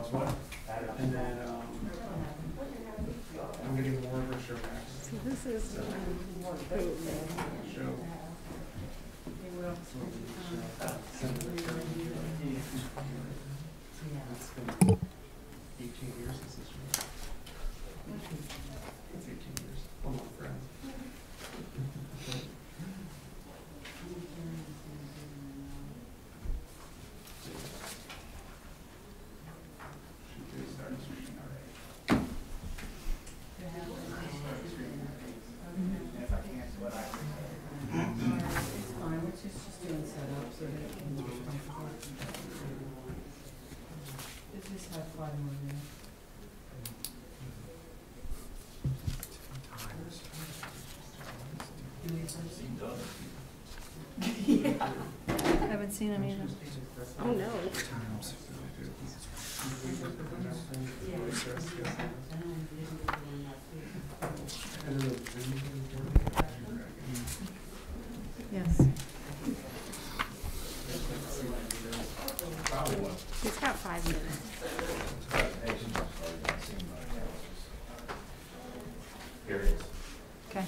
And then, um, I'm getting more of a show next. So this is, um, Show. It's been eighteen years since this show. It's eighteen years. One more friend. She just started switching already. It's fine, we're just, just doing setup so that it can be comfortable. Let's just have five more minutes. Do we first? haven't seen him either. Oh, no. Yes. He's got five minutes. Okay.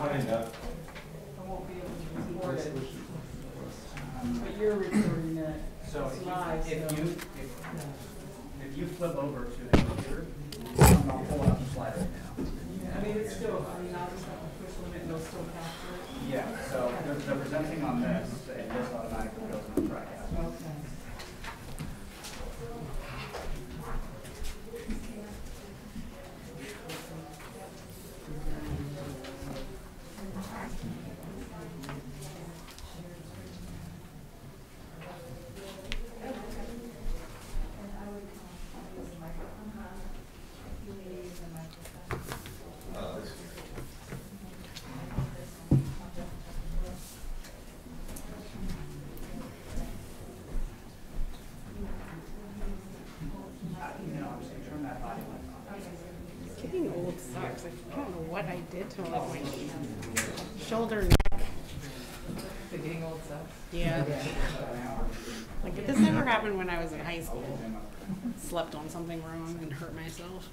I won't be able to record it, but you're recording it. So It's live, if so- you, if, if you flip over to the computer, I'll pull up the slide right now. I mean, it's still, I mean, I'll just have to push limit and it'll still capture it. Yeah, so the, the presenting on this, and this automatically goes on the broadcast. Okay. Uh, You know, I'm just gonna turn that volume on. Getting old sucks. I don't know what I did to like my shoulder, neck. The getting old stuff. Yeah. Like this never happened when I was in high school. Slept on something wrong and hurt myself.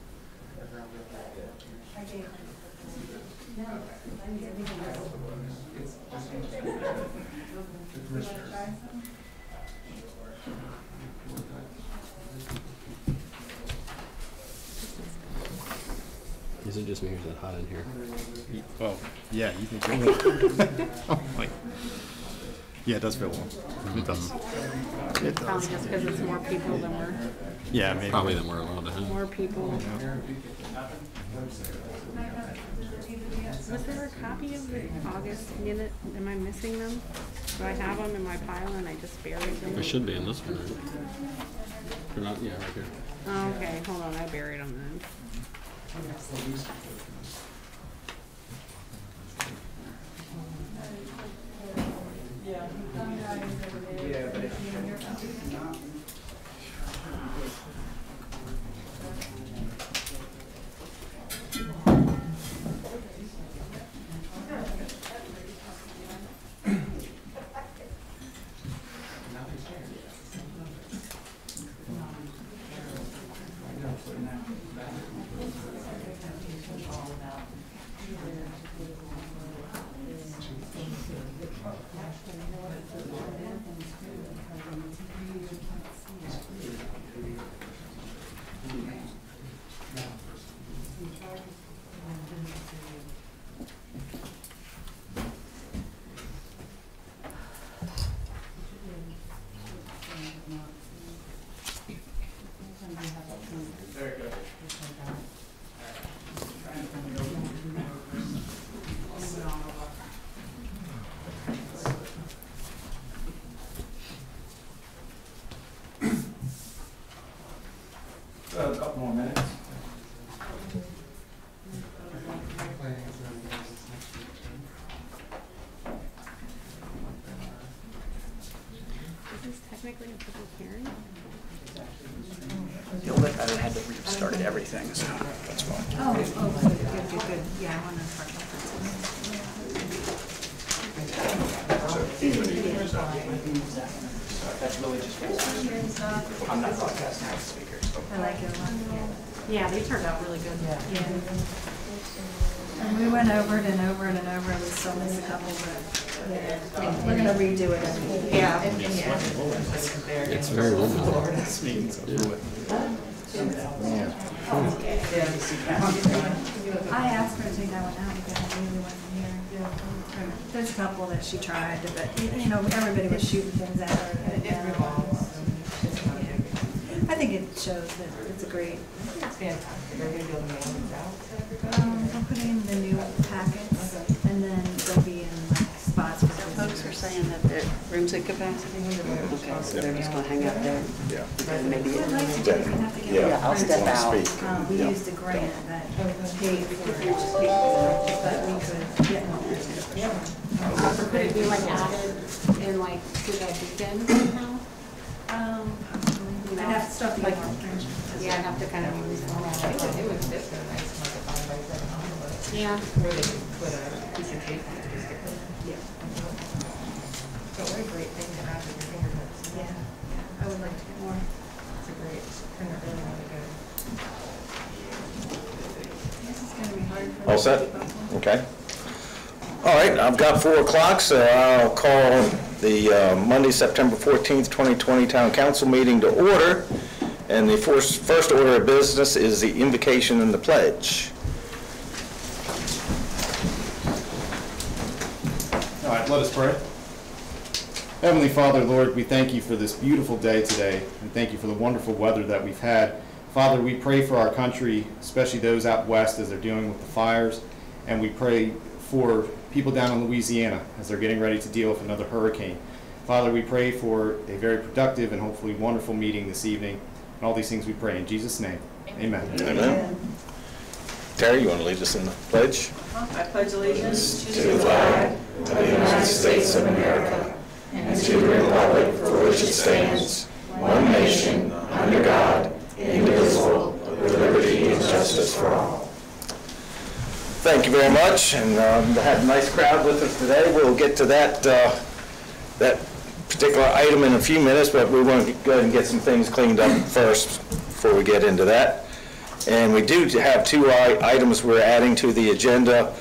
The commissioners. Is it just me or is it hot in here? Oh, yeah, you think you're oh, like, Yeah, it does feel warm. It does. It does. Probably just because it's more people than we're, Yeah, maybe. Probably than we're allowed to have. more people. Was there a copy of the August minute? Am I missing them? Do I have them in my pile and I just buried them? There should be in this one, right? They're not, yeah, right here. Oh, okay, hold on, I buried them then. Yeah. Yeah, but if you not, very good. So a couple more minutes. Is this technically a public hearing? Gilda had had to restart everything, so that's why. Oh, oh, good, good, good, good. Yeah, I wanna talk about that. That's really just. I'm not broadcasting as a speaker. I like it a lot. Yeah, they turned out really good. Yeah. And we went over it and over it and over, we still missed a couple, but we're gonna redo it. Yeah. It's very limited. I asked her to take that one out because I we wasn't here. There's a couple that she tried, but, you know, everybody was shooting things at her. and, uh, I think it shows that it's a great, It's fantastic. Are be able to mail these out to everybody? um, I'm putting in the new packets and then they'll be in like spots. for Folks are saying that their rooms at capacity, okay, so they're just gonna hang out there. Yeah. And maybe, I'd like to do it, we have to get Yeah, Yeah, I'll step printed. out. Um, we used a grant that paid for it, but we could get one. Could it be like added in like to the weekend somehow? Um, I'd have to start the. Like- Yeah, I'd have to kind of use It it would fit in a nice market by by seven envelope. Yeah. Where they could put a piece of tape on it, just get the, yeah. So what a great thing to have at your fingertips. Yeah, yeah, I would like to get more. It's a great, turned out really, really good. This is gonna be hard for. All set? people. Okay. All right, I've got 4 o'clock, so I'll call the uh, Monday, September 14th, 2020 Town Council meeting to order. And the first first order of business is the invocation and the pledge. All right, let us pray. Heavenly Father, Lord, we thank you for this beautiful day today, and thank you for the wonderful weather that we've had. Father, we pray for our country, especially those out west as they're dealing with the fires, and we pray for people down in Louisiana as they're getting ready to deal with another hurricane. Father, we pray for a very productive and hopefully wonderful meeting this evening, and all these things we pray in Jesus' name. Amen. Amen. Terry, you want to lead us in the pledge? I pledge allegiance To the flag of the United States of America and to the republic for which it stands, one nation, under God, indivisible, with liberty and justice for all. Thank you very much, and um, had a nice crowd with us today. We'll get to that, uh, that particular item in a few minutes, but we want to go ahead and get some things cleaned up first before we get into that. And we do have two items we're adding to the agenda.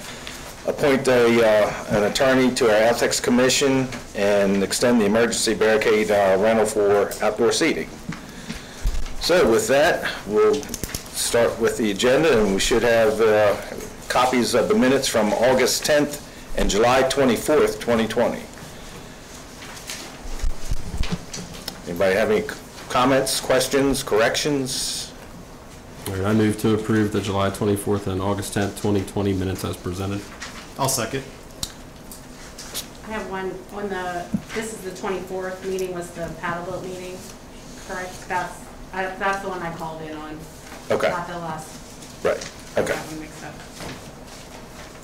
Appoint a, uh, an attorney to our Ethics Commission and extend the emergency barricade uh, rental for outdoor seating. So with that, we'll start with the agenda, and we should have uh, copies of the minutes from August 10th and July 24th, 2020. Anybody have any comments, questions, corrections? I move to approve the July 24th and August 10th, 2020 minutes as presented. I'll second. I have one, on the, this is the twenty-fourth meeting was the paddle boat meeting, correct? That's, I, that's the one I called in on. Okay. Not the last. Right, okay. Got me mixed up.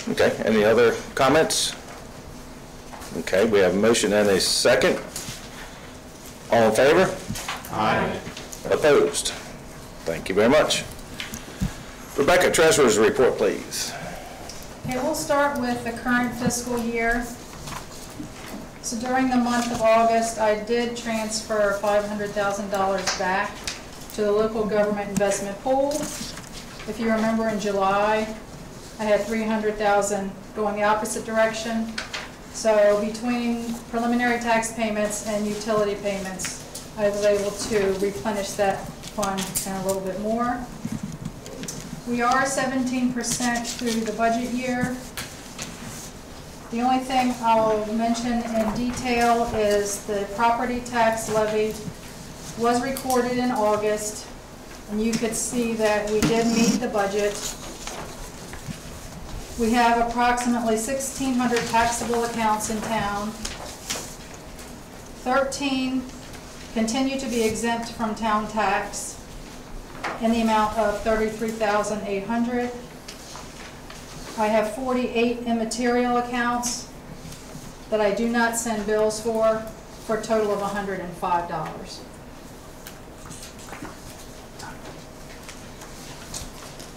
Okay, any other comments? Okay, we have a motion and a second. All in favor? Aye. Opposed? Thank you very much. Rebecca, Treasurer's Report, please. Okay, we'll start with the current fiscal year. So during the month of August, I did transfer $500,000 back to the local government investment pool. If you remember in July, I had 300,000 going the opposite direction. So between preliminary tax payments and utility payments, I was able to replenish that fund and a little bit more. We are seventeen percent through the budget year. The only thing I'll mention in detail is the property tax levy was recorded in August, and you could see that we did meet the budget. We have approximately sixteen hundred taxable accounts in town. Thirteen continue to be exempt from town tax in the amount of thirty-three thousand eight hundred. I have forty-eight immaterial accounts that I do not send bills for, for a total of hundred and five dollars.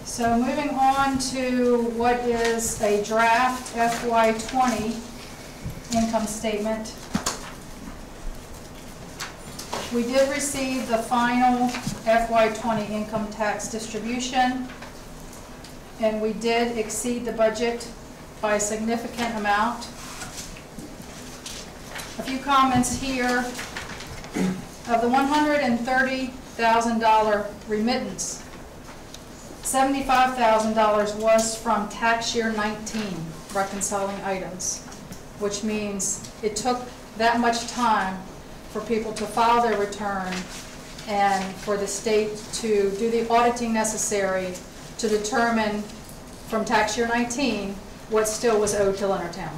So moving on to what is a draft FY twenty income statement. We did receive the final FY twenty income tax distribution, and we did exceed the budget by a significant amount. A few comments here. Of the one hundred and thirty thousand dollar remittance, seventy-five thousand dollars was from tax year nineteen reconciling items, which means it took that much time for people to file their return and for the state to do the auditing necessary to determine from tax year 19 what still was owed to Leonardtown.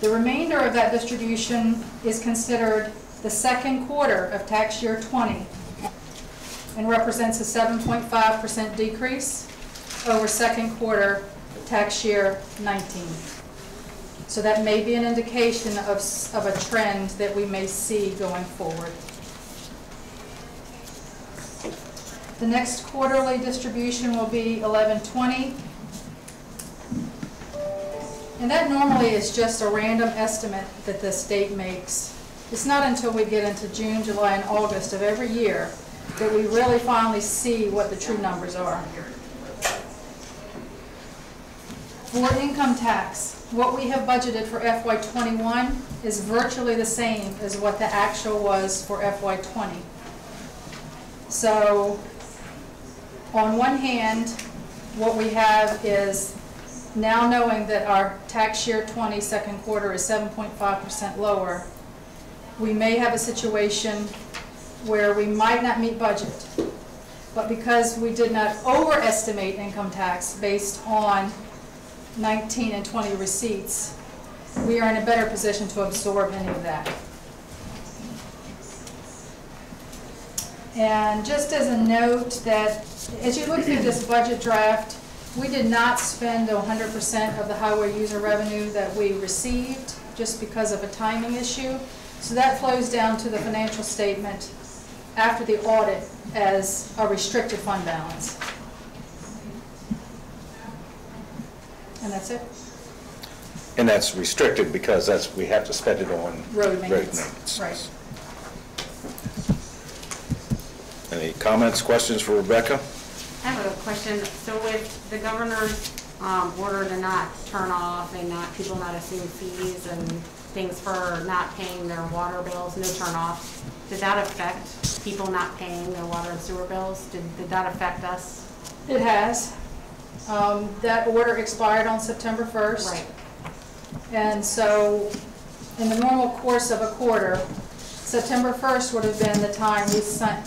The remainder of that distribution is considered the second quarter of tax year 20 and represents a 7.5% decrease over second quarter tax year 19. So that may be an indication of, of a trend that we may see going forward. The next quarterly distribution will be 1120. And that normally is just a random estimate that the state makes. It's not until we get into June, July, and August of every year that we really finally see what the true numbers are. For income tax, what we have budgeted for FY '21 is virtually the same as what the actual was for FY '20. So, on one hand, what we have is now knowing that our tax year 20 second quarter is 7.5% lower, we may have a situation where we might not meet budget. But because we did not overestimate income tax based on 19 and 20 receipts, we are in a better position to absorb any of that. And just as a note that, as you look through this budget draft, we did not spend 100% of the highway user revenue that we received, just because of a timing issue. So that flows down to the financial statement after the audit as a restricted fund balance. And that's it. And that's restricted because that's, we have to spend it on Road road maintenance. maintenance. Right. Any comments, questions for Rebecca? I have a question. So with the governor's um, order to not turn off and not, people not assume fees and things for not paying their water bills, no turn off, did that affect people not paying their water and sewer bills? Did, did that affect us? It has. Um, That order expired on September 1st. Right. And so, in the normal course of a quarter, September 1st would have been the time we sent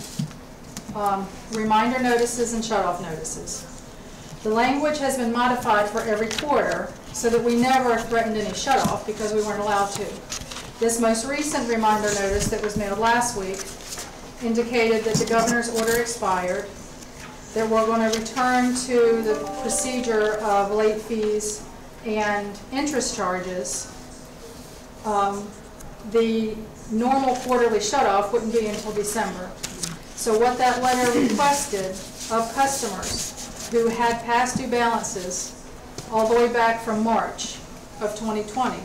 um, reminder notices and shut-off notices. The language has been modified for every quarter so that we never threatened any shut-off because we weren't allowed to. This most recent reminder notice that was mailed last week indicated that the governor's order expired, that we're going to return to the procedure of late fees and interest charges. Um, The normal quarterly shut-off wouldn't be until December. So what that letter requested of customers who had past due balances all the way back from March of 2020,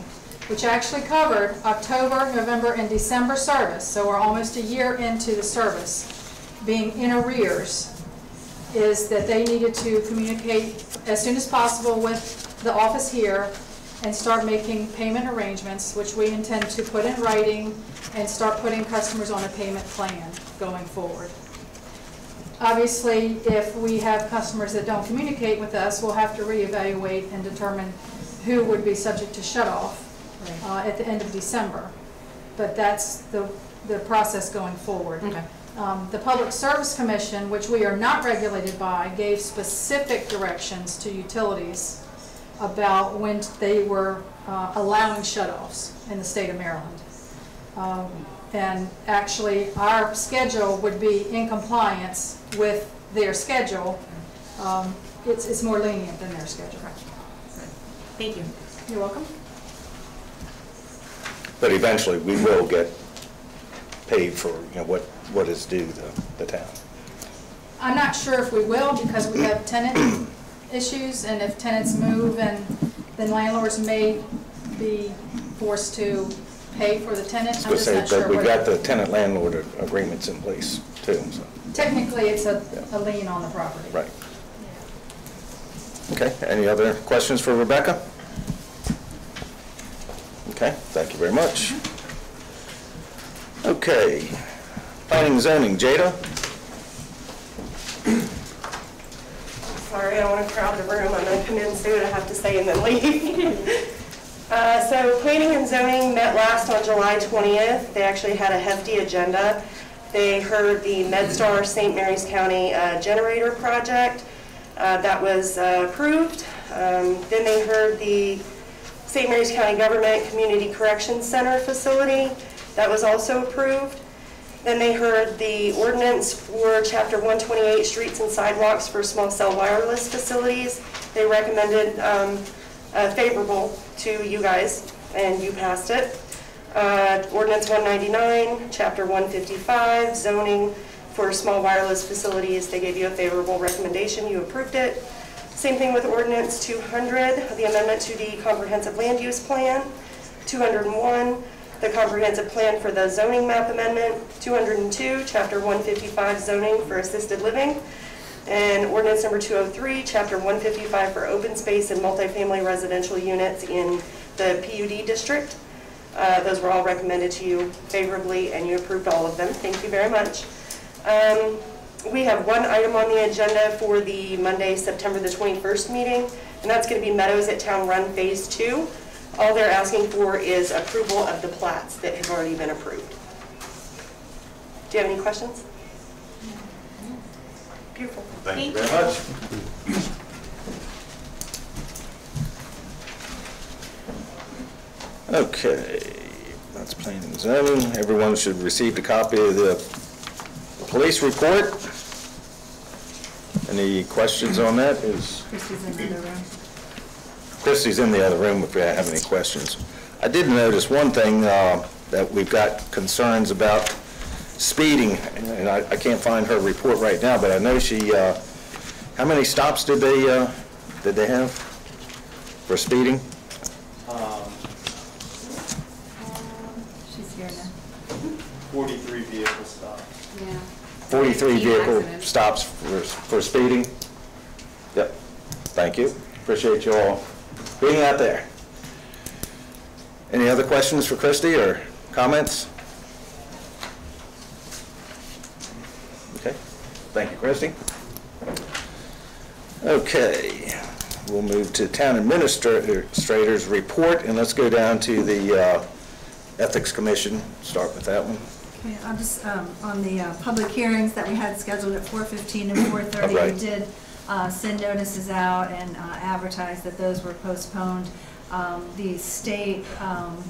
which actually covered October, November, and December service, so we're almost a year into the service, being in arrears, is that they needed to communicate as soon as possible with the office here and start making payment arrangements, which we intend to put in writing and start putting customers on a payment plan going forward. Obviously, if we have customers that don't communicate with us, we'll have to reevaluate and determine who would be subject to shut-off uh, at the end of December. But that's the, the process going forward. Okay. Um, The Public Service Commission, which we are not regulated by, gave specific directions to utilities about when they were uh, allowing shut-offs in the state of Maryland. Um, And actually, our schedule would be in compliance with their schedule. Um, It's, it's more lenient than their schedule. Thank you. You're welcome. But eventually, we will get paid for, you know, what, what is due the, the town. I'm not sure if we will, because we have tenant issues, and if tenants move, and then landlords may be forced to pay for the tenant. I I'm just not sure but we've got the tenant landlord agreements in place too, so, Technically, it's a a lien on the property. right. Okay, any other questions for Rebecca? Okay, thank you very much. Mm-hmm. Okay, planning and zoning, Jada? Sorry, I don't want to crowd the room. I'm going to come in soon, I have to say, and then leave. Uh, So planning and zoning met last on July 20th. They actually had a hefty agenda. They heard the MedStar St. Mary's County uh, generator project. Uh, That was uh, approved. Um, Then they heard the St. Mary's County Government Community Corrections Center facility. That was also approved. Then they heard the ordinance for Chapter 128, streets and sidewalks for small cell wireless facilities. They recommended um, uh, favorable to you guys, and you passed it. Uh, Ordinance 199, Chapter 155, zoning for small wireless facilities, they gave you a favorable recommendation, you approved it. Same thing with Ordinance 200, the amendment to the comprehensive land use plan. 201, the comprehensive plan for the zoning map amendment. 202, Chapter 155 zoning for assisted living. And ordinance number 203, Chapter 155 for open space and multifamily residential units in the PUD district. Uh, Those were all recommended to you favorably, and you approved all of them. Thank you very much. Um, We have one item on the agenda for the Monday, September the 21st meeting, and that's going to be Meadows at Town Run Phase 2. All they're asking for is approval of the plats that have already been approved. Do you have any questions? Beautiful. Thank you very much. Okay, that's planning and zoning. Everyone should receive a copy of the police report. Any questions on that? Is Kristi's in the other room. Kristi's in the other room if you have any questions. I did notice one thing, uh, that we've got concerns about speeding, and I I can't find her report right now, but I know she, uh, how many stops did they, uh, did they have for speeding? She's here now. 43 vehicle stops. Yeah. 43 vehicle accidents. stops for for speeding? Yep, thank you. Appreciate you all being out there. Any other questions for Kristi or comments? Okay, thank you, Kristi. Okay, we'll move to Town Administrator's Report, and let's go down to the uh, Ethics Commission, start with that one. Okay, I'll just, um, on the uh, public hearings that we had scheduled at 4:15 and 4:30, Right. we did uh, send notices out and uh, advertise that those were postponed. Um, The state um,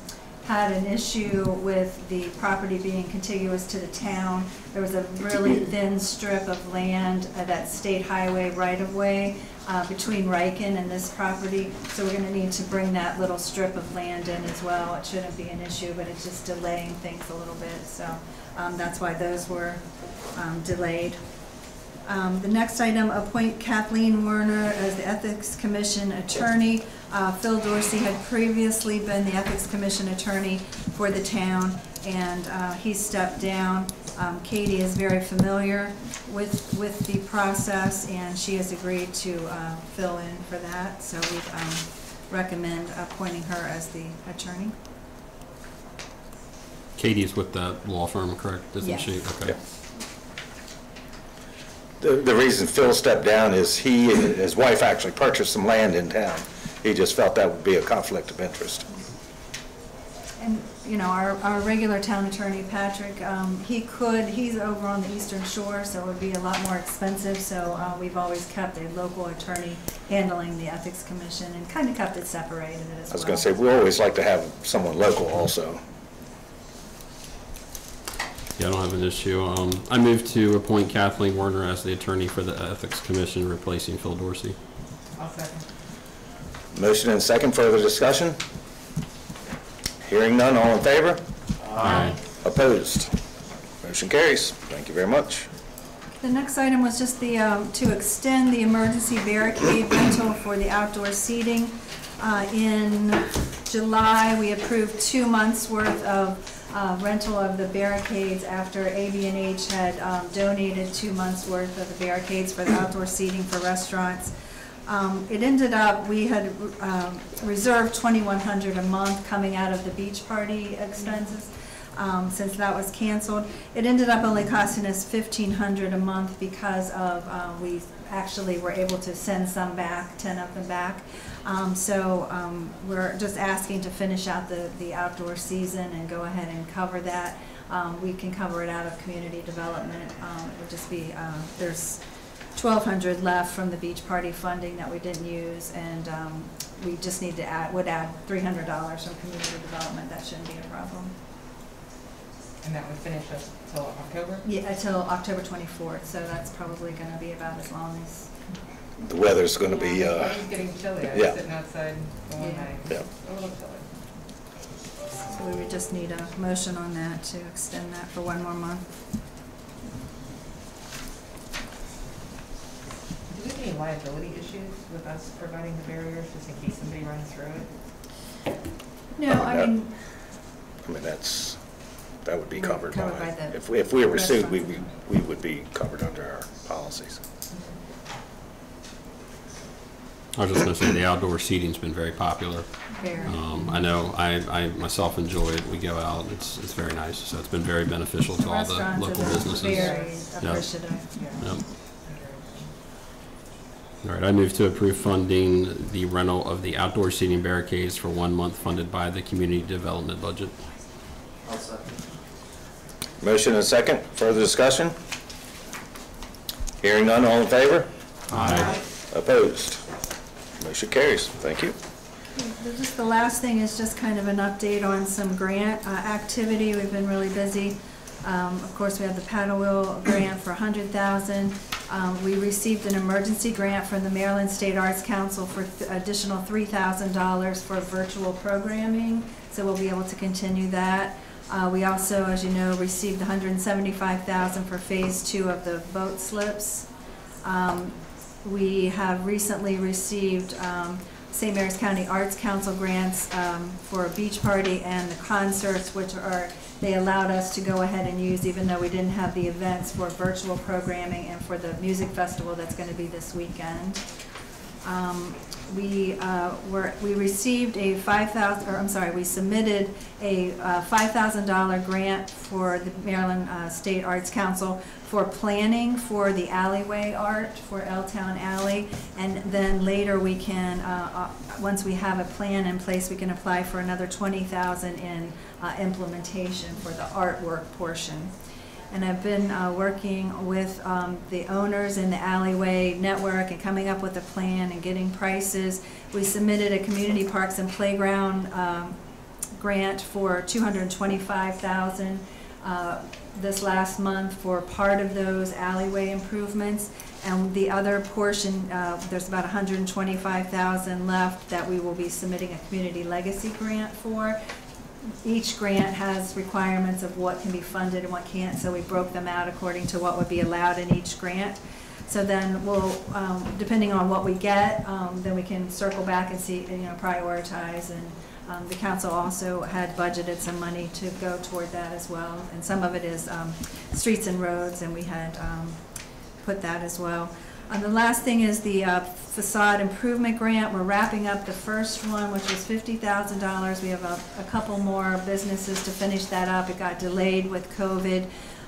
had an issue with the property being contiguous to the town. There was a really thin strip of land, uh, that state highway right-of-way uh, between Riken and this property, so we're gonna need to bring that little strip of land in as well. It shouldn't be an issue, but it's just delaying things a little bit, so um, that's why those were um, delayed. Um, The next item, appoint Kathleen Werner as the Ethics Commission Attorney. Uh, Phil Dorsey had previously been the Ethics Commission Attorney for the town, and uh, he stepped down. Um, Katie is very familiar with, with the process, and she has agreed to uh, fill in for that, so we um, recommend appointing her as the attorney. Katie is with that law firm, correct? Isn't Yes. she? Okay. The, the reason Phil stepped down is he and his wife actually purchased some land in town. He just felt that would be a conflict of interest. And, you know, our, our regular town attorney, Patrick, um, he could, he's over on the eastern shore, so it would be a lot more expensive, so, uh, we've always kept a local attorney handling the ethics commission and kind of kept it separated as well. I was gonna say, we always like to have someone local also. Yeah, I don't have an issue. Um, I move to appoint Kathleen Werner as the attorney for the Ethics Commission, replacing Phil Dorsey. I'll second. Motion and second, further discussion? Hearing none, all in favor? Aye. Opposed? Motion carries. Thank you very much. The next item was just the, um, to extend the emergency barricade rental for the outdoor seating uh, in July, we approved two months' worth of uh, rental of the barricades after AB&H had um, donated two months' worth of the barricades for the outdoor seating for restaurants. Um, It ended up, we had um, reserved 2,100 a month coming out of the beach party expenses, um, since that was canceled. It ended up only costing us 1,500 a month because of, uh, we actually were able to send some back, 10 of them back. Um, So um, we're just asking to finish out the, the outdoor season and go ahead and cover that. Um, We can cover it out of community development. Um, It would just be, uh, there's 1,200 left from the beach party funding that we didn't use, and um, we just need to add, would add $300 from community development. That shouldn't be a problem. And that would finish us till October? Yeah, until October 24th, so that's probably going to be about as long as, The weather's gonna be, uh, It's getting chilly, I yeah. was sitting outside the Yeah. night. Yeah. A little chilly. so we would just need a motion on that to extend that for one more month. Do we have any liability issues with us providing the barriers, just in case somebody runs through it? No, I mean, I mean, that's, that would be Right, covered by, covered by the if we, if we were sued, we, we we would be covered under our policies. I was just gonna say, the outdoor seating's been very popular. very. Um, I know, I, I myself enjoy it, we go out, it's, it's very nice, so it's been very beneficial to all the local businesses. very Yeah. appreciative. Yep. All right, I move to approve funding the rental of the outdoor seating barricades for one month funded by the community development budget. I'll second. Motion and second, further discussion? Hearing none, all in favor? Aye. Opposed? Motion carries. Thank you. Just the last thing is just kind of an update on some grant uh, activity. We've been really busy. Um, Of course, we have the paddle wheel grant for a hundred thousand. Um, We received an emergency grant from the Maryland State Arts Council for th- additional three thousand dollars for virtual programming, so we'll be able to continue that. Uh, We also, as you know, received one hundred and seventy-five thousand for phase two of the boat slips. Um, We have recently received um, St. Mary's County Arts Council grants um, for a beach party and the concerts, which are, they allowed us to go ahead and use, even though we didn't have the events for virtual programming and for the music festival that's going to be this weekend. Um, We uh, were, we received a five thousand, or I'm sorry, we submitted a uh, five thousand dollar grant for the Maryland uh, State Arts Council for planning for the alleyway art for L-Town Alley. And then later we can, uh, uh, once we have a plan in place, we can apply for another twenty thousand in uh, implementation for the artwork portion. And I've been uh, working with um, the owners in the alleyway network and coming up with a plan and getting prices. We submitted a community parks and playground um, grant for two hundred and twenty-five thousand uh, this last month for part of those alleyway improvements. And the other portion, uh, there's about hundred and twenty-five thousand left that we will be submitting a community legacy grant for each grant has requirements of what can be funded and what can't, so we broke them out according to what would be allowed in each grant. So then we'll, um, depending on what we get, um, then we can circle back and see, you know, prioritize. And um, the council also had budgeted some money to go toward that as well. And some of it is um, streets and roads, and we had um, put that as well. And the last thing is the uh, facade improvement grant. We're wrapping up the first one, which was fifty thousand dollars. We have a, a couple more businesses to finish that up. It got delayed with COVID.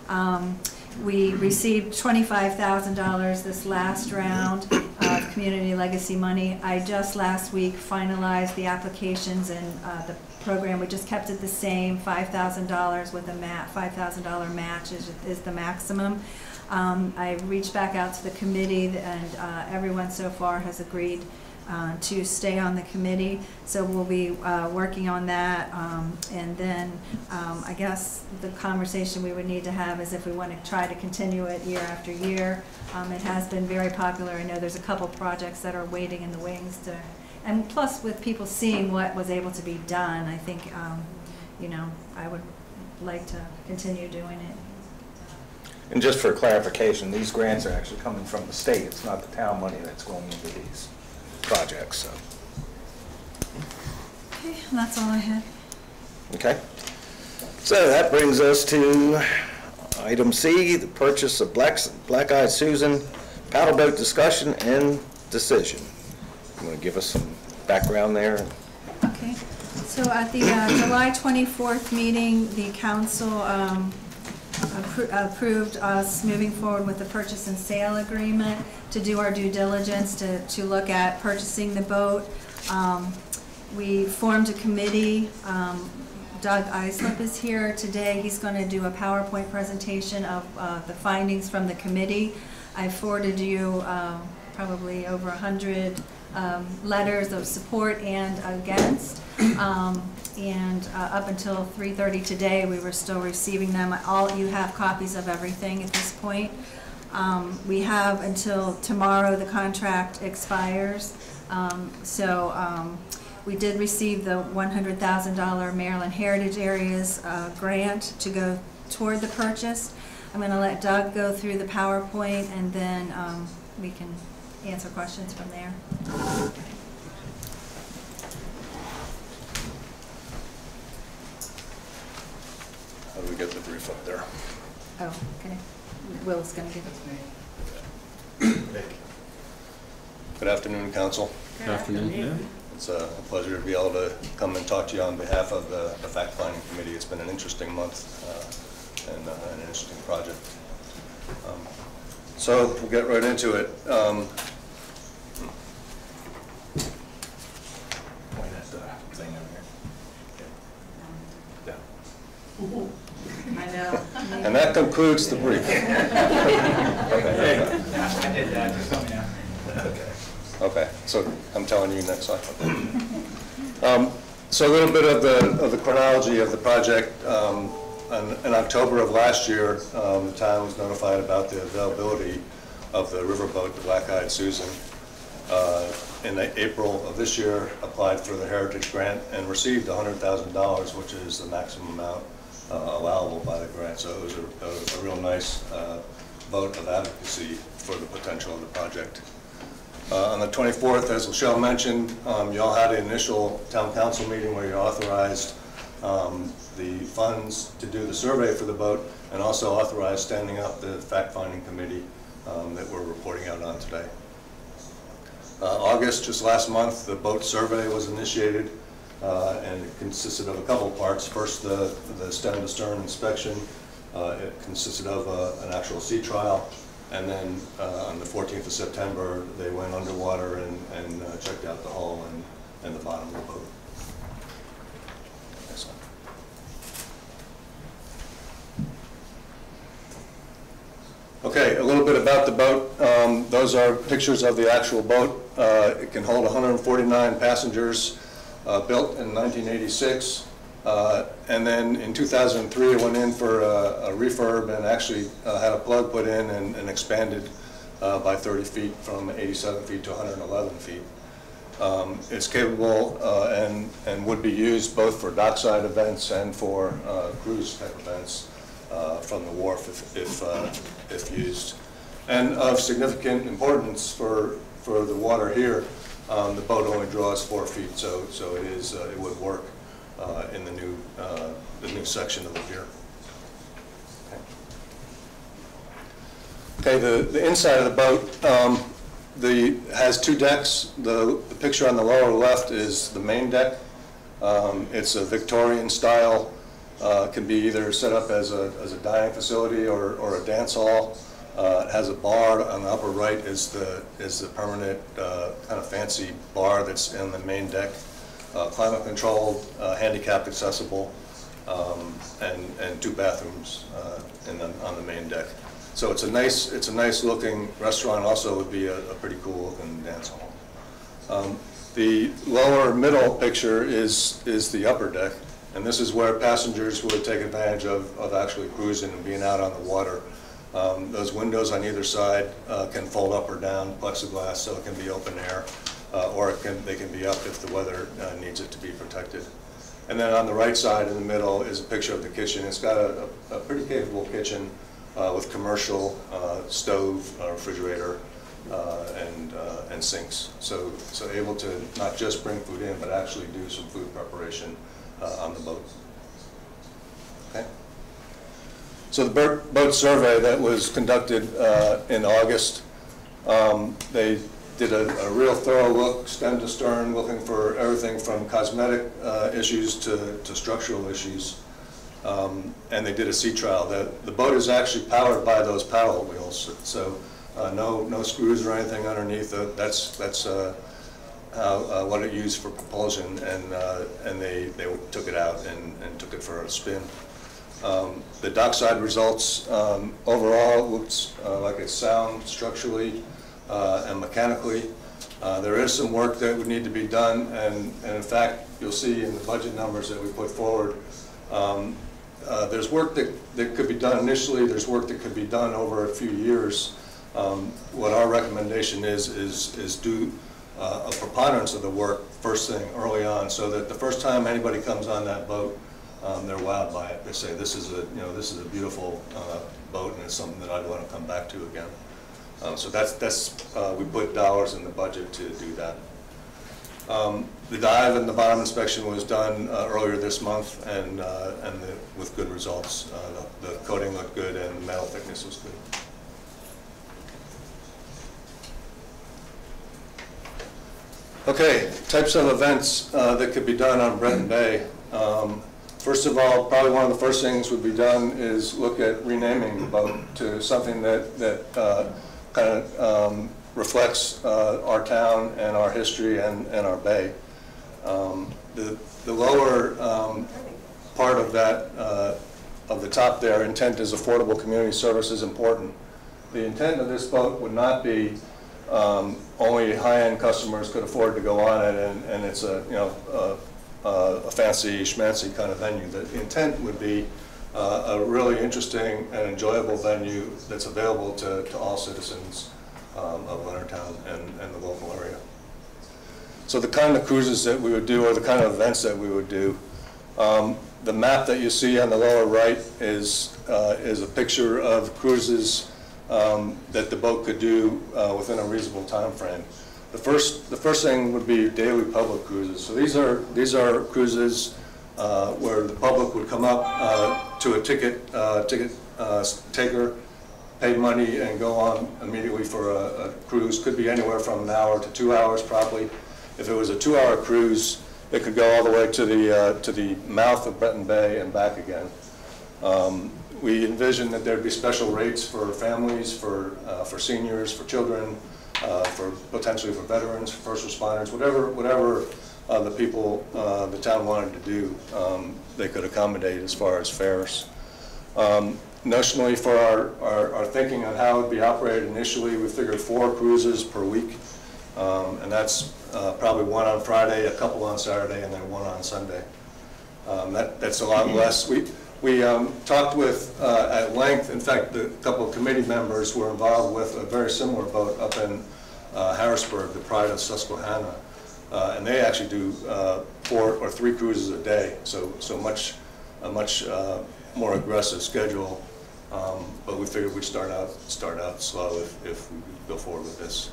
Um, We received twenty-five thousand dollars this last round of community legacy money. I just last week finalized the applications and uh, the program. We just kept it the same, five thousand dollars with a mat, five thousand dollar match is, is the maximum. Um, I reached back out to the committee, and uh, everyone so far has agreed uh, to stay on the committee. So we'll be uh, working on that. um, And then um, I guess the conversation we would need to have is if we want to try to continue it year after year. Um, It has been very popular. I know there's a couple projects that are waiting in the wings to, and plus with people seeing what was able to be done, I think, um, you know, I would like to continue doing it. And just for clarification, these grants are actually coming from the state. It's not the town money that's going into these projects, so. Okay, that's all I had. Okay. So that brings us to item C, the purchase of Black Black Eyed Susan paddle boat discussion and decision. You want to give us some background there? Okay, so at the uh, July 24th meeting, the council um, appro- approved us moving forward with the purchase and sale agreement to do our due diligence to, to look at purchasing the boat. Um, We formed a committee. Um, Doug Islip is here today. He's going to do a PowerPoint presentation of uh, the findings from the committee. I forwarded you um, probably over 100 um, letters of support and against. Um, And uh, up until 3:30 today, we were still receiving them. All, you have copies of everything at this point. Um, We have until tomorrow, the contract expires. Um, So um, we did receive the $100,000 Maryland Heritage Areas uh, grant to go toward the purchase. I'm going to let Doug go through the PowerPoint, and then um, we can answer questions from there. How do we get the brief up there? Oh, okay. Will's going to give it. to me. Good afternoon, council. Good afternoon. It's a pleasure to be able to come and talk to you on behalf of the the fact-finding committee. It's been an interesting month uh, and uh, an interesting project. Um, So we'll get right into it. Um, at the thing over here. Yeah. I know. And that concludes the brief. I did that, just let me know. Okay, so I'm telling you next slide. Um, So a little bit of the, of the chronology of the project. Um, In in October of last year, um, the town was notified about the availability of the riverboat, the Black Eyed Susan. Uh, In April of this year, applied for the Heritage Grant and received $100,000, which is the maximum amount uh, allowable by the grant. So it was a, a a real nice uh, vote of advocacy for the potential of the project. Uh, On the 24th, as Laschelle mentioned, um, you all had an initial town council meeting where you authorized um, the funds to do the survey for the boat and also authorized standing up the fact-finding committee um, that we're reporting out on today. Uh, August, just last month, the boat survey was initiated uh, and it consisted of a couple parts. First, the the stem-to-stern inspection. Uh, It consisted of an actual sea trial and then on the 14th of September, they went underwater and, and checked out the hull and, and the bottom of the boat. Next slide. Okay, a little bit about the boat. Um, Those are pictures of the actual boat. Uh, It can hold 149 passengers, uh, built in 1986. Uh, And then in 2003, it went in for a a refurb and actually uh, had a plug put in and and expanded uh, by 30 feet from 87 feet to 111 feet. Um, It's capable uh, and and would be used both for dockside events and for cruise type events from the wharf if if uh, if used. And of significant importance for for the water here, um, the boat only draws four feet, so so it is, uh, it would work uh, in the new, uh, the new section of the pier. Okay. Okay, the, the inside of the boat, um, the, has two decks. The, the picture on the lower left is the main deck. Um, It's a Victorian style, uh, can be either set up as a, as a dining facility or, or a dance hall. Uh, It has a bar on the upper right is the, is the permanent, uh, kind of fancy bar that's in the main deck uh, climate controlled, uh, handicapped accessible, um, and, and two bathrooms uh, in the, on the main deck. So it's a nice, it's a nice looking restaurant, also would be a, a pretty cool looking dance hall. Um, The lower middle picture is, is the upper deck, and this is where passengers would take advantage of, of actually cruising and being out on the water. Um, Those windows on either side uh, can fold up or down, plexiglass, so it can be open air uh, or can, they can be up if the weather uh, needs it to be protected. And then on the right side in the middle is a picture of the kitchen. It's got a, a pretty capable kitchen uh, with commercial uh, stove, uh, refrigerator, and, and sinks. So, so able to not just bring food in, but actually do some food preparation uh, on the boat. Okay? So the boat, survey that was conducted uh, in August, um, they did a, a real thorough look, stem to stern, looking for everything from cosmetic uh, issues to, to structural issues. Um, and they did a sea trial. The, the boat is actually powered by those paddle wheels, so uh, no, no screws or anything underneath. That's, that's uh, how, uh, what it used for propulsion, and, uh, and they, they took it out and, and took it for a spin. Um, The dockside results um, overall looks uh, like it's sound structurally uh, and mechanically. Uh, There is some work that would need to be done, and, and in fact, you'll see in the budget numbers that we put forward, um, uh, there's work that, that could be done initially, there's work that could be done over a few years. Um, What our recommendation is, is, is do uh, a preponderance of the work first thing, early on, so that the first time anybody comes on that boat, um, they're wowed by it. They say, this is a, you know, this is a beautiful uh, boat, and it's something that I'd want to come back to again. Um, So that's, that's, uh, we put dollars in the budget to do that. Um, The dive and the bottom inspection was done uh, earlier this month, and, uh, and the- with good results. Uh, the- The coating looked good, and the metal thickness was good. Okay, types of events uh, that could be done on Breton Bay. Um, First of all, probably one of the first things would be done is look at renaming the boat to something that, that kind of um, reflects uh, our town and our history and, and our bay. Um, The, the lower um, part of that, uh, of the top there, intent is affordable community service is important. The intent of this boat would not be um, only high-end customers could afford to go on it and, and it's a, you know, a, a fancy schmancy kind of venue. The intent would be uh, a really interesting and enjoyable venue that's available to, to all citizens um, of Leonardtown and, and the local area. So the kind of cruises that we would do or the kind of events that we would do, um, the map that you see on the lower right is, uh, is a picture of cruises um, that the boat could do uh, within a reasonable time frame. The first, the first thing would be daily public cruises. So these are, these are cruises uh, where the public would come up uh, to a ticket, uh, ticket uh, taker, pay money and go on immediately for a, a cruise. Could be anywhere from an hour to two hours probably. If it was a two-hour cruise, it could go all the way to the, uh, to the mouth of Breton Bay and back again. Um, we envisioned that there'd be special rates for families, for, uh, for seniors, for children, uh, for potentially for veterans, first responders, whatever, whatever uh, the people, uh, the town wanted to do, um, they could accommodate as far as fares. Um, notionally, for our, our, our, thinking on how it would be operated initially, we figured four cruises per week, um, and that's uh, probably one on Friday, a couple on Saturday, and then one on Sunday. Um, that, that's a lot less. We, we um, talked with, uh, at length, in fact, a couple of committee members were involved with a very similar boat up in uh, Harrisburg, the Pride of Susquehanna. Uh, and they actually do uh, four or three cruises a day, so, so much, a much uh, more aggressive schedule. Um, but we figured we'd start out, start out slow if, if we go forward with this.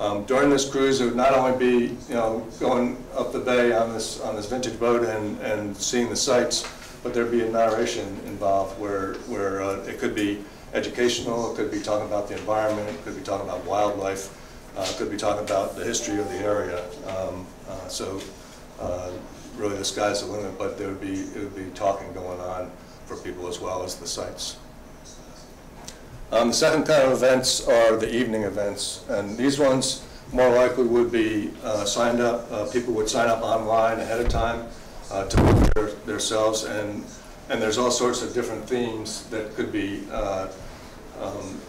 Um, during this cruise, it would not only be, you know, going up the bay on this, on this vintage boat and, and seeing the sights, but there'd be a narration involved where, where uh, it could be educational, it could be talking about the environment, it could be talking about wildlife, uh, could be talking about the history of the area. Um, uh, so uh, really the sky's the limit, but there would be, it would be talking going on for people as well as the sites. Um, the second kind of events are the evening events, and these ones more likely would be uh, signed up, uh, people would sign up online ahead of time uh, to book their, themselves, and, and there's all sorts of different themes that could be uh, um,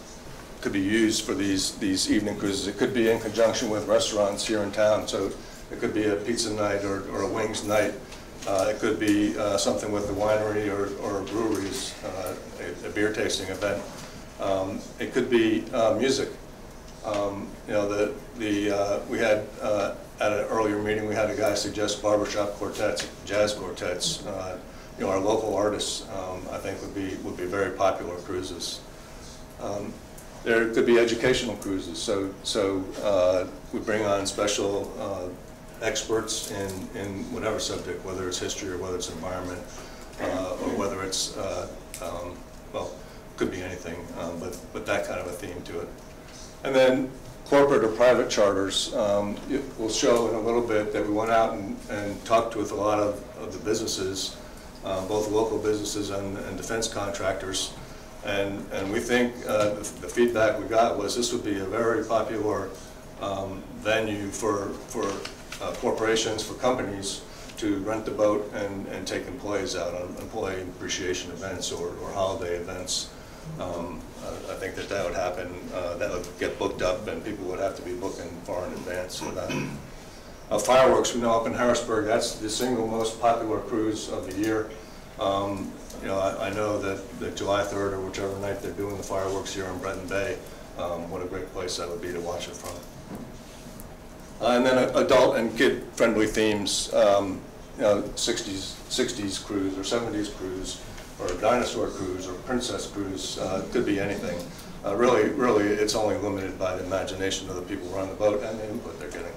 could be used for these, these evening cruises. It could be in conjunction with restaurants here in town, so it could be a pizza night or, or a wings night. Uh, it could be uh, something with the winery or, or breweries, uh, a, a, beer tasting event. Um, it could be uh, music. Um, you know, the, the, uh, we had, uh, at an earlier meeting, we had a guy suggest barbershop quartets, jazz quartets. you know, our local artists, um, I think, would be, would be very popular cruises. Um, There could be educational cruises, so, so uh, we bring on special uh, experts in, in whatever subject, whether it's history or whether it's environment, uh, or whether it's, uh, um, well, could be anything, um, but, but that kind of a theme to it. And then corporate or private charters, um, will show in a little bit that we went out and, and talked with a lot of, of the businesses, uh, both local businesses and, and defense contractors. And, and we think uh, the, the feedback we got was this would be a very popular um, venue for, for uh, corporations, for companies to rent the boat and, and take employees out on employee appreciation events or, or holiday events. Um, I think that that would happen, uh, that would get booked up and people would have to be booking far in advance for that. Uh, Fireworks, we know up in Harrisburg, that's the single most popular cruise of the year. Um, You know, I, I know that, that July 3rd or whichever night they're doing the fireworks here in Breton Bay, um, what a great place that would be to watch it from. Uh, And then adult and kid-friendly themes, um, you know, 60s, 60s cruise or 70s cruise, or a dinosaur cruise or princess cruise, uh, could be anything. Uh, Really, really, it's only limited by the imagination of the people who run the boat and the input they're getting.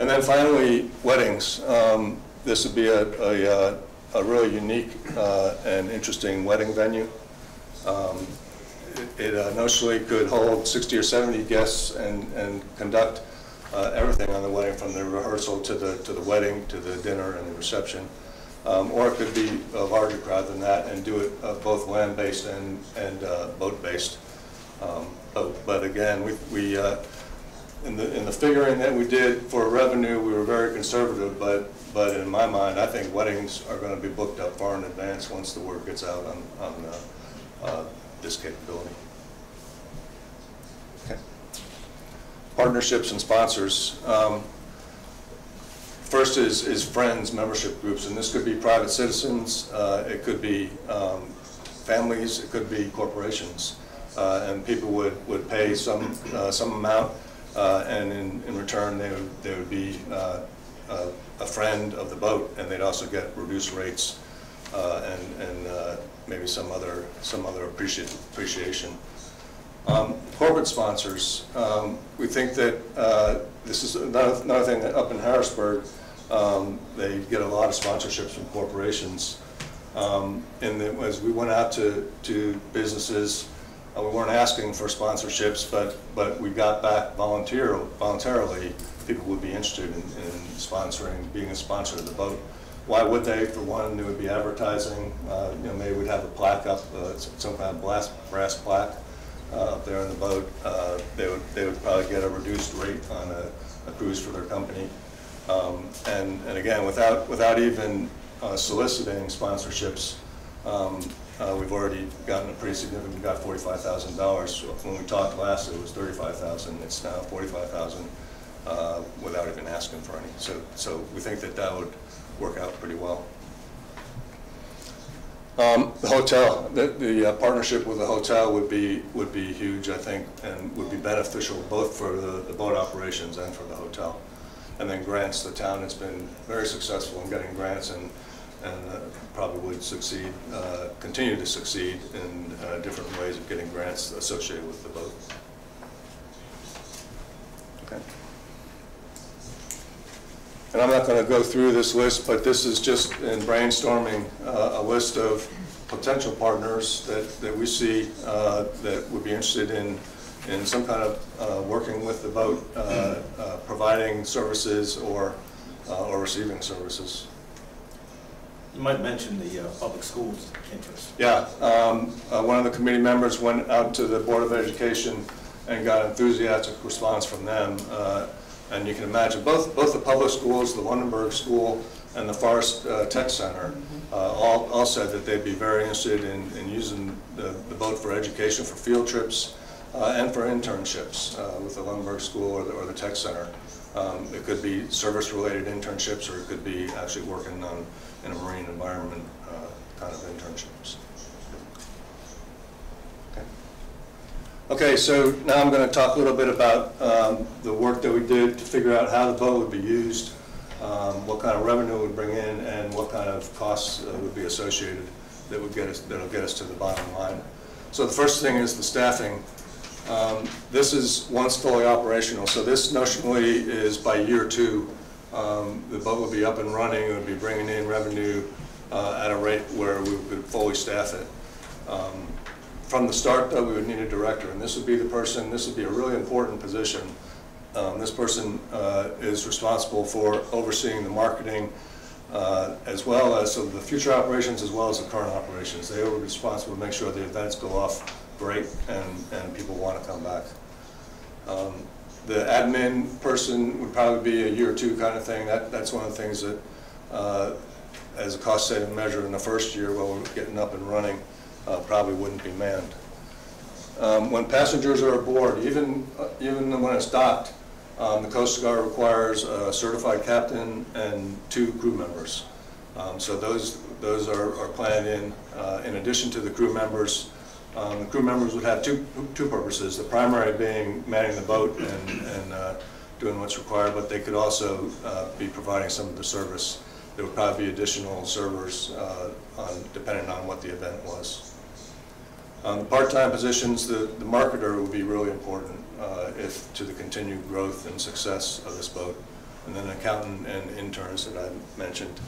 And then finally, weddings. Um, This would be a, a, uh, a really unique uh, and interesting wedding venue. Um, It it, uh, notionally could hold 60 or 70 guests and, and conduct uh, everything on the wedding, from the rehearsal to the, to the wedding, to the dinner and the reception. Um, Or it could be a larger crowd than that and do it uh, both land-based and, and uh, boat-based. Um, But, but again, we, we, uh, in the, in the figuring that we did for revenue, we were very conservative, but, but in my mind, I think weddings are gonna be booked up far in advance once the word gets out on, on uh, this capability. Partnerships and sponsors. Um, First is, is friends, membership groups, and this could be private citizens, uh, it could be um, families, it could be corporations. Uh, And people would, would pay some, uh, some amount, uh, and in, in return, they would, they would be uh, a friend of the boat, and they'd also get reduced rates uh, and, and maybe some other, some other appreciation. Um, Corporate sponsors, um, we think that this is another another thing that up in Harrisburg, um, they get a lot of sponsorships from corporations. Um, And that as we went out to, to businesses, uh, we weren't asking for sponsorships, but, but we got back volunteer, voluntarily, people would be interested in, in sponsoring, being a sponsor of the boat. Why would they? For one, it would be advertising, uh, you know, maybe we'd have a plaque up, uh, some kind of brass, brass plaque uh, up there in the boat. Uh, They would, they would probably get a reduced rate on a, a cruise for their company. Um, And, and again, without, without even uh, soliciting sponsorships, um, uh, we've already gotten a pretty significant, we got forty-five thousand dollars. When we talked last, it was thirty-five thousand, it's now forty-five thousand, uh, without even asking for any. So, so we think that that would work out pretty well. Um, The hotel, the, the uh, partnership with the hotel would be, would be huge, I think, and would be beneficial both for the, the boat operations and for the hotel. And then grants, the town has been very successful in getting grants and, and uh, probably would succeed, uh, continue to succeed in uh, different ways of getting grants associated with the boat. Okay. And I'm not going to go through this list, but this is just in brainstorming uh, a list of potential partners that, that we see uh, that would be interested in, in some kind of uh, working with the boat, uh, uh, providing services or, uh, or receiving services. You might mention the uh, public schools interest. Yeah, um, uh, one of the committee members went out to the Board of Education and got enthusiastic response from them. Uh, And you can imagine, both, both the public schools, the Lunenburg School and the Forrest uh, Tech Center, uh, all, all said that they'd be very interested in, in using the, the boat for education, for field trips, uh, and for internships uh, with the Lunenburg School or the, or the Tech Center. Um, It could be service-related internships, or it could be actually working on, in a marine environment uh, kind of internships. Okay. Okay, so now I'm going to talk a little bit about um, the work that we did to figure out how the boat would be used, um, what kind of revenue it would bring in, and what kind of costs uh, would be associated that would get us, that'll get us to the bottom line. So the first thing is the staffing. Um, This is once fully operational, so this notionally is by year two, um, the boat will be up and running, it would be bringing in revenue uh, at a rate where we could fully staff it. Um, From the start, though, we would need a director, and this would be the person, this would be a really important position. Um, This person uh, is responsible for overseeing the marketing, uh, as well as, so the future operations as well as the current operations. They are responsible to make sure the events go off great and, and people want to come back. Um, The admin person would probably be a year or two kind of thing. That, that's one of the things that, uh, as a cost-saving measure in the first year while we're getting up and running, uh, probably wouldn't be manned. Um, When passengers are aboard, even, uh, even when it's docked, um, the Coast Guard requires a certified captain and two crew members. Um, So those, those are are planned in, uh, in addition to the crew members. Um, The crew members would have two, two purposes, the primary being manning the boat and, and uh, doing what's required, but they could also uh, be providing some of the service. There would probably be additional servers, uh, on, depending on what the event was. Um, the Part-time positions, the, the marketer would be really important uh, if, to the continued growth and success of this boat. And then accountant and interns that I mentioned.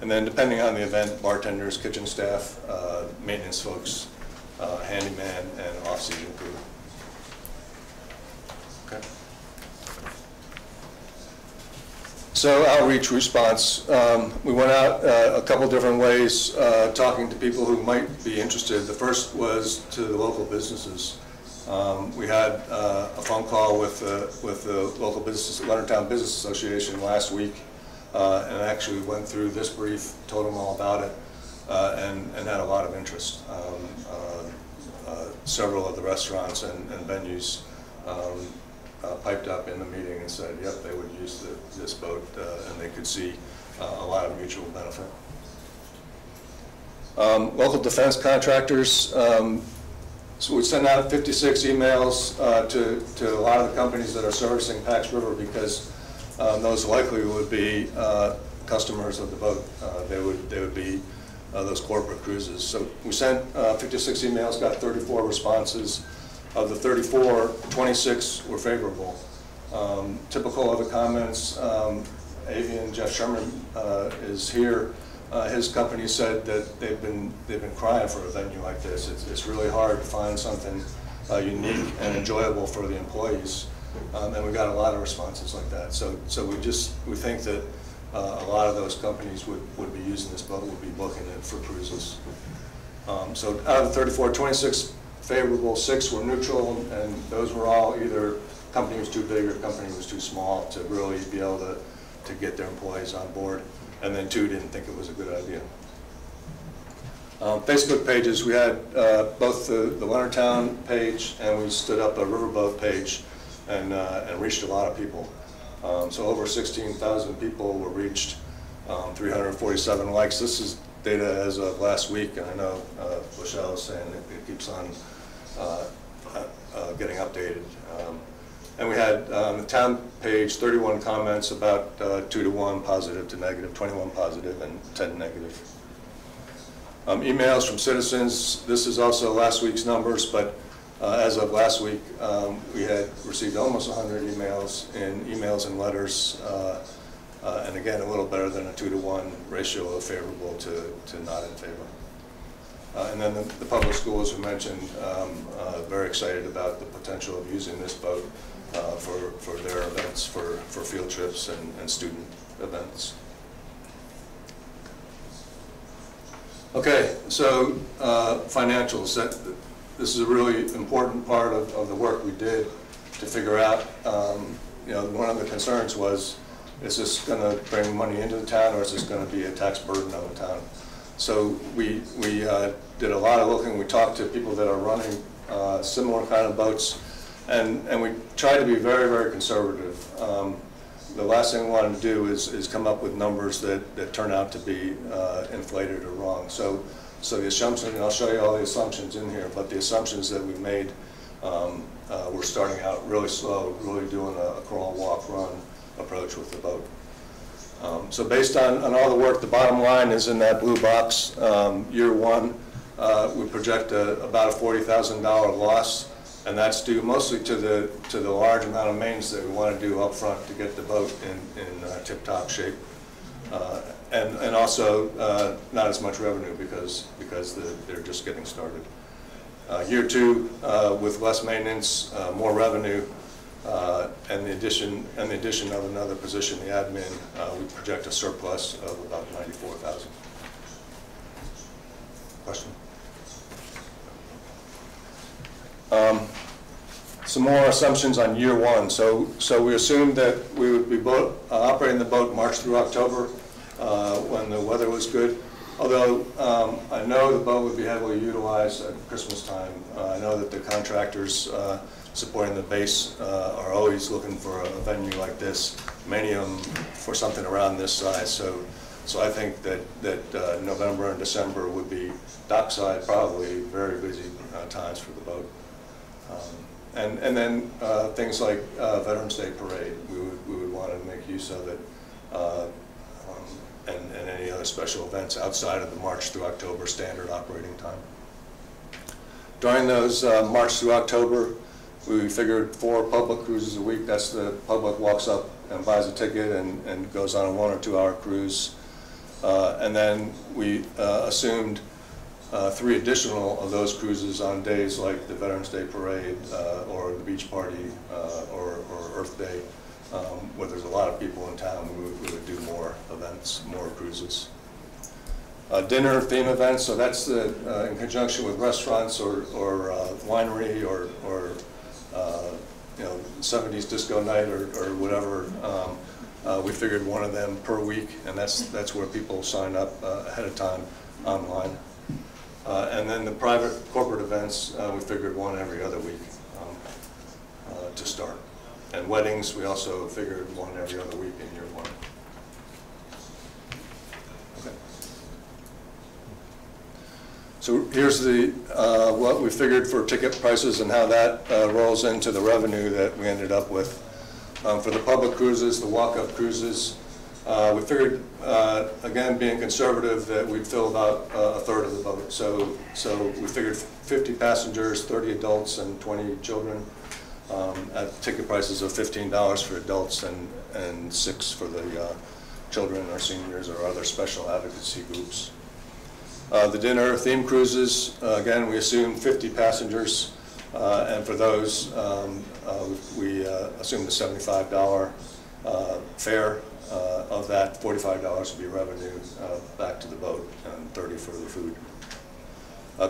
And then depending on the event, bartenders, kitchen staff, uh, maintenance folks, uh, handyman, and off-season crew. Okay. So outreach response, um, we went out uh, a couple different ways, uh, talking to people who might be interested. The first was to the local businesses. Um, We had uh, a phone call with, uh, with the local business, Leonardtown Business Association last week, uh, and actually went through this brief, told them all about it, and, and had a lot of interest. Um, uh, uh, Several of the restaurants and and venues um, uh, piped up in the meeting and said, yep, they would use the- this boat, uh, and they could see uh, a lot of mutual benefit. Um, Local defense contractors, um, so we sent out 56 emails uh, to, to a lot of the companies that are servicing Pax River because um, those likely would be uh, customers of the boat. Uh, They would, they would be uh, those corporate cruises. So we sent uh, 56 emails, got 34 responses. Of the 34, 26 were favorable. Um, Typical of the comments, um, Avian, Jeff Sherman uh, is here. Uh, His company said that they've been, they've been crying for a venue like this. It's, it's really hard to find something uh, unique and enjoyable for the employees. Um, And we got a lot of responses like that. So, so we just, we think that uh, a lot of those companies would, would be using this boat, would be booking it for cruises. Um, So out of the 34, 26 favorable, six were neutral, and those were all either company was too big or company was too small to really be able to, to get their employees on board. And then two didn't think it was a good idea. Um, Facebook pages, we had uh, both the the Leonardtown page and we stood up a Riverboat page and, uh, and reached a lot of people. Um, So over 16,000 people were reached, um, 347 likes. This is data as of last week, and I know uh, Michelle is saying it it keeps on uh, uh, getting updated. Um, And we had on the town page, 31 comments about uh, two to one positive to negative, 21 positive and 10 negative. Um, Emails from citizens, this is also last week's numbers, but uh, as of last week, um, we had received almost 100 emails in emails and letters, uh, uh, and again, a little better than a two to one ratio of favorable to, to not in favor. Uh, And then the, the public schools, we mentioned, um, uh, very excited about the potential of using this boat uh, for, for their events, for, for field trips and, and student events. Okay, so uh, financials, that, this is a really important part of, of the work we did to figure out, um, you know, one of the concerns was, is this going to bring money into the town or is this going to be a tax burden on the town? So we, we uh, did a lot of looking, we talked to people that are running uh, similar kind of boats, and, and we tried to be very, very conservative. Um, The last thing we wanted to do is, is come up with numbers that, that turn out to be uh, inflated or wrong. So, so the assumption, and I'll show you all the assumptions in here, but the assumptions that we made, um, uh, we're starting out really slow, really doing a crawl, walk, run approach with the boat. Um, So based on, on all the work, the bottom line is in that blue box. Um, Year one, uh, we project a- about a $40,000 loss, and that's due mostly to the, to the large amount of maintenance that we want to do up front to get the boat in, in uh, tip-top shape. Uh, And, and also uh, not as much revenue because, because the- they're just getting started. Uh, Year two, uh, with less maintenance, uh, more revenue, uh, and the addition, and the addition of another position, the admin, uh, we project a surplus of about 94,000. Question? Um, Some more assumptions on year one. So, so we assumed that we would be boat, operating the boat March through October, uh, when the weather was good. Although um, I know the boat would be heavily utilized at Christmas time. Uh, I know that the contractors uh, supporting the base uh, are always looking for a venue like this, many of them for something around this size. So, so I think that, that uh, November and December would be dockside, probably very busy times for the boat. Um, And, and then things like Veterans Day Parade, we would, we would want to make use of it. And, and any other special events outside of the March through October standard operating time. During those uh, March through October, we figured four public cruises a week. That's the public walks up and buys a ticket and, and goes on a one or two hour cruise. Uh, And then we uh, assumed uh, three additional of those cruises on days like the Veterans Day Parade uh, or the beach party uh, or, or Earth Day, um, where there's a lot of people in town, we would, we would do more events, more cruises. Uh, dinner theme events, so that's the, uh, in conjunction with restaurants or, or uh, winery or, or uh, you know, 70s disco night or, or whatever. Um, uh, we figured one of them per week, and that's, that's where people sign up uh, ahead of time online. And then the private corporate events, we figured one every other week um, to start. And weddings, we also figured one every other week in year one. Okay. So here's the, uh, what we figured for ticket prices and how that uh, rolls into the revenue that we ended up with. Um, For the public cruises, the walk-up cruises, uh, we figured, uh, again, being conservative, that we'd fill about uh, a third of the boat. So, so we figured 50 passengers, 30 adults, and 20 children, um, at ticket prices of $15 for adults and, and six for the uh, children or seniors or other special advocacy groups. Uh, The dinner theme cruises, uh, again, we assume 50 passengers, uh, and for those, um, uh, we uh, assumed the $75 uh, fare. Of that, $45 would be revenue back to the boat, and 30 for the food.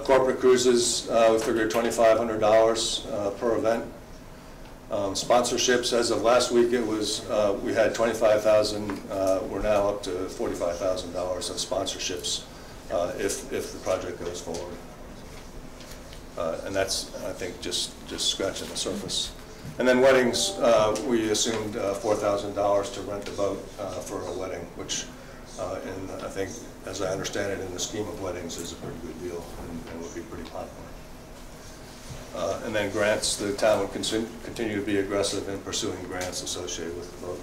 Corporate cruises, we figure $2,500 uh, per event. Um, Sponsorships, as of last week, it was, uh, we had 25,000, uh, we're now up to $45,000 of sponsorships uh, if, if the project goes forward. Uh, And that's, I think, just, just scratching the surface. And then weddings, uh, we assumed uh, $4,000 to rent the boat for a wedding, which, in, I think, as I understand it, in the scheme of weddings, is a pretty good deal and and would be pretty popular. Uh, And then grants, the town consin- continue to be aggressive in pursuing grants associated with the boat.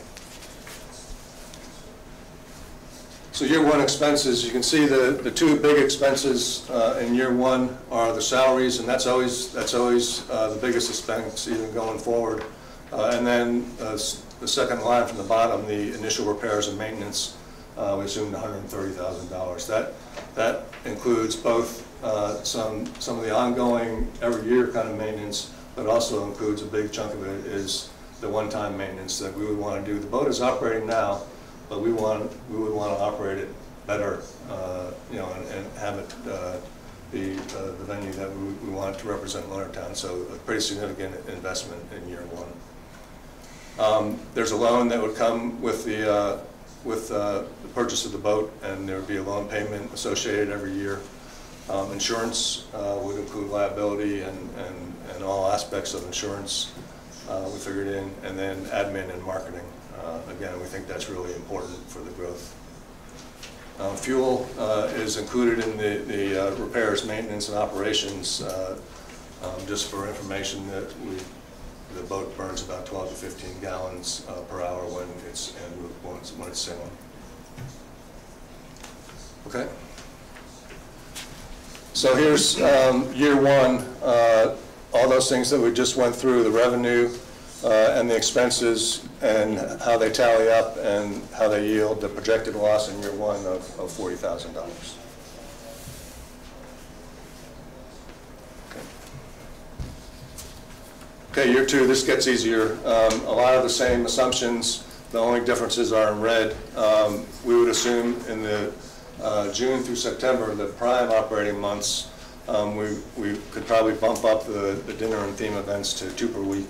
So year one expenses, you can see the, the two big expenses uh, in year one are the salaries, and that's always, that's always uh, the biggest expense even going forward. Uh, And then uh, the second line from the bottom, the initial repairs and maintenance, uh, we assumed $130,000. That, that includes both uh, some, some of the ongoing, every year kind of maintenance, but also includes a big chunk of it is the one-time maintenance that we would want to do. The boat is operating now, but we want, we would want to operate it better, uh, you know, and and have it uh, be uh, the venue that we we want to represent Leonardtown. So a pretty significant investment in year one. Um, There's a loan that would come with the, uh, with uh, the purchase of the boat, and there would be a loan payment associated every year. Um, Insurance uh, would include liability and, and and all aspects of insurance, uh, we figured in, and then admin and marketing. Uh, Again, we think that's really important for the growth. Uh, Fuel uh, is included in the the repairs, maintenance, and operations, um, just for information that we, the boat burns about 12 to 15 gallons uh, per hour when it's, and when it's, when it's sailing. Okay? So here's um, year one, uh, all those things that we just went through, the revenue uh, and the expenses and how they tally up and how they yield the projected loss in year one of of $40,000. Okay, year two, this gets easier. Um, A lot of the same assumptions, the only differences are in red. Um, We would assume in the uh, June through September, the prime operating months, um, we we could probably bump up the the dinner and theme events to two per week.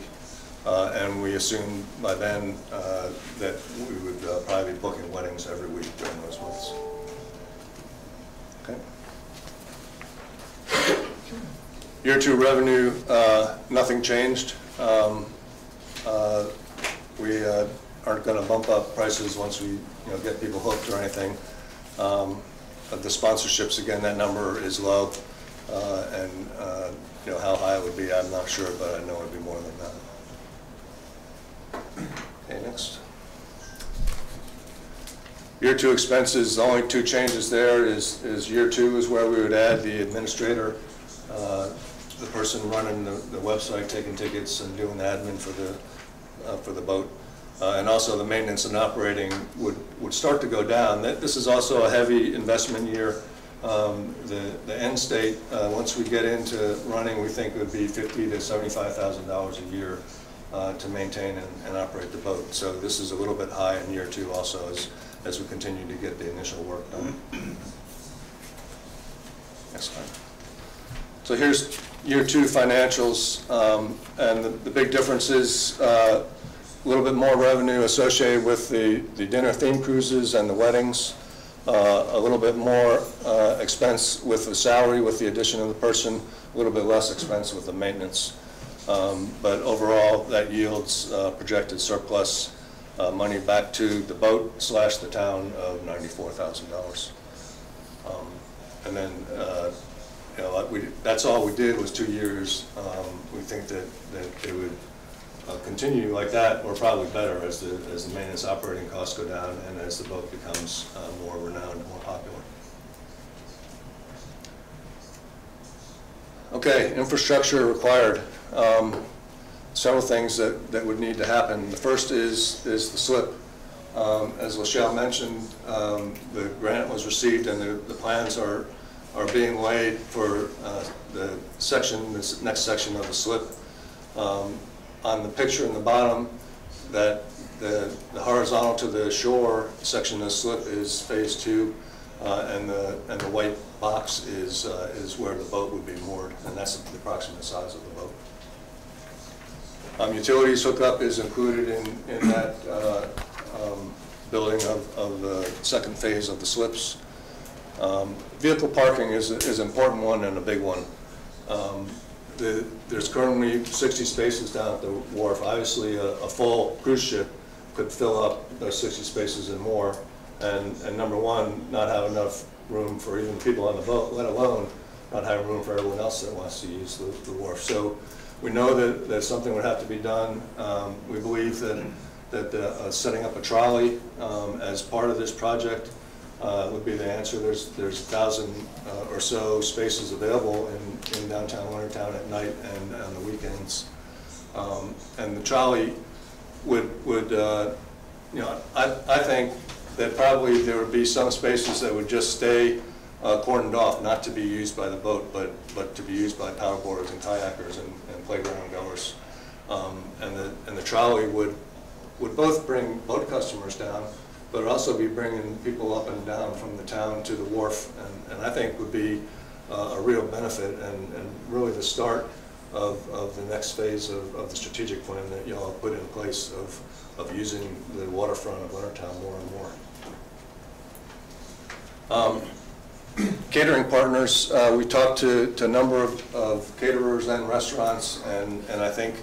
Uh, And we assume by then uh, that we would uh, probably be booking weddings every week during those months. Okay. Year two revenue, uh, nothing changed. Um, uh, We uh, aren't going to bump up prices once we, you know, get people hooked or anything. Um, The sponsorships, again, that number is low, uh, and, uh, you know, how high it would be, I'm not sure, but I know it'd be more than that. Okay, next. Year two expenses, the only two changes there is, is year two is where we would add the administrator, uh, the person running the, the website, taking tickets and doing the admin for the, uh, for the boat. Uh, and also the maintenance and operating would, would start to go down. That, this is also a heavy investment year. Um, the, the end state, uh, once we get into running, we think would be fifty to seventy-five thousand dollars a year uh, to maintain and, and operate the boat. So this is a little bit high in year two also as, as we continue to get the initial work done. Next slide. So here's year two financials, um, and the, the big difference is uh, a little bit more revenue associated with the, the dinner theme cruises and the weddings, uh, a little bit more uh, expense with the salary with the addition of the person, a little bit less expense with the maintenance. Um, But overall, that yields uh, projected surplus uh, money back to the boat slash the town of $94,000. Um, And then, uh, you know, we, that's all we did was two years. Um, We think that, that it would uh, continue like that, or probably better, as the, as the maintenance operating costs go down and as the boat becomes uh, more renowned, more popular. Okay, infrastructure required. Um, Several things that, that would need to happen. The first is, is the slip. Um, As Laschelle mentioned, um, the grant was received and the, the plans are, are being laid for uh, the section, this next section of the slip. Um, On the picture in the bottom, that the the horizontal to the shore section of the slip is phase two, uh, and the, and the white box is, uh, is where the boat would be moored, and that's the approximate size of the boat. Um, Utilities hookup is included in, in that uh, um, building of, of the second phase of the slips. Um, Vehicle parking is, is an important one and a big one. Um, the- There's currently 60 spaces down at the wharf. Obviously, a, a full cruise ship could fill up those 60 spaces and more. And, and number one, not have enough room for even people on the boat, let alone not having room for everyone else that wants to use the, the wharf. So we know that, that something would have to be done. Um, We believe that, that uh, setting up a trolley um, as part of this project uh, would be the answer. There's, there's a thousand uh, or so spaces available in, in downtown Leonardtown at night and on the weekends. Um, And the trolley would, would, uh, you know, I, I think that probably there would be some spaces that would just stay uh, cordoned off, not to be used by the boat, but, but to be used by paddleboarders and kayakers and and playground goers. Um, And the, and the trolley would, would both bring boat customers down, but also be bringing people up and down from the town to the wharf, and, and I think would be uh, a real benefit and, and really the start of, of the next phase of, of the strategic plan that y'all have put in place of, of using the waterfront of Leonardtown more and more. Um, Catering partners, uh, we talked to, to a number of, of caterers and restaurants, and, and I think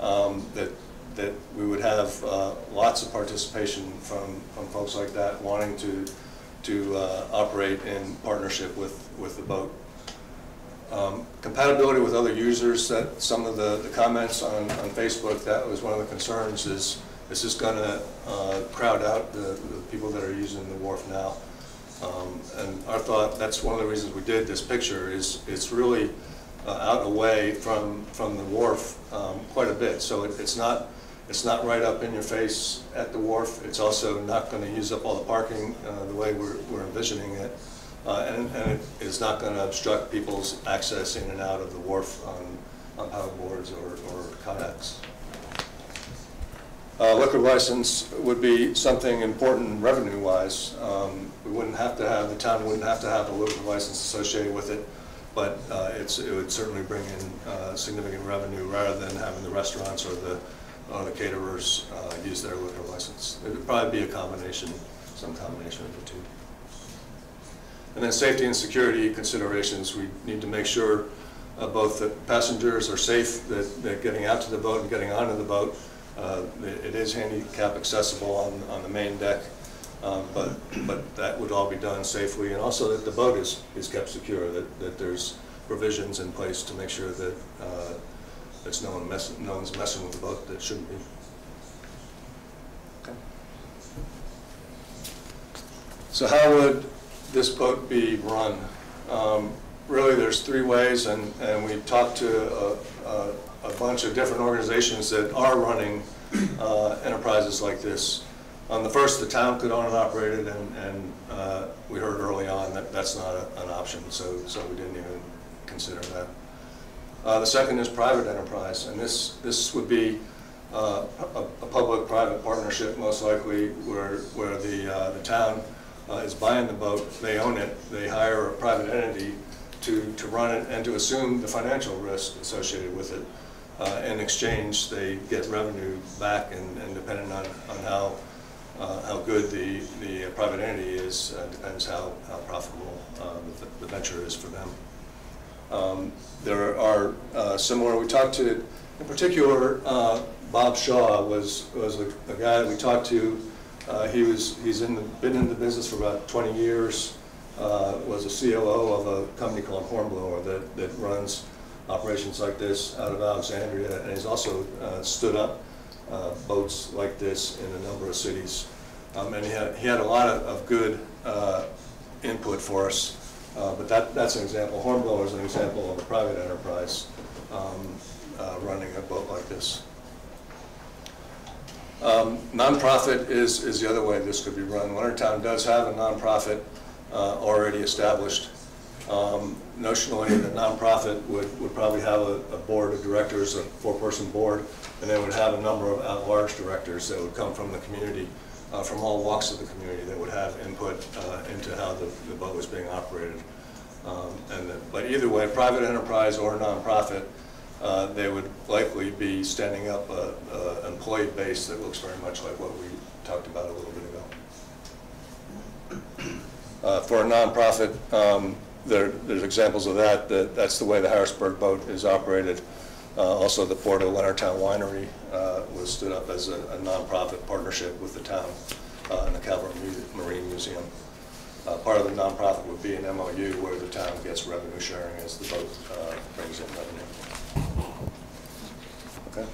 um, that, that we would have uh, lots of participation from, from folks like that wanting to, to uh, operate in partnership with, with the boat. Um, Compatibility with other users, that some of the, the comments on, on Facebook, that was one of the concerns, is, is this gonna uh, crowd out the, the people that are using the wharf now? Um, And our thought, that's one of the reasons we did this picture, is it's really uh, out away from, from the wharf um, quite a bit. So it- it's not, it's not right up in your face at the wharf. It's also not going to use up all the parking uh, the way we're we're envisioning it. Uh, And and it is not going to obstruct people's access in and out of the wharf on on paddleboards or or kayaks. Uh, Liquor license would be something important revenue-wise. Um, We wouldn't have to have, the town wouldn't have to have a liquor license associated with it, but uh, it's, it would certainly bring in uh, significant revenue rather than having the restaurants or the, or the caterers uh, use their liquor license. It would probably be a combination, some combination of the two. And then safety and security considerations, we need to make sure uh, both that passengers are safe, that that getting out to the boat and getting onto the boat. Uh, It is handicap accessible on, on the main deck, um, but, but that would all be done safely. And also that the boat is, is kept secure, that, that there's provisions in place to make sure that there's no one messing, no one's messing with the boat that shouldn't be. Okay. So how would this boat be run? Um, Really, there's three ways, and, and we talked to a, a, a bunch of different organizations that are running uh, enterprises like this. On the first, the town could own and operate it, and, and uh, we heard early on that that's not a- an option, so, so we didn't even consider that. Uh, The second is private enterprise, and this, this would be uh, a, a public-private partnership, most likely, where, where the, uh, the town uh, is buying the boat, they own it, they hire a private entity to, to run it and to assume the financial risk associated with it. Uh, In exchange, they get revenue back, and, and depending on, on how, uh, how good the, the private entity is, depends how, how profitable the the venture is for them. Um, There are uh, similar, we talked to, in particular, uh, Bob Shaw was, was a a guy that we talked to. Uh, He was, he's in, the been in the business for about 20 years, uh, was a COO of a company called Hornblower that, that runs operations like this out of Alexandria, and he's also uh, stood up uh, boats like this in a number of cities. Um, And he had, he had a lot of, of good input for us, uh, but that, that's an example. Hornblower is an example of a private enterprise um, uh, running a boat like this. Um, Nonprofit is, is the other way this could be run. Leonardtown does have a nonprofit uh, already established. Um, Notionally, the nonprofit would, would probably have a, a board of directors, a four-person board, and they would have a number of at-large directors that would come from the community, uh, from all walks of the community, that would have input uh, into how the, the boat was being operated. Um, And, but either way, private enterprise or nonprofit, uh, they would likely be standing up a, a employee base that looks very much like what we talked about a little bit ago. Uh, For a nonprofit, um, there, there's examples of that, that, that's the way the Harrisburg boat is operated. Uh, Also, the Port of Leonardtown Winery uh, was stood up as a a nonprofit partnership with the town uh, and the Calvert Marine Museum. Part of the nonprofit would be an MOU where the town gets revenue sharing as the boat brings in revenue. Okay?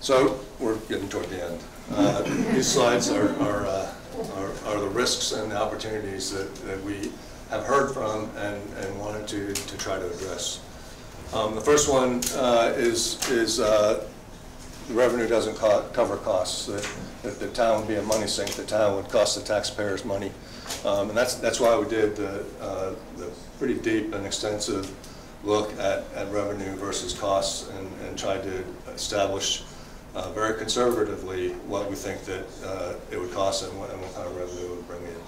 So, we're getting toward the end. Uh, These slides are, are, uh, are are the risks and the opportunities that, that we have heard from and, and wanted to, to try to address. Um, The first one uh, is, is uh, revenue doesn't co- cover costs, that, that the town would be a money sink, the town would cost the taxpayers money. Um, And that's, that's why we did the, uh, the pretty deep and extensive look at, at revenue versus costs and, and tried to establish uh, very conservatively what we think that uh, it would cost and what, and what kind of revenue it would bring in.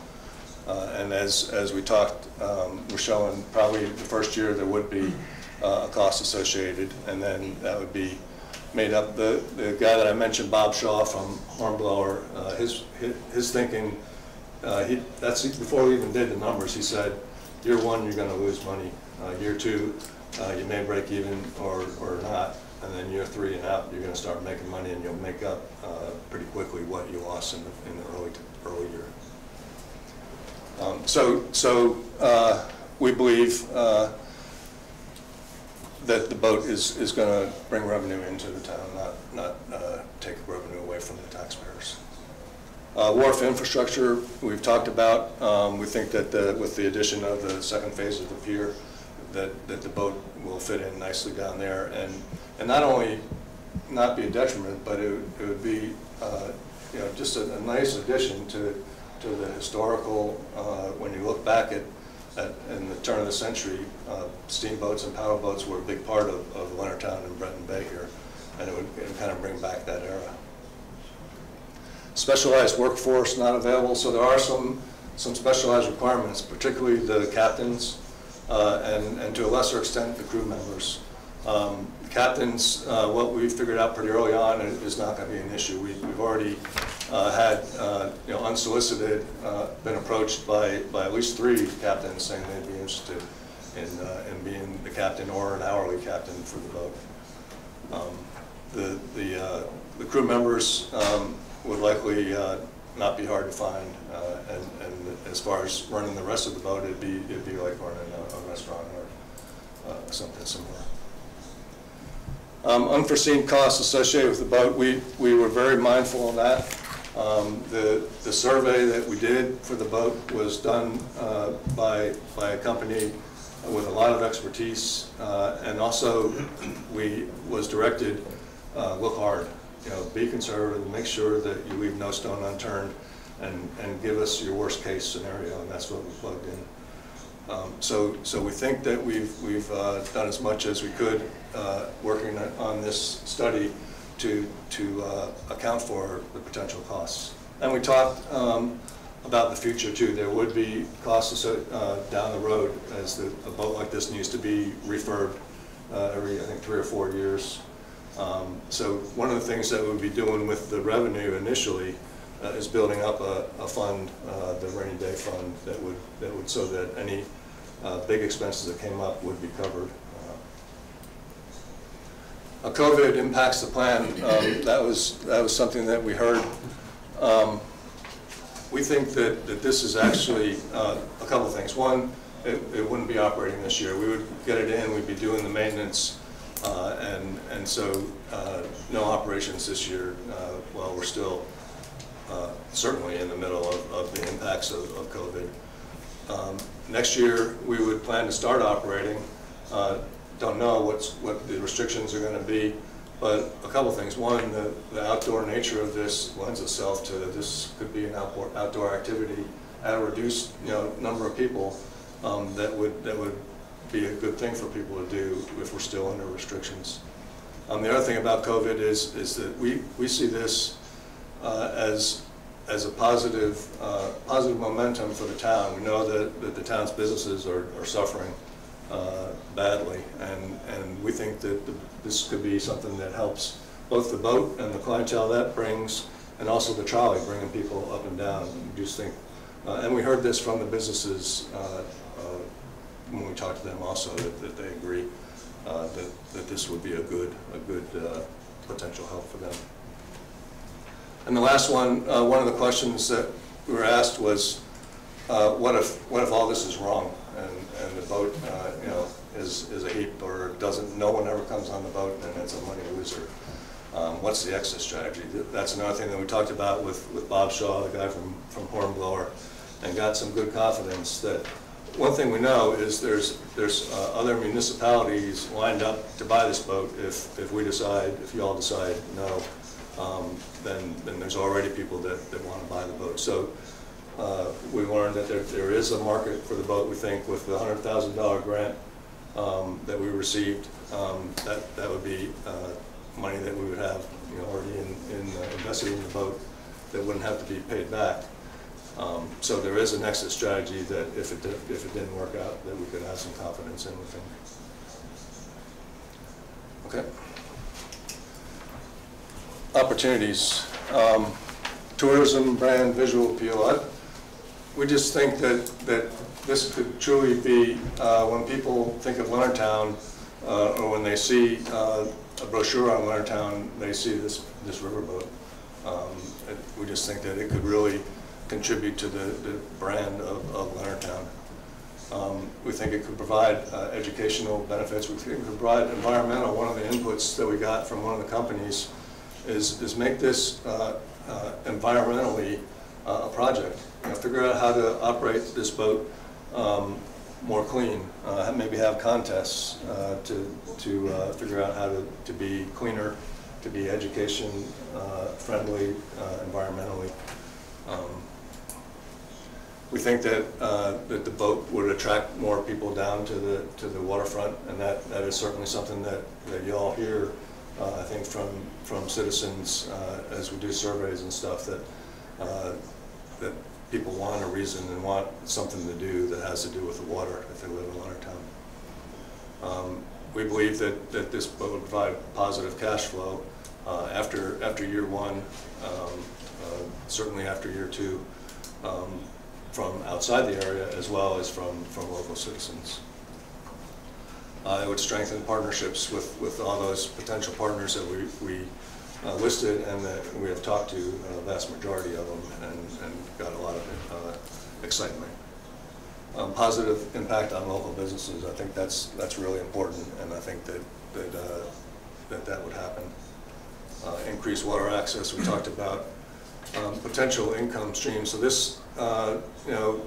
Uh, And as, as we talked, um, we're showing probably the first year there would be uh, a cost associated, and then that would be made up, the, the guy that I mentioned, Bob Shaw from Hornblower, uh, his, his- thinking, uh, he, that's, before we even did the numbers, he said, year one, you're gonna lose money. Uh, Year two, uh, you may break even or, or not, and then year three and out, you're gonna start making money and you'll make up uh, pretty quickly what you lost in the, in the early, early year. Um, So, so we believe uh, that the boat is, is going to bring revenue into the town, not, not uh, take revenue away from the taxpayers. Uh, Wharf infrastructure, we've talked about. Um, We think that the- with the addition of the second phase of the pier, that, that the boat will fit in nicely down there. And, and not only not be a detriment, but it would, it would be, uh, you know, just a, a nice addition to, to the historical, uh, when you look back at, at, in the turn of the century, uh, steamboats and power boats were a big part of, of Leonardtown and Breton Bay here, and it would, it would kind of bring back that era. Specialized workforce not available, so there are some, some specialized requirements, particularly the captains, uh, and, and to a lesser extent, the crew members. Um, Captains, uh, what we figured out pretty early on is not going to be an issue. We- We've already uh, had, uh, you know, unsolicited, uh, been approached by, by at least three captains saying they'd be interested in, uh, in being the captain or an hourly captain for the boat. Um, The, the, uh, the crew members um, would likely not be hard to find, and, and as far as running the rest of the boat, it'd be, it'd be like running a a restaurant or something similar. Um, Unforeseen costs associated with the boat, we, we were very mindful of that. Um, The, the survey that we did for the boat was done uh, by, by a company with a lot of expertise, uh, and also we was directed, uh, look hard, you know, be conservative, make sure that you leave no stone unturned, and, and give us your worst case scenario, and that's what we plugged in. Um, So, so we think that we've, we've uh, done as much as we could, uh, working on this study to, to uh, account for the potential costs. And we talked um, about the future too. There would be costs uh, down the road as the, a boat like this needs to be refurbed uh, every, I think, three or four years. Um, So one of the things that we'll be doing with the revenue initially uh, is building up a, a fund, uh, the rainy day fund, that would, that would, so that any uh, big expenses that came up would be covered. Uh, COVID impacts the plan, um, that was, that was something that we heard. Um, We think that, that this is actually uh, a couple of things. One, it, it wouldn't be operating this year. We would get it in, we'd be doing the maintenance, uh, and, and so uh, no operations this year uh, while we're still uh, certainly in the middle of, of the impacts of, of COVID. Um, Next year, we would plan to start operating. Uh, Don't know what's, what the restrictions are going to be, but a couple things. One, the, the outdoor nature of this lends itself to, this could be an outdoor, outdoor activity at a reduced, you know, number of people um, that would, that would be a good thing for people to do if we're still under restrictions. Um, The other thing about COVID is, is that we, we see this as, as a positive, uh, positive momentum for the town. We know that, that the town's businesses are, are suffering uh, badly, and, and we think that the- this could be something that helps both the boat and the clientele that brings, and also the trolley, bringing people up and down. We just think, uh, and we heard this from the businesses uh, uh, when we talked to them also, that, that they agree uh, that, that this would be a good, a good uh, potential help for them. And the last one, uh, one of the questions that we were asked was, uh, what if, what if all this is wrong? And, and the boat, uh, you know, is, is a heap, or doesn't, no one ever comes on the boat and it's a money loser? Um, What's the exit strategy? That's another thing that we talked about with, with Bob Shaw, the guy from, from Hornblower, and got some good confidence that, one thing we know is there's, there's uh, other municipalities lined up to buy this boat if, if we decide, if you all decide no, um, then, then there's already people that, that want to buy the boat. So uh, we learned that there, there is a market for the boat, we think, with the hundred thousand dollar grant um, that we received. um, That, that would be uh, money that we would have, you know, already in, in, uh, invested in the boat that wouldn't have to be paid back. Um, So there is an exit strategy that if it, did- if it didn't work out, that we could have some confidence in, we think. Okay. Opportunities. Um, Tourism, brand, visual appeal. I- We just think that, that this could truly be, uh, when people think of Leonardtown, uh, or when they see uh, a brochure on Leonardtown, they see this, this riverboat. Um, it- We just think that it could really contribute to the, the brand of, of Leonardtown. Um, We think it could provide uh, educational benefits, we think it could provide environmental. One of the inputs that we got from one of the companies is, is make this uh, uh, environmentally uh, a project. You know, figure out how to operate this boat um, more clean, uh, maybe have contests uh, to, to figure out how to, to be cleaner, to be education friendly, environmentally. Um, we think that, uh, that the boat would attract more people down to the, to the waterfront, and that, that is certainly something that, that you all hear, uh, I think, from, from citizens uh, as we do surveys and stuff, that, uh, that people want a reason and want something to do that has to do with the water if they live in Leonardtown. Um, we believe that, that this would provide positive cash flow uh, after, after year one, um, uh, certainly after year two. Um, from outside the area as well as from, from local citizens. Uh, it would strengthen partnerships with, with all those potential partners that we, we uh, listed and that we have talked to a vast majority of them and, and got a lot of uh, excitement. Um, positive impact on local businesses, I think that's, that's really important and I think that that, uh, that, that would happen. Uh, increased water access, we talked about um, potential income streams. So this uh, you know,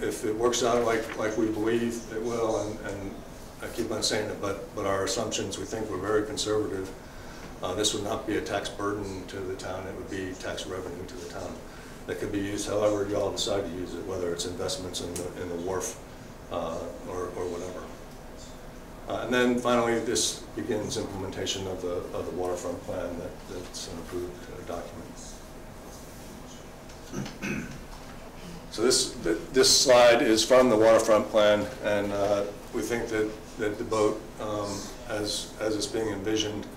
if it works out like, like we believe it will, and, and I keep on saying it, but, but our assumptions, we think we're very conservative, uh, this would not be a tax burden to the town, it would be tax revenue to the town. That could be used however you all decide to use it, whether it's investments in the, in the wharf uh, or, or whatever. Uh, and then finally, this begins implementation of the, of the waterfront plan that, that's an approved uh, document. So this, this slide is from the waterfront plan, and uh, we think that, that the boat, um, as, as it's being envisioned,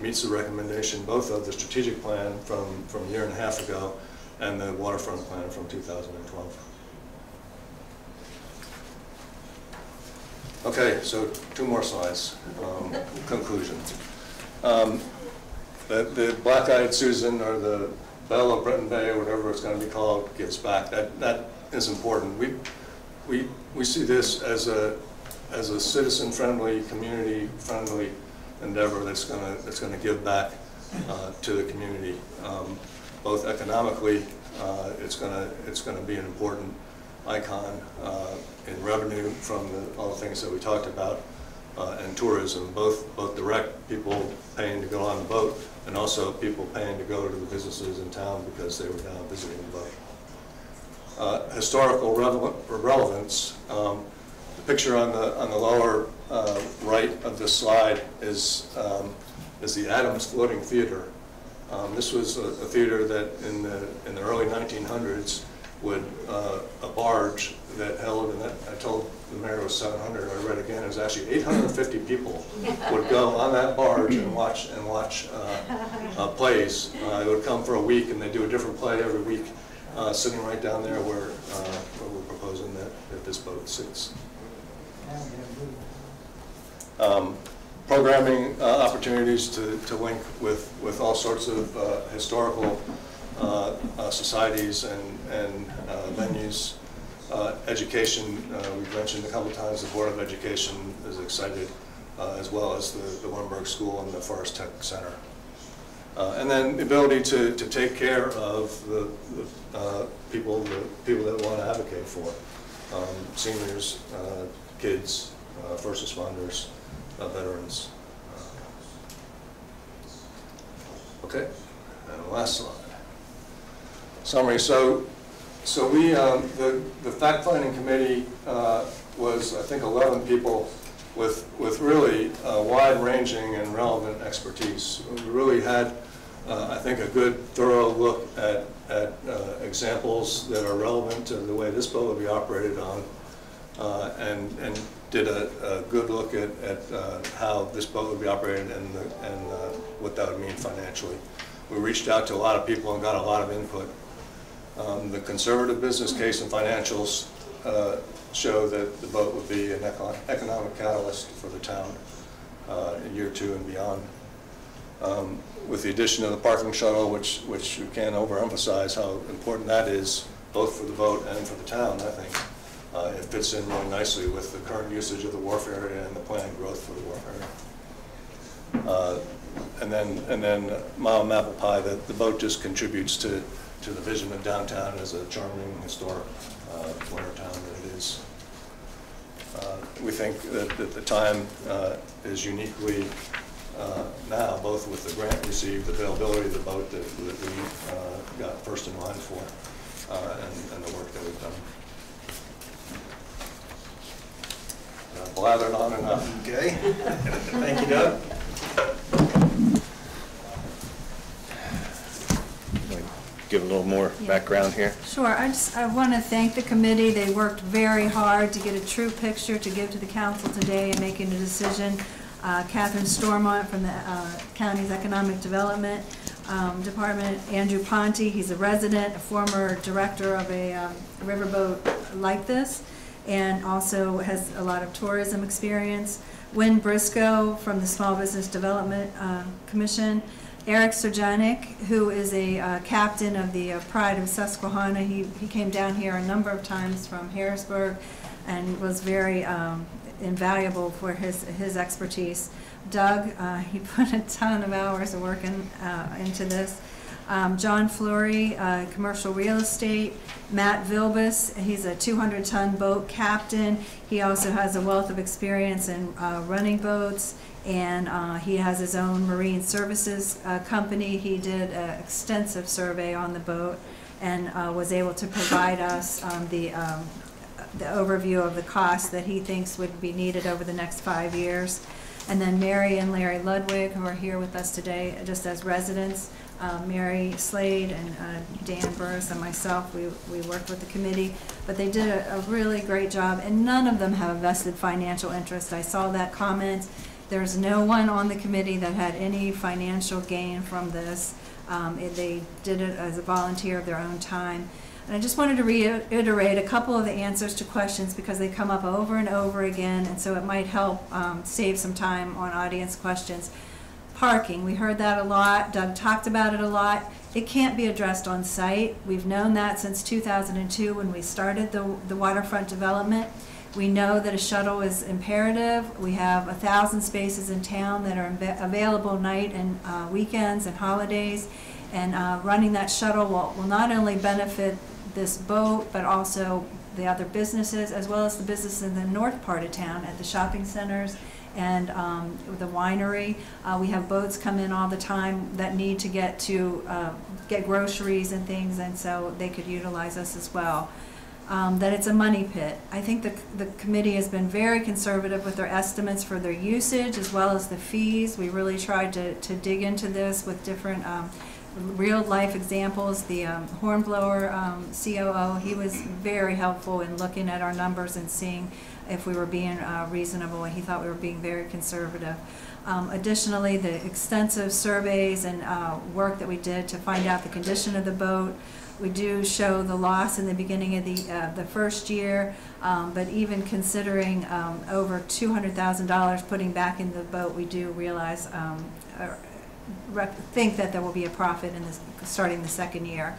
meets the recommendation both of the strategic plan from, from a year and a half ago and the waterfront plan from 2012. Okay, so two more slides. Um, Conclusion. Um, The, the black-eyed Susan, or the Belle of Breton Bay, or whatever it's going to be called, gives back. That, that is important. We, we, we see this as a, as a citizen-friendly, community-friendly endeavor that's going to, that's going to give back uh, to the community, um, both economically, uh, it's going to, it's going to be an important icon uh, in revenue from the, all the things that we talked about, uh, and tourism, both, both direct people paying to go on the boat, and also people paying to go to the businesses in town because they were down visiting the boat. Uh, historical relevance, um, picture on the, on the lower uh, right of this slide is, um, is the Adams Floating Theater. Um, this was a, a, theater that in the, in the early 1900s would, uh, a barge that held, and that, I told the mayor was 700, I read again, it was actually 850 people would go on that barge and watch, and watch uh, uh, plays. Uh, it would come for a week and they do a different play every week, uh, sitting right down there where, uh, where we're proposing that, that this boat sits. Um, programming uh, opportunities to, to link with, with all sorts of uh, historical uh, uh societies and, and uh, venues. Uh, education, we've mentioned a couple times, the Board of Education is excited, as well as the, the School and the Forrest Tech Center. and then the ability to, to take care of the, the people, the people that want to advocate for, um, seniors, kids, first responders, uh, veterans. Okay, and last slide. Summary. So, so we, um, the, the fact finding committee uh, was, I think, 11 people with, with really uh, wide ranging and relevant expertise. We really had, uh, I think, a good thorough look at, at uh, examples that are relevant to the way this boat will be operated on uh, and, and did a, a good look at, at uh, how this boat would be operated and, the, and uh, what that would mean financially. We reached out to a lot of people and got a lot of input. Um, the conservative business case and financials uh, show that the boat would be an eco economic catalyst for the town uh, in year two and beyond. Um, with the addition of the parking shuttle, which, which you can't overemphasize how important that is, both for the boat and for the town, I think. Uh, it fits in really nicely with the current usage of the wharf area and the planned growth for the wharf area. Uh, and then, and then Mile Apple Pie, the, the boat just contributes to, to the vision of downtown as a charming, historic uh, town that it is. Uh, We think that that the time uh, is uniquely uh, now, both with the grant received, the availability of the boat that that we uh, got first in line for, uh, and and the work that we've done. Uh, Blathered on enough, okay? Thank you, Doug. Give a little more Yeah. background here. Sure, I just, I want to thank the committee. They worked very hard to get a true picture to give to the council today in making a decision. Uh, Catherine Stormont from the uh, county's Economic Development um, Department, Andrew Ponte, he's a resident, a former director of a um, riverboat like this, and also has a lot of tourism experience. Wynn Briscoe from the Small Business Development uh, Commission, Eric Surjanic, who is a uh, captain of the uh, Pride of Susquehanna. He, he came down here a number of times from Harrisburg and was very um, invaluable for his, his expertise. Doug, uh, he put a ton of hours of working uh, into this. Um, John Fleury, uh, commercial real estate. Matt Vilbus, he's a 200-ton boat captain. He also has a wealth of experience in uh, running boats, and uh, he has his own marine services uh, company. He did an extensive survey on the boat and uh, was able to provide us um, the, um, the overview of the costs that he thinks would be needed over the next five years. And then Mary and Larry Ludwig, who are here with us today, just as residents. Uh, Mary Slade and uh, Dan Burris and myself, we, we worked with the committee, but they did a, a really great job, and none of them have a vested financial interest. I saw that comment. There's no one on the committee that had any financial gain from this. Um, it- They did it as a volunteer of their own time. And I just wanted to reiterate a couple of the answers to questions because they come up over and over again, and so it might help um, save some time on audience questions. Parking, we heard that a lot. Doug talked about it a lot. It can't be addressed on site. We've known that since 2002 when we started the, the waterfront development. We know that a shuttle is imperative. We have a thousand spaces in town that are available night and uh, weekends and holidays. And uh, running that shuttle will, will not only benefit this boat, but also the other businesses, as well as the businesses in the north part of town at the shopping centers and um, the winery. Uh, we have boats come in all the time that need to get to uh, get groceries and things, and so they could utilize us as well. Um, that it's a money pit. I think the, the committee has been very conservative with their estimates for their usage as well as the fees. We really tried to, to dig into this with different um, real life examples. The um, Hornblower um, COO, he was very helpful in looking at our numbers and seeing if we were being uh, reasonable, and he thought we were being very conservative. Um, additionally, the extensive surveys and uh, work that we did to find out the condition of the boat. We do show the loss in the beginning of the, uh, the first year, um, but even considering um, over $200,000 putting back in the boat, we do realize, um, think that there will be a profit in this, starting the second year.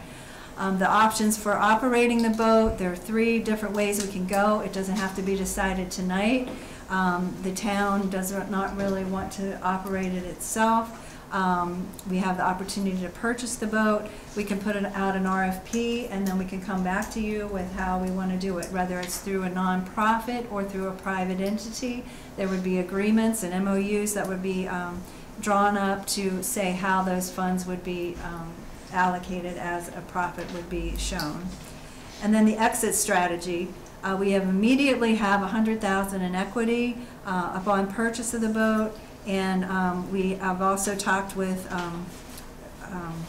Um, the options for operating the boat, there are three different ways we can go. It doesn't have to be decided tonight. Um, the town does not really want to operate it itself. Um, we have the opportunity to purchase the boat. We can put it out an RFP, and then we can come back to you with how we want to do it, whether it's through a nonprofit or through a private entity. There would be agreements and MOUs that would be um, drawn up to say how those funds would be um, allocated as a profit would be shown. And then the exit strategy, uh, we have immediately have a hundred thousand in equity, uh, upon purchase of the boat. And, um, we have also talked with, um, um,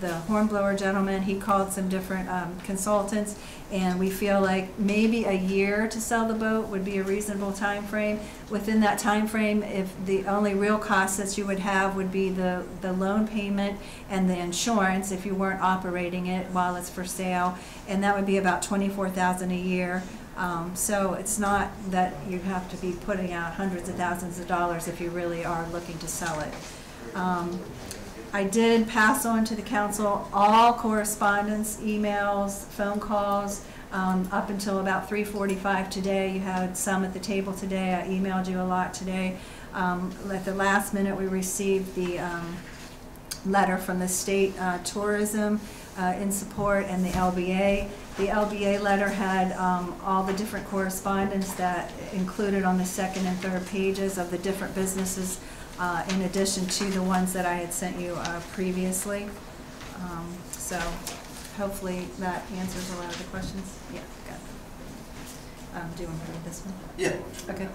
the hornblower gentleman, he called some different, um, consultants. And we feel like maybe a year to sell the boat would be a reasonable time frame. Within that time frame, if the only real costs that you would have would be the, the loan payment and the insurance if you weren't operating it while it's for sale. And that would be about twenty-four thousand a year. Um, so it's not that you have to be putting out hundreds of thousands of dollars if you really are looking to sell it. Um, I did pass on to the council all correspondence, emails, phone calls, um, up until about three forty-five today. You had some at the table today. I emailed you a lot today. Um, at the last minute, we received the, um, letter from the state uh, tourism uh, in support and the LBA. The LBA letter had um, all the different correspondence that included on the second and third pages of the different businesses, uh, in addition to the ones that I had sent you uh, previously. Um, So hopefully that answers a lot of the questions. Yeah, got it. Um, Do you want to read this one? Yeah. Okay.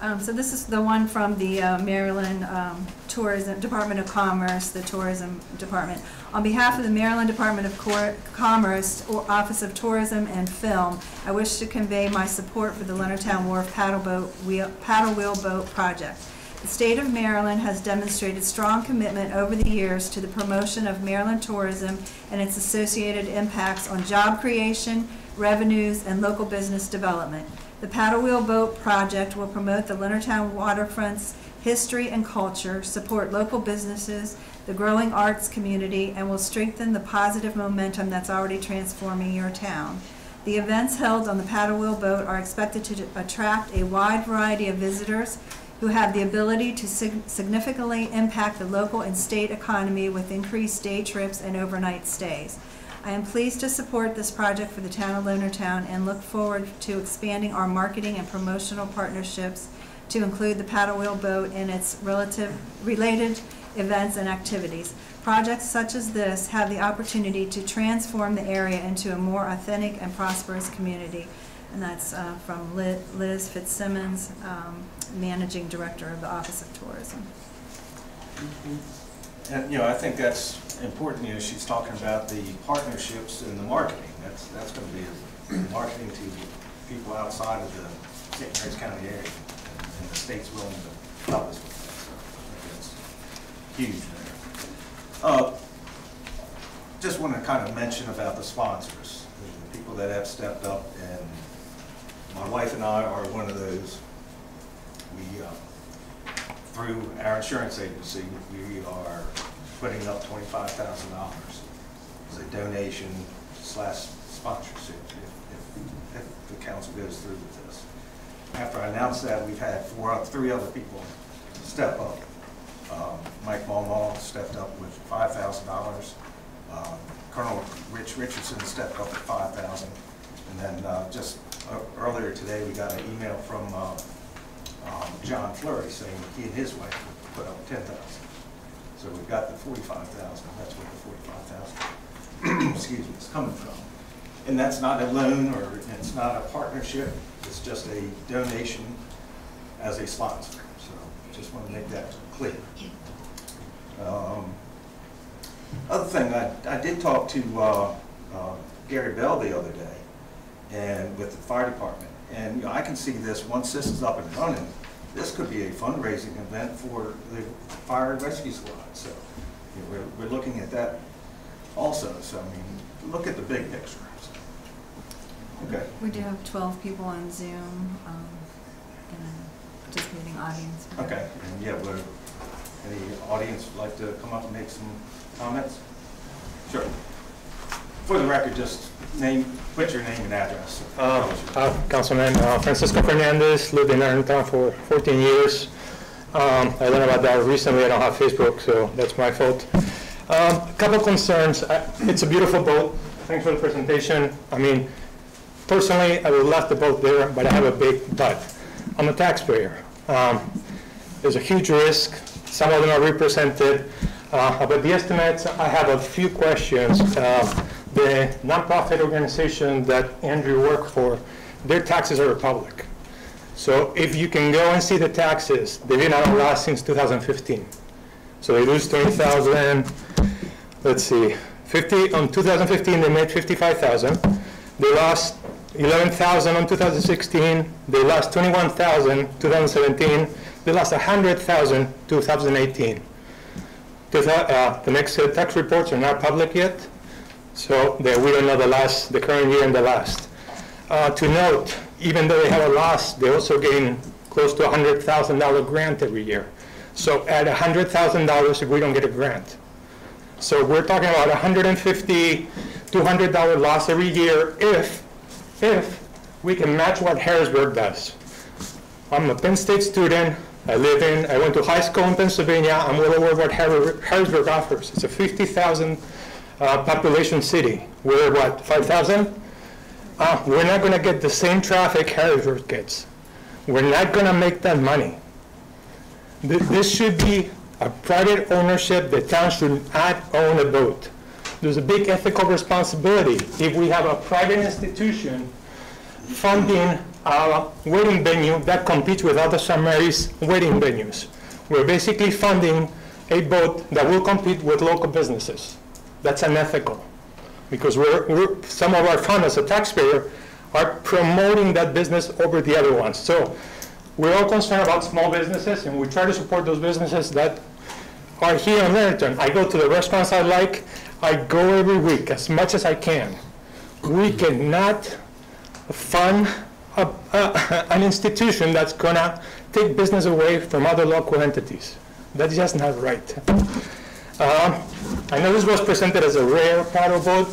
Um, So this is the one from the uh, Maryland um, Tourism, Department of Commerce, the Tourism Department. On behalf of the Maryland Department of Cor- Commerce, or Office of Tourism and Film, I wish to convey my support for the Leonardtown Wharf paddle boat, wheel- paddle wheel boat project. The state of Maryland has demonstrated strong commitment over the years to the promotion of Maryland tourism and its associated impacts on job creation, revenues, and local business development. The paddle wheel boat project will promote the Leonardtown waterfront's history and culture, support local businesses, the growing arts community, and will strengthen the positive momentum that's already transforming your town. The events held on the paddle wheel boat are expected to attract a wide variety of visitors who have the ability to sig- significantly impact the local and state economy with increased day trips and overnight stays. I am pleased to support this project for the town of Leonardtown and look forward to expanding our marketing and promotional partnerships to include the paddle wheel boat and its relative, related events and activities. Projects such as this have the opportunity to transform the area into a more authentic and prosperous community. And that's uh, from Liz Fitzsimmons, um, Managing Director of the Office of Tourism. And, you know, I think that's important, you know, she's talking about the partnerships and the marketing. That's, that's gonna be a- marketing to people outside of the St. Mary's County area. And the state's willing to help us with that, so I think that's huge there. Uh, Just wanna kind of mention about the sponsors, the people that have stepped up, and my wife and I are one of those. We, uh, through our insurance agency, we are putting up twenty-five thousand dollars as a donation slash sponsorship if, if, if the council goes through with this. After I announced that, we've had four, three other people step up. Um, Mike Mulmall stepped up with five thousand dollars. Um, Colonel Rich Richardson stepped up with five thousand. And then, uh, just uh, earlier today, we got an email from, uh, um, John Fleury saying he and his wife put up ten thousand. So we've got the forty-five thousand, that's where the forty-five thousand, excuse me, is coming from. And that's not a loan or it's not a partnership, it's just a donation as a sponsor. So just want to make that clear. Um, Other thing, I, I did talk to uh, uh, Gary Bell the other day and with the fire department. And, you know, I can see this, once this is up and running, this could be a fundraising event for the fire and rescue squad. So, you know, we're, we're looking at that also. So, I mean, look at the big picture. So, Okay. We do have 12 people on Zoom, um, and a participating audience. Okay, and yeah, would any audience like to come up and make some comments? Sure. For the record, just name, put your name and address. Uh, uh, Councilman uh, Francisco Fernandez, lived in Irontown for 14 years. Um, I learned about that recently, I don't have Facebook, so that's my fault. Um, A Couple concerns, I- it's a beautiful boat, thanks for the presentation. I mean, personally, I would left the boat there, but I have a big but. I'm a taxpayer. Um, There's a huge risk, some of them are represented, uh, but the estimates, I have a few questions. Uh, The nonprofit organization that Andrew worked for, their taxes are public. So if you can go and see the taxes, they've been on last since 2015. So they lose 20,000, let's see, 50, on 2015, they made 55,000. They lost 11,000 on 2016, they lost 21,000 2017, they lost 100,000 2018. The uh, the next uh, tax reports are not public yet, so that we don't know the last, the current year and the last. Uh, To note, even though they have a loss, they also gain close to $100,000 grant every year. So at $100,000 if we don't get a grant. So we're talking about $150, $200 loss every year if, if we can match what Harrisburg does. I'm a Penn State student, I live in, I went to high school in Pennsylvania, I'm well aware what Harri- Harrisburg offers. It's a 50,000 uh, population city. We're what, 5,000? Uh, We're not gonna get the same traffic Harrisburg gets. We're not gonna make that money. Th- This should be a private ownership, the town should not own a boat. There's a big ethical responsibility if we have a private institution funding a wedding venue that competes with other St. Mary's wedding venues. We're basically funding a boat that will compete with local businesses. That's unethical, because we're, we're, some of our funds as a taxpayer are promoting that business over the other ones. So we're all concerned about small businesses, and we try to support those businesses that are here in Littleton. I go to the restaurants I like, I go every week as much as I can. We cannot fund a, a, an institution that's gonna take business away from other local entities. That's just not right. Um, I know this was presented as a rare paddle boat.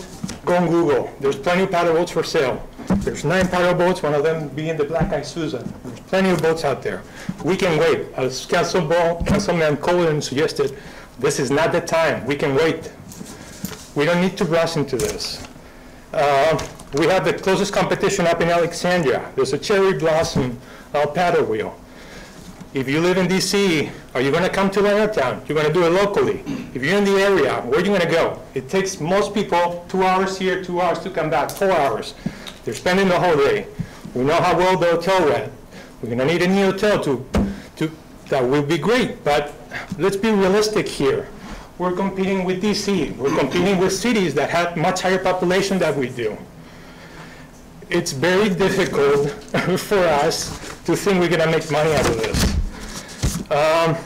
Go on Google. There's plenty of paddle boats for sale. There's nine paddle boats, one of them being the Black Eye Susan. There's plenty of boats out there. We can wait. As Councilman Colvin suggested, this is not the time. We can wait. We don't need to rush into this. Uh, We have the closest competition up in Alexandria. There's a cherry blossom uh, paddle wheel. If you live in DC, are you going to come to Leonardtown? You're going to do it locally. If you're in the area, where are you going to go? It takes most people two hours here, two hours to come back, four hours. They're spending the whole day. We know how well the hotel went. We're going to need a new hotel to, to, that will be great, but let's be realistic here. We're competing with DC. We're competing with cities that have much higher population than we do. It's very difficult for us to think we're gonna make money out of this. Um,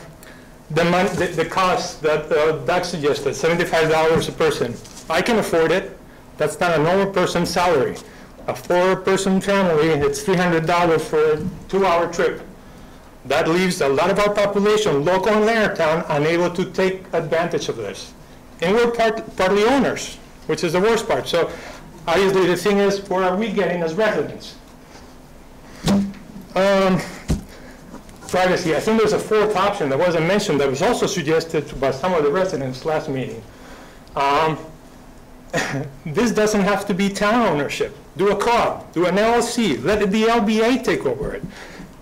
The the, the cost that uh, Doug suggested, seventy-five dollars a person, I can afford it. That's not a normal person's salary. A four-person family, it's three hundred dollars for a two-hour trip. That leaves a lot of our population, local in Leonardtown, unable to take advantage of this. And we're part, partly owners, which is the worst part. So obviously, the thing is, what are we getting as residents? Um, Privacy, I think there's a fourth option that wasn't mentioned that was also suggested by some of the residents last meeting. Um, This doesn't have to be town ownership. Do a co-op, do an LLC, let the LBA take over it.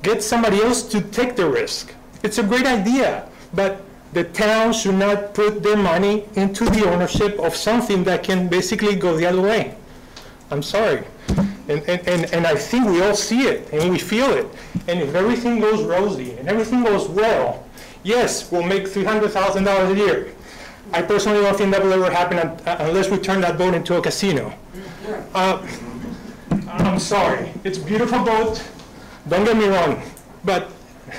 Get somebody else to take the risk. It's a great idea, but the town should not put their money into the ownership of something that can basically go the other way. I'm sorry. And, and, and and I think we all see it and we feel it. And if everything goes rosy and everything goes well, yes, we'll make three hundred thousand dollars a year. I personally don't think that will ever happen unless we turn that boat into a casino. Uh, I'm sorry, it's a beautiful boat, don't get me wrong, but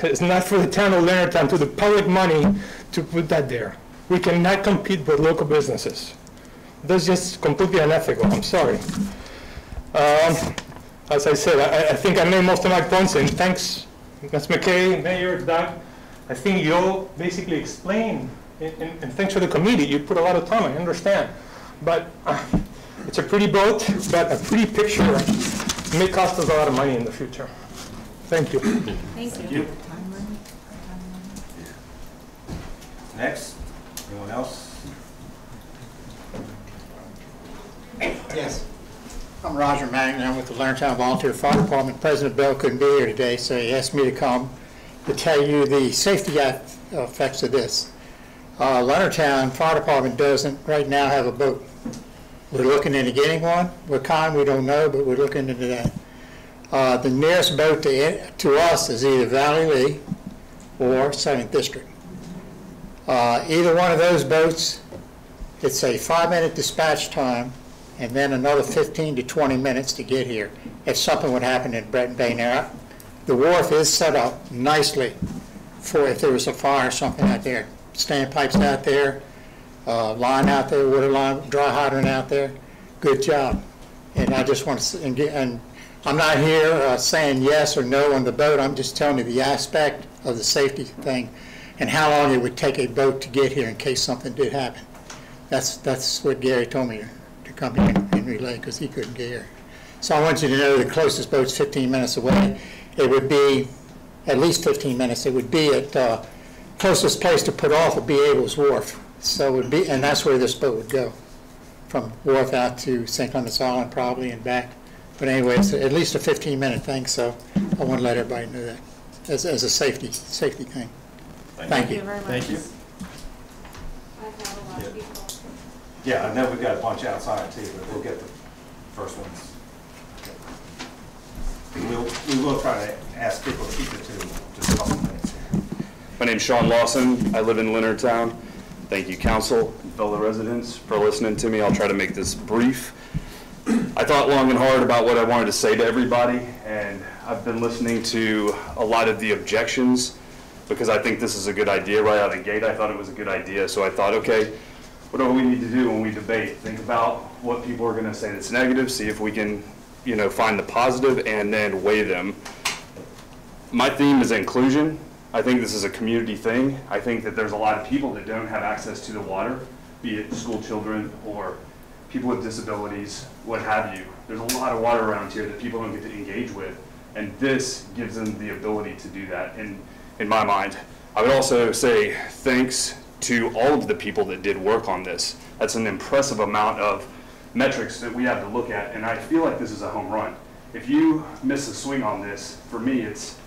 it's not for the town of Leonardtown, to the public money to put that there. We cannot compete with local businesses. That's just completely unethical, I'm sorry. Um, As I said, I, I think I made most of my points, and thanks, Ms. McKay, Mayor, Doug. I think you all basically explained, and, and and thanks for the committee, you put a lot of time, I understand. But uh, it's a pretty boat, but a pretty picture may cost us a lot of money in the future. Thank you. Thank you. Next, anyone else? Yes. I'm Roger Magnan, I'm with the Leonardtown Volunteer Fire Department. President Bell couldn't be here today, so he asked me to come to tell you the safety effects of this. Uh, Leonardtown Fire Department doesn't right now have a boat. We're looking into getting one. What kind, we don't know, but we're looking into that. Uh, The nearest boat to, to us is either Valley Lee or Seventh District. Uh, Either one of those boats, it's a five-minute dispatch time and then another 15 to 20 minutes to get here if something would happen in Breton Bay. Now, the wharf is set up nicely for if there was a fire or something out there. Standpipes out there, uh, line out there, water line, dry hydrant out there. Good job. And I just want to, and and I'm not here uh, saying yes or no on the boat, I'm just telling you the aspect of the safety thing and how long it would take a boat to get here in case something did happen. That's, that's what Gary told me come in and relay, because he couldn't get here. So I want you to know the closest boat's 15 minutes away. It would be at least 15 minutes. It would be at, uh, closest place to put off would be Abell's Wharf. So it would be, and that's where this boat would go, from Wharf out to St. Clements Island probably and back. But anyway, it's at least a 15-minute thing, so I want to let everybody know that as, as a safety, safety thing. Thank you. very much. Thank you. I've had a lot of people. Yeah, I know we've got a bunch outside too, but we'll get the first ones. We'll, we will try to ask people to keep it to just a couple minutes. My name's Sean Lawson. I live in Leonardtown. Thank you, council and fellow residents, for listening to me. I'll try to make this brief. I thought long and hard about what I wanted to say to everybody, and I've been listening to a lot of the objections because I think this is a good idea right out of the gate. I thought it was a good idea, so I thought, okay, what do we need to do when we debate? Think about what people are going to say that's negative, see if we can, you know, find the positive, and then weigh them. My theme is inclusion. I think this is a community thing. I think that there's a lot of people that don't have access to the water, be it school children or people with disabilities, what have you. There's a lot of water around here that people don't get to engage with, and this gives them the ability to do that, in, in my mind. I would also say thanks to all of the people that did work on this. That's an impressive amount of metrics that we have to look at, and I feel like this is a home run. If you miss a swing on this, for me, it's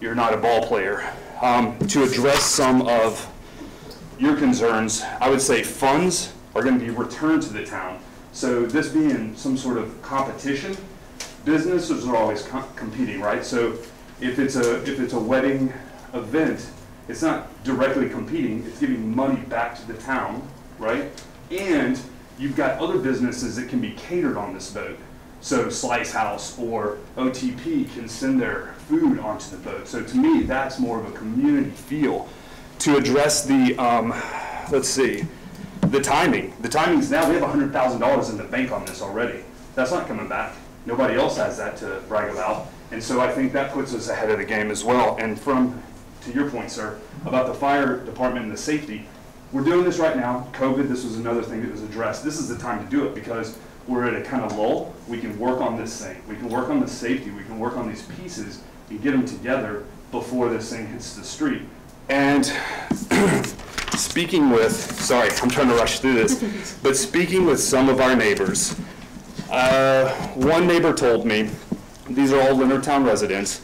you're not a ball player. Um, to address some of your concerns, I would say funds are going to be returned to the town. So this being some sort of competition, businesses are always com- competing, right? So if it's a if it's a wedding event, it's not directly competing. It's giving money back to the town, right? And you've got other businesses that can be catered on this boat. So Slice House or OTP can send their food onto the boat. So to me, that's more of a community feel. To address the, um, let's see, the timing. The timing is now, we have $100,000 in the bank on this already. That's not coming back. Nobody else has that to brag about. And so I think that puts us ahead of the game as well. And from, to your point, sir, about the fire department and the safety, we're doing this right now. COVID, this was another thing that was addressed. This is the time to do it because we're at a kind of lull. We can work on this thing. We can work on the safety. We can work on these pieces and get them together before this thing hits the street. And speaking with, sorry, I'm trying to rush through this, but speaking with some of our neighbors, uh, one neighbor told me, these are all Leonardtown residents,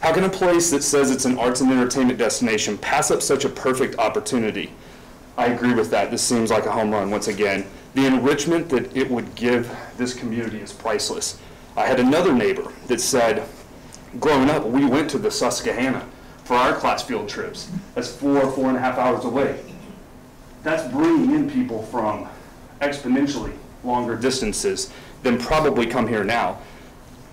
how can a place that says it's an arts and entertainment destination pass up such a perfect opportunity? I agree with that. This seems like a home run once again. The enrichment that it would give this community is priceless. I had another neighbor that said, growing up, we went to the Susquehanna for our class field trips. That's four, four and a half hours away. That's bringing in people from exponentially longer distances than probably come here now.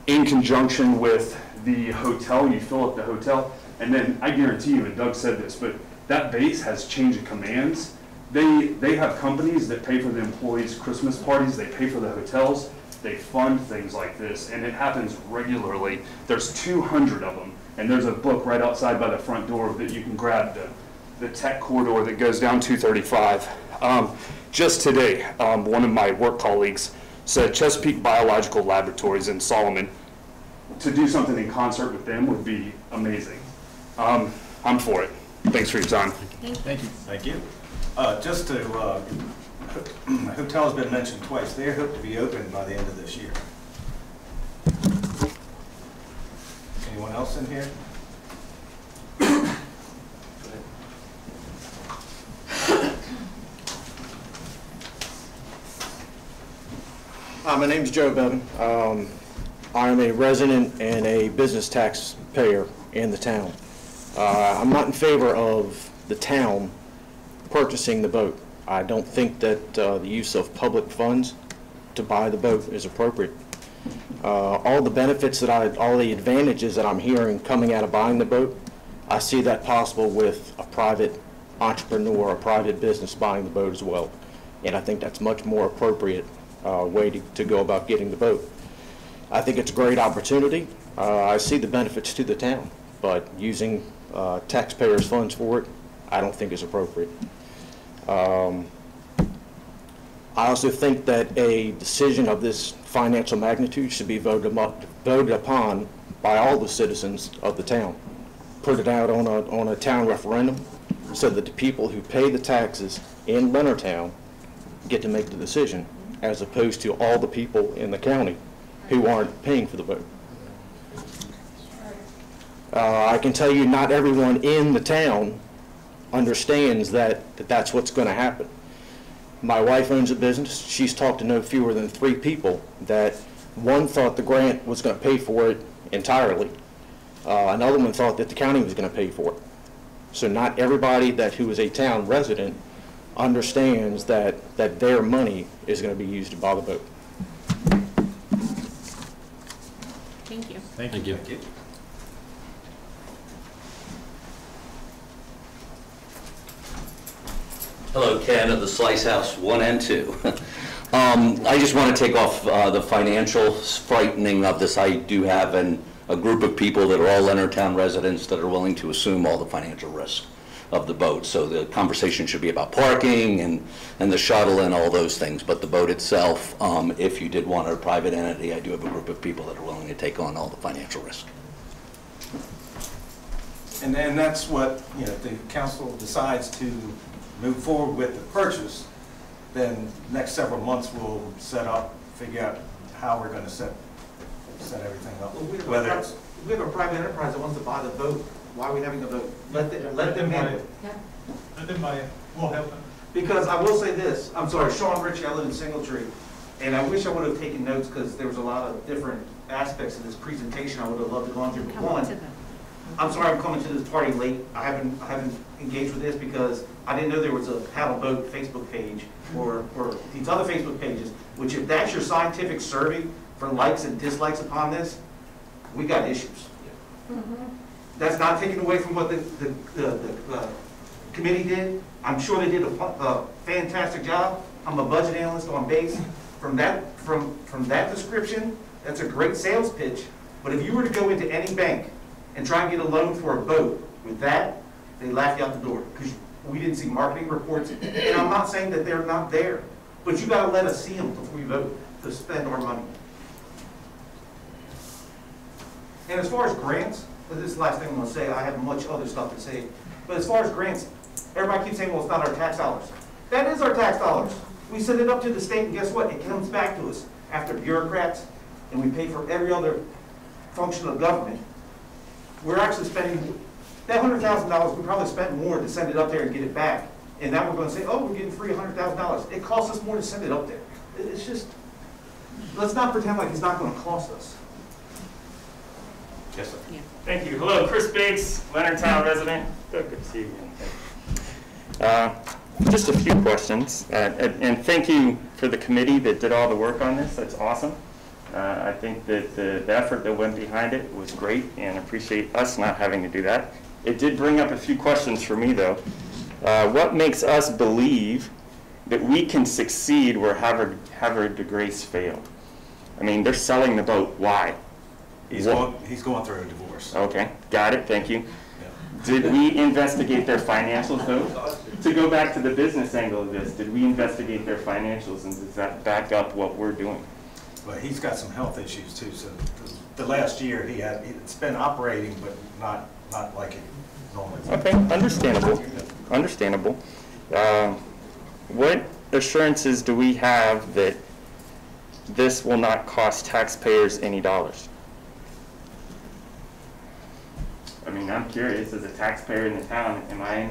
In conjunction with the hotel, you fill up the hotel, and then I guarantee you, and Doug said this, but that base has change of commands. They, they have companies that pay for the employees' Christmas parties, they pay for the hotels, they fund things like this, and it happens regularly. There's 200 of them, and there's a book right outside by the front door that you can grab, the, the tech corridor that goes down 235. Um, just today, um, one of my work colleagues said Chesapeake Biological Laboratories in Solomon, to do something in concert with them would be amazing. Um, I'm for it. Thanks for your time. Thank you. Thank you. Uh, just to, uh, hotel's been mentioned twice. They hope to be open by the end of this year. Anyone else in here? Hi, my name is Joe Bevan. Um, I am a resident and a business taxpayer in the town. Uh, I'm not in favor of the town purchasing the boat. I don't think that uh, the use of public funds to buy the boat is appropriate. Uh, All the benefits that I, all the advantages that I'm hearing coming out of buying the boat, I see that possible with a private entrepreneur, a private business buying the boat as well. And I think that's much more appropriate uh, way to to go about getting the boat. I think it's a great opportunity. Uh, I see the benefits to the town, but using uh, taxpayers' funds for it, I don't think is appropriate. Um, I also think that a decision of this financial magnitude should be voted voted upon by all the citizens of the town, put it out on a, on a town referendum so that the people who pay the taxes in Leonardtown get to make the decision, as opposed to all the people in the county who aren't paying for the vote. Uh, I can tell you, not everyone in the town understands that, that that's what's going to happen. My wife owns a business. She's talked to no fewer than three people that one thought the grant was going to pay for it entirely. Uh, another one thought that the county was going to pay for it. So not everybody that who is a town resident understands that, that their money is going to be used to buy the vote. Thank you. Thank you. Hello, Ken of the Slice House 1 and 2. Um, I just want to take off uh, the financial frightening of this. I do have an, a group of people that are all Leonardtown residents that are willing to assume all the financial risk of the boat. So the conversation should be about parking and, and the shuttle and all those things. But the boat itself, um, if you did want a private entity, I do have a group of people that are willing to take on all the financial risk. And then that's what, you know, if the council decides to move forward with the purchase, then next several months we'll set up, figure out how we're gonna set, set everything up. Well, we have a Whether pri- it's, We have a private enterprise that wants to buy the boat. Why are we having a vote? Let them, let them handle it. Let them buy it, we'll help them. Because I will say this, I'm sorry, Sean Rich, I live in Singletree, and I wish I would have taken notes because there was a lot of different aspects of this presentation I would have loved to gone through. But One, I'm sorry I'm coming to this party late. I haven't, I haven't engaged with this because I didn't know there was a Have a Boat Facebook page or, or these other Facebook pages, which if that's your scientific survey for likes and dislikes upon this, we got issues. That's not taken away from what the, the, the, the, uh, committee did. I'm sure they did a, a fantastic job. I'm a budget analyst on base. From that, from, from that description, that's a great sales pitch. But if you were to go into any bank and try and get a loan for a boat with that, they laugh you out the door. Because we didn't see marketing reports. And I'm not saying that they're not there, but you gotta let us see them before we vote to spend our money. And as far as grants, this is the last thing I'm gonna say, I have much other stuff to say, but as far as grants, everybody keeps saying, well, it's not our tax dollars. That is our tax dollars. We send it up to the state, and guess what? It comes back to us after bureaucrats, and we pay for every other function of government. We're actually spending, that hundred thousand dollars, we probably spent more to send it up there and get it back. And now we're gonna say, oh, we're getting free hundred thousand dollars. It costs us more to send it up there. It's just, let's not pretend like it's not gonna cost us. Yes, sir. Thank you. Hello, Chris Biggs, Leonardtown resident. Good good to see you again. Uh, Just a few questions, Uh, and and thank you for the committee that did all the work on this. That's awesome. Uh, I think that the the effort that went behind it was great, and appreciate us not having to do that. It did bring up a few questions for me, though. Uh, What makes us believe that we can succeed where Havre Havre de Grace failed? I mean, they're selling the boat. Why? He's What- going, he's going through a divorce. Okay, got it, thank you. Did we investigate their financials though? To go back to the business angle of this, did we investigate their financials and does that back up what we're doing? But he's got some health issues too, so the- last year he had, it's been operating, but not, not like it normally. Okay, understandable, understandable. Uh, What assurances do we have that this will not cost taxpayers any dollars? I mean, I'm curious, as a taxpayer in the town, am I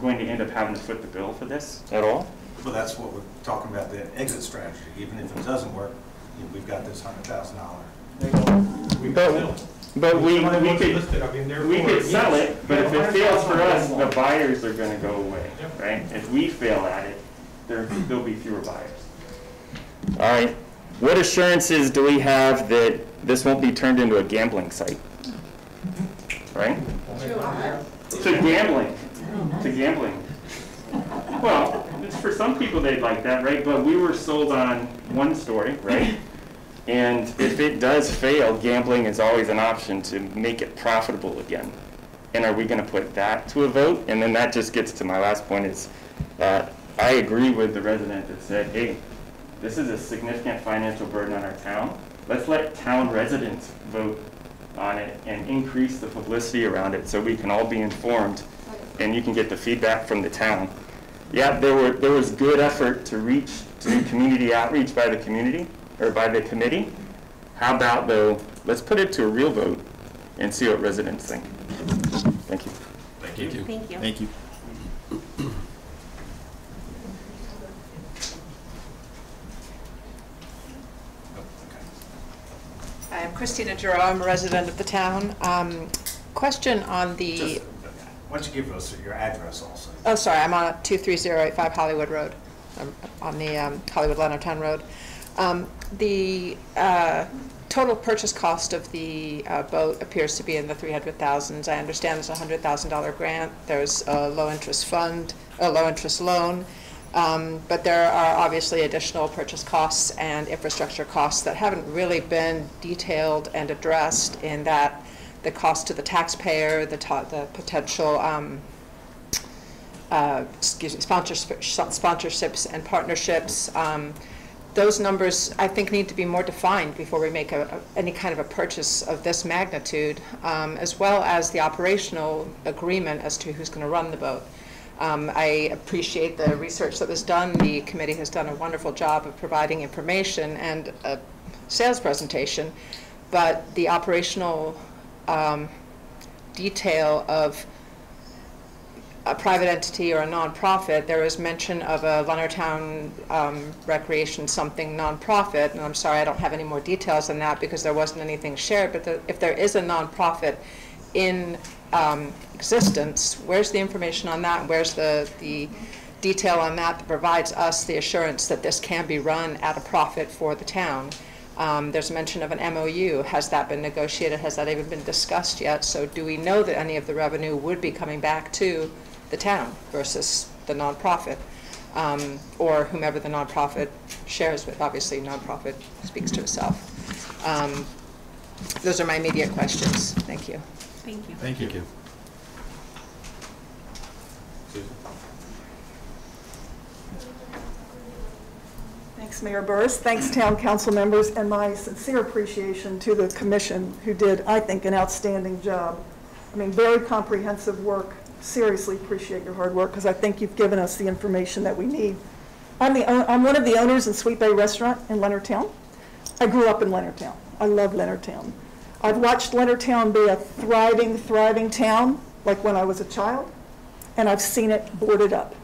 going to end up having to foot the bill for this at all? Well, that's what we're talking about, the exit strategy. Even if it doesn't work, you know, we've got this hundred thousand dollar. But, but we, we could, we could sell it, but if it fails for us, the buyers are gonna go away, right? If we fail at it, there, there'll be fewer buyers. All right, what assurances do we have that this won't be turned into a gambling site? Right? To gambling, to gambling. Well, it's for some people they'd like that, right? But we were sold on one story, right? And if it does fail, gambling is always an option to make it profitable again. And are we gonna put that to a vote? And then that just gets to my last point is, uh, I agree with the resident that said, hey, this is a significant financial burden on our town. Let's let town residents vote on it and increase the publicity around it so we can all be informed and you can get the feedback from the town. Yeah, there were, there was good effort to reach, to do community outreach by the community, or by the committee. How about though, let's put it to a real vote and see what residents think. Thank you. Thank you. Thank you. Thank you. I'm Christina a resident of the town. Um, Question on the, Just- Why don't you give us your address also? oh, sorry, I'm on 23085 Hollywood Road, I'm on the um, Hollywood Leonardtown Road. Um, The uh, total purchase cost of the uh, boat appears to be in the 300,000s. I understand it's a $100,000 grant, there's a low-interest fund, a low-interest loan, um, but there are obviously additional purchase costs and infrastructure costs that haven't really been detailed and addressed in that the cost to the taxpayer, the, to- the potential um, uh, excuse me, sponsorship- sponsorships and partnerships. um, Those numbers, I think, need to be more defined before we make a, a- any kind of a purchase of this magnitude, um, as well as the operational agreement as to who's going to run the boat. Um, I appreciate the research that was done. The committee has done a wonderful job of providing information and a sales presentation, but the operational um, detail of a private entity or a nonprofit, there was mention of a Leonardtown um, Recreation something nonprofit, and I'm sorry, I don't have any more details than that because there wasn't anything shared, but the- if there is a nonprofit in um, existence, where's the information on that? Where's the, the detail on that that provides us the assurance that this can be run at a profit for the town? Um, There's mention of an MOU. Has that been negotiated? Has that even been discussed yet? So do we know that any of the revenue would be coming back to the town versus the nonprofit? um, Or whomever the nonprofit shares with? Obviously, nonprofit speaks to itself. Um, Those are my immediate questions. Thank you. Thank you. Thank you. Thanks, Mayor Burris. Thanks, town council members, and my sincere appreciation to the commission who did, I think, an outstanding job. I mean, very comprehensive work. Seriously appreciate your hard work because I think you've given us the information that we need. I'm the, I'm one of the owners of Sweet Bay Restaurant in Leonardtown. I grew up in Leonardtown. I love Leonardtown. I've watched Leonardtown be a thriving, thriving town, like when I was a child, and I've seen it boarded up.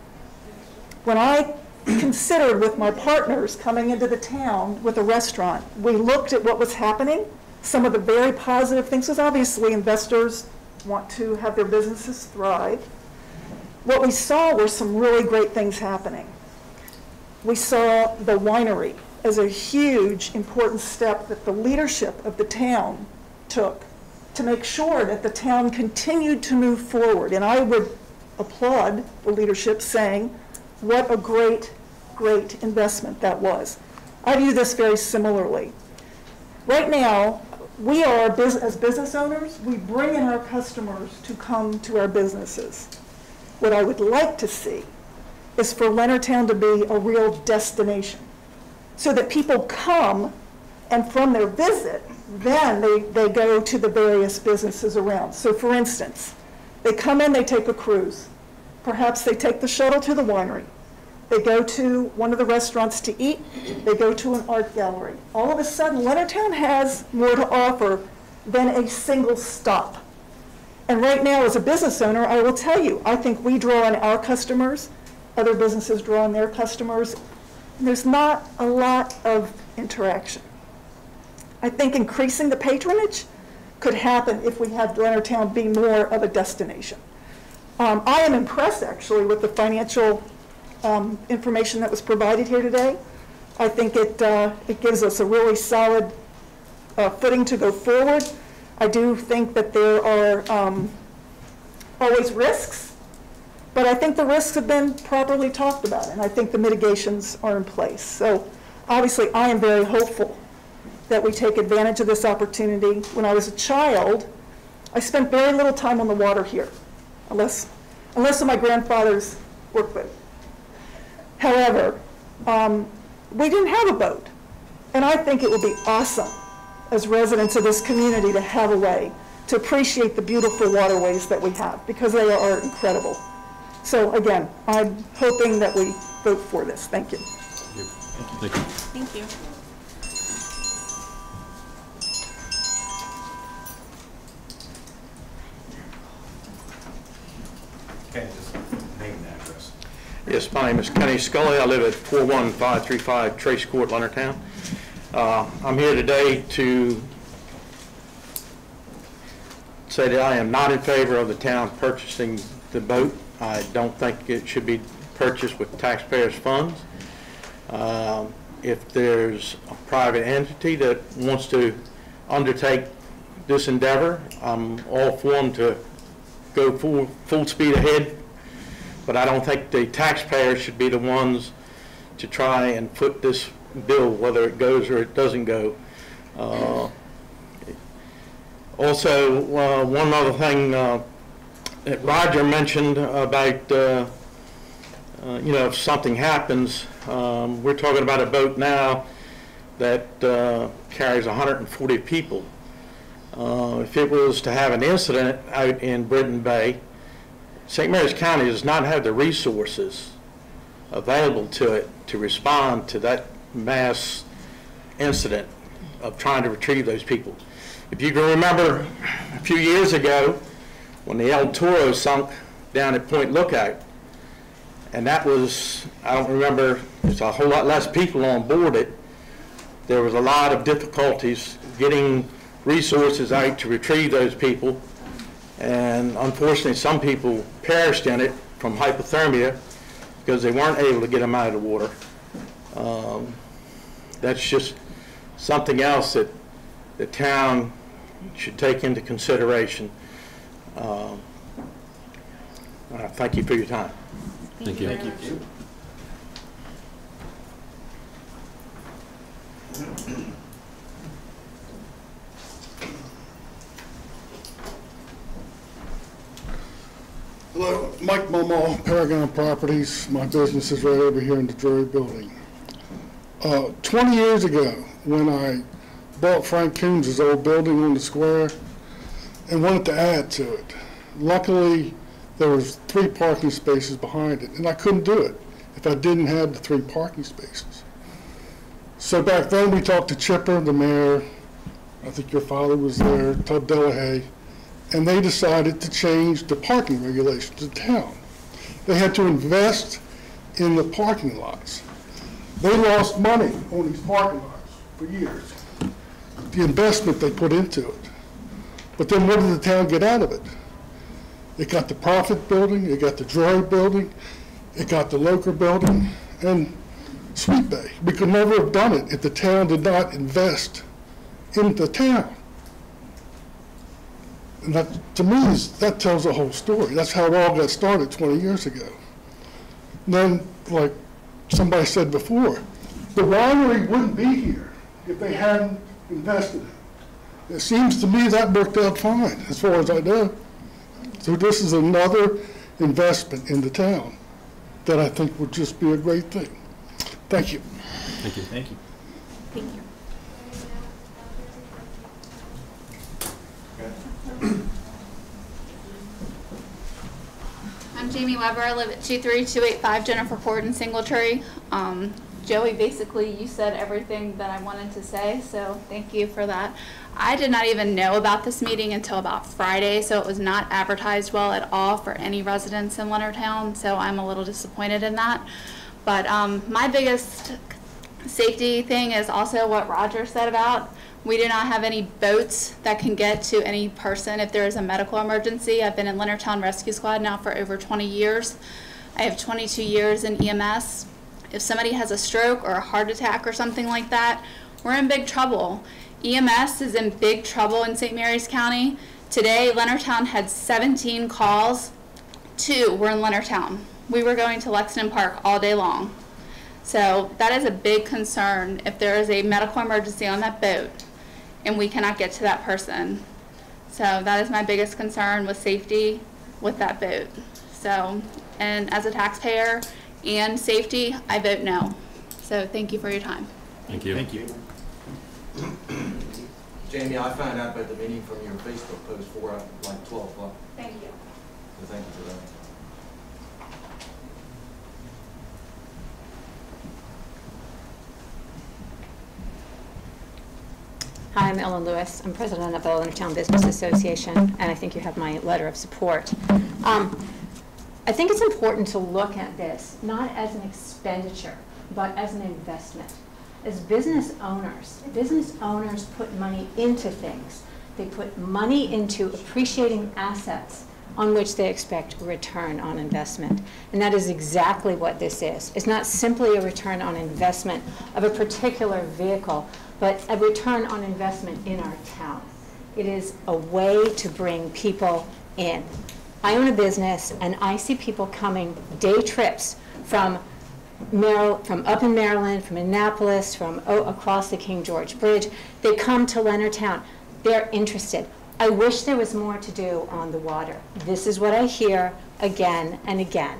When I considered with my partners coming into the town with a restaurant, we looked at what was happening, some of the very positive things, because obviously investors want to have their businesses thrive. What we saw were some really great things happening. We saw the winery as a huge, important step that the leadership of the town took to make sure that the town continued to move forward. And I would applaud the leadership saying, what a great, great investment that was. I view this very similarly. Right now, we are, as business owners, we bring in our customers to come to our businesses. What I would like to see is for Leonardtown to be a real destination, so that people come, and from their visit, then they, they go to the various businesses around. So for instance, they come in, they take a cruise. Perhaps they take the shuttle to the winery. They go to one of the restaurants to eat. They go to an art gallery. All of a sudden, Leonardtown has more to offer than a single stop. And right now, as a business owner, I will tell you, I think we draw on our customers, other businesses draw on their customers. There's not a lot of interaction. I think increasing the patronage could happen if we had Leonardtown be more of a destination. Um, I am impressed, actually, with the financial um, information that was provided here today. I think it, uh, it gives us a really solid uh, footing to go forward. I do think that there are um, always risks, but I think the risks have been properly talked about, and I think the mitigations are in place. So obviously, I am very hopeful that we take advantage of this opportunity. When I was a child, I spent very little time on the water here, unless, unless on my grandfather's work boat. However, um, we didn't have a boat, and I think it would be awesome as residents of this community to have a way to appreciate the beautiful waterways that we have, because they are incredible. So again, I'm hoping that we vote for this. Thank you. Thank you. Thank you. Yes, my name is Kenny Scully. I live at 41535 Trace Court, Leonardtown. Uh, I'm here today to say that I am not in favor of the town purchasing the boat. I don't think it should be purchased with taxpayers' funds. Um, If there's a private entity that wants to undertake this endeavor, I'm all for them to go full, full speed ahead but I don't think the taxpayers should be the ones to try and foot this bill, whether it goes or it doesn't go. Uh, Also, uh, one other thing uh, that Roger mentioned about, uh, uh, you know, if something happens, um, we're talking about a boat now that uh, carries 140 people. If it was to have an incident out in Breton Bay, St. Mary's County does not have the resources available to it to respond to that mass incident of trying to retrieve those people. If you can remember a few years ago, when the El Toro sunk down at Point Lookout, and that was, I don't remember, there's a whole lot less people on board it. There was a lot of difficulties getting resources out to retrieve those people. And unfortunately, some people perished in it from hypothermia because they weren't able to get them out of the water. Um, That's just something else that the town should take into consideration. Um, uh, Thank you for your time. Thank you. Thank you. Hello, Mike Momo, Paragon Properties. My business is right over here in the Drury Building. Uh, 20 years ago, when I bought Frank Coombs' old building on the square and wanted to add to it, luckily, there was three parking spaces behind it, and I couldn't do it if I didn't have the three parking spaces. So back then, we talked to Chipper, the mayor, I think your father was there, Todd Delahaye, and they decided to change the parking regulations of town. They had to invest in the parking lots. They lost money on these parking lots for years, the investment they put into it. But then what did the town get out of it? It got the Profit Building, it got the Drury Building, it got the Loker Building, and Sweet Bay. We could never have done it if the town did not invest in the town. And that, to me, is, that tells the whole story. That's how it all got started 20 years ago. And then, like somebody said before, the winery wouldn't be here if they hadn't invested in it. It seems to me that worked out fine, as far as I know. So this is another investment in the town that I think would just be a great thing. Thank you. Thank you. Thank you. Thank you. I'm Jamie Weber. I live at 23285 Jennifer Court in Singletree. Um, Joey, basically, you said everything that I wanted to say, so thank you for that. I did not even know about this meeting until about Friday, so it was not advertised well at all for any residents in Leonardtown, so I'm a little disappointed in that. But um, my biggest safety thing is also what Roger said about we do not have any boats that can get to any person if there is a medical emergency. I've been in Leonardtown Rescue Squad now for over 20 years. I have 22 years in EMS. If somebody has a stroke or a heart attack or something like that, we're in big trouble. EMS is in big trouble in St. Mary's County. Today, Leonardtown had 17 calls. Two were in Leonardtown. We were going to Lexington Park all day long. So that is a big concern if there is a medical emergency on that boat and we cannot get to that person. So that is my biggest concern with safety with that boat. So, and as a taxpayer and safety, I vote no. So thank you for your time. Thank you. Thank you. Jamie, I found out about the meeting from your Facebook post for like 12 o'clock, Thank you. so thank you for that. Hi, I'm Ellen Lewis. I'm president of the Leonardtown Business Association, and I think you have my letter of support. Um, I think it's important to look at this not as an expenditure, but as an investment. As business owners, business owners put money into things. They put money into appreciating assets on which they expect return on investment. And that is exactly what this is. It's not simply a return on investment of a particular vehicle, but a return on investment in our town. It is a way to bring people in. I own a business and I see people coming day trips from Maryland, from up in Maryland, from Annapolis, from o- across the King George Bridge. They come to Leonardtown. They're interested. I wish there was more to do on the water. This is what I hear again and again.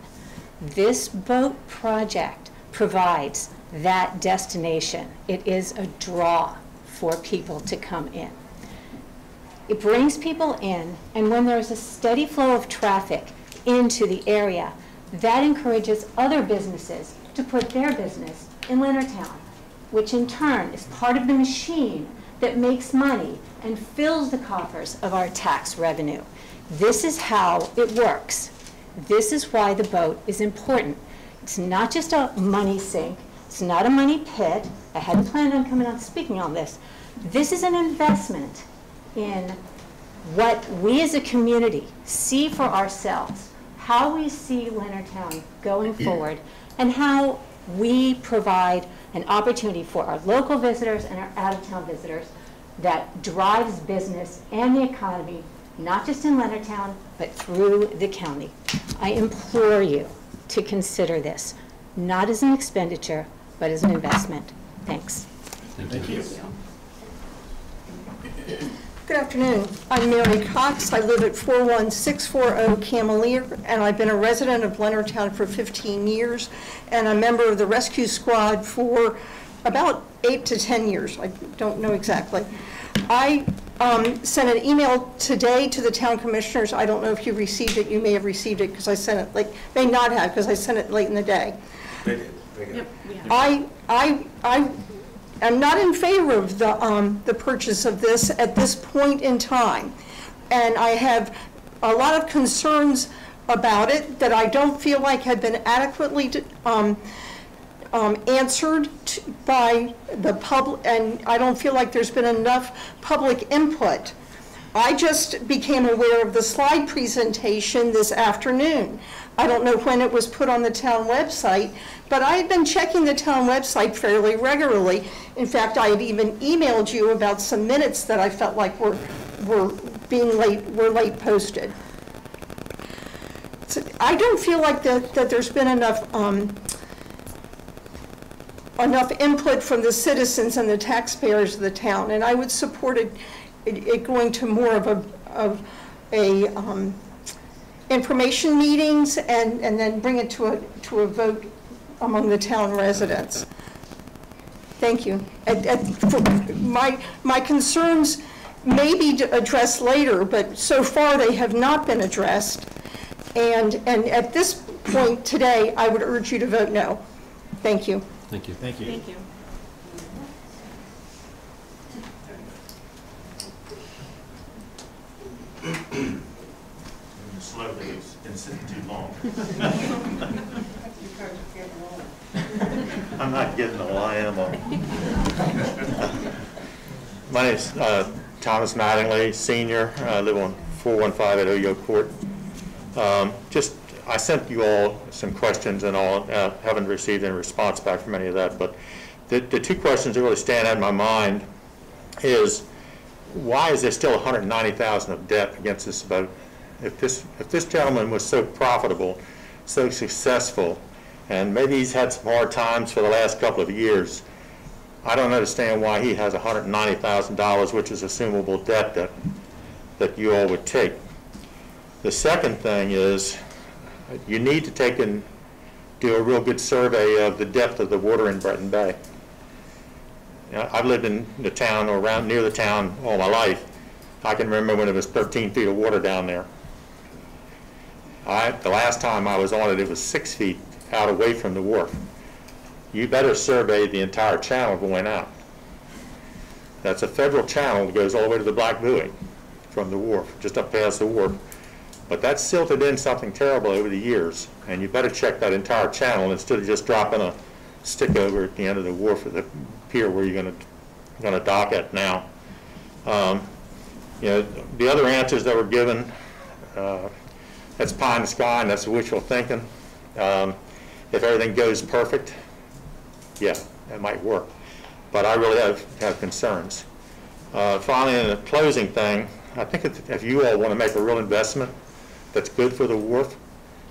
This boat project provides that destination. It is a draw for people to come in. It brings people in, and when there's a steady flow of traffic into the area, that encourages other businesses to put their business in Leonardtown, which in turn is part of the machine that makes money and fills the coffers of our tax revenue. This is how it works. This is why the boat is important. It's not just a money sink, it's not a money pit. I hadn't planned on coming out speaking on this. This is an investment in what we as a community see for ourselves, how we see Leonardtown going forward, and how we provide an opportunity for our local visitors and our out-of-town visitors that drives business and the economy, not just in Leonardtown, but through the county. I implore you to consider this, not as an expenditure, but as an investment. Thanks. Thank you. Good afternoon. I'm Mary Cox. I live at 41640 Camelier, and I've been a resident of Leonardtown for 15 years, and a member of the rescue squad for about eight to 10 years. I don't know exactly. I um, sent an email today to the town commissioners. I don't know if you received it. You may have received it because I sent it, like, may not have, because I sent it late in the day. They did, they did. I, I, I am not in favor of the, um, the purchase of this at this point in time. And I have a lot of concerns about it that I don't feel like have been adequately, um, um, answered t- by the public, and I don't feel like there's been enough public input. I just became aware of the slide presentation this afternoon. I don't know when it was put on the town website, but I had been checking the town website fairly regularly. In fact, I had even emailed you about some minutes that I felt like were, were being late, were late posted. So I don't feel like that, that there's been enough, um, enough input from the citizens and the taxpayers of the town, and I would support it, it it going to more of a, of a, um, information meetings and, and then bring it to a, to a vote among the town residents. Thank you. And- and for- My, my concerns may be addressed later, but so far they have not been addressed. And, and at this point today, I would urge you to vote no. Thank you. Thank you. Thank you. Thank you. Slowly, it's been sitting too long. I'm not getting the I am on. My name's uh, Thomas Mattingly, Senior. I live on 415 at Oyo Court. Um, Just, I sent you all some questions and all, uh, haven't received any response back from any of that, but the, the two questions that really stand out in my mind is, why is there still 190,000 of debt against this boat? If this, if this gentleman was so profitable, so successful, and maybe he's had some hard times for the last couple of years, I don't understand why he has $190,000, which is assumable debt that, that you all would take. The second thing is, you need to take and do a real good survey of the depth of the water in Breton Bay. I've lived in the town or around, near the town all my life. I can remember when it was 13 feet of water down there. I, the last time I was on it, it was six feet out away from the wharf. You better survey the entire channel going out. That's a federal channel that goes all the way to the Black Buoy from the wharf, just up past the wharf. But that's silted in something terrible over the years, and you better check that entire channel instead of just dropping a stick over at the end of the wharf or the pier where you're gonna, gonna dock at now. Um, You know, the other answers that were given, uh, that's pie in the sky, and that's wishful thinking. Um, If everything goes perfect, yeah, that might work. But I really have, have concerns. Uh, Finally, in the closing thing, I think if if you all want to make a real investment that's good for the wharf,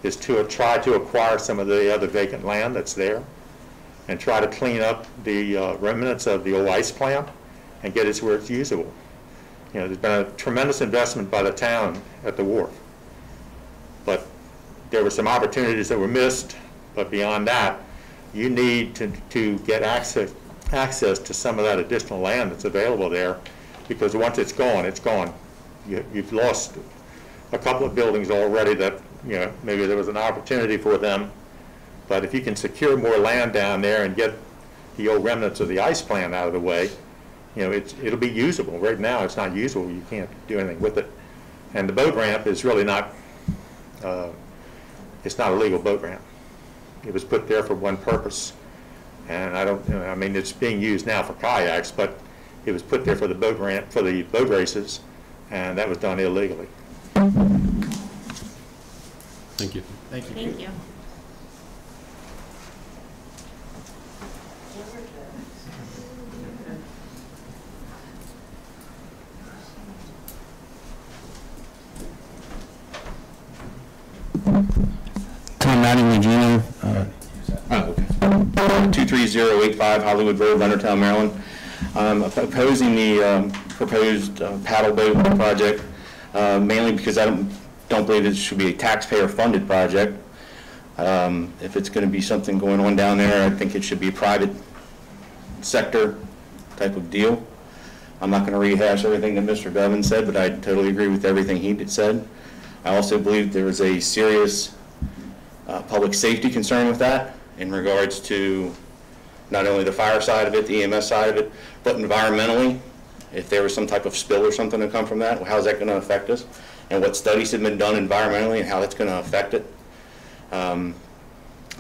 is to try to acquire some of the other vacant land that's there and try to clean up the uh, remnants of the old ice plant and get it to where it's usable. You know, there's been a tremendous investment by the town at the wharf. But there were some opportunities that were missed, but beyond that, you need to, to get access, access to some of that additional land that's available there, because once it's gone, it's gone. You, you've lost a couple of buildings already that, you know, maybe there was an opportunity for them, but if you can secure more land down there and get the old remnants of the ice plant out of the way, you know, it's, it'll be usable. Right now, it's not usable, you can't do anything with it. And the boat ramp is really not, uh, it's not a legal boat ramp. It was put there for one purpose. And I don't, you know, I mean, it's being used now for kayaks, but it was put there for the boat ramp, for the boat races, and that was done illegally. Thank you. Thank you. Thank you. Mattingly Jr., uh, oh, okay. 23085 Hollywood Road, Leonardtown, Maryland. I'm opposing the um, proposed uh, paddle boat project, uh, mainly because I don't, don't believe it should be a taxpayer-funded project. Um, If it's going to be something going on down there, I think it should be a private sector type of deal. I'm not going to rehash everything that Mr. Bevin said, but I totally agree with everything he said. I also believe there is a serious uh, public safety concern with that in regards to not only the fire side of it, the EMS side of it, but environmentally. If there was some type of spill or something to come from that, how's that going to affect us? And what studies have been done environmentally and how that's going to affect it? Um,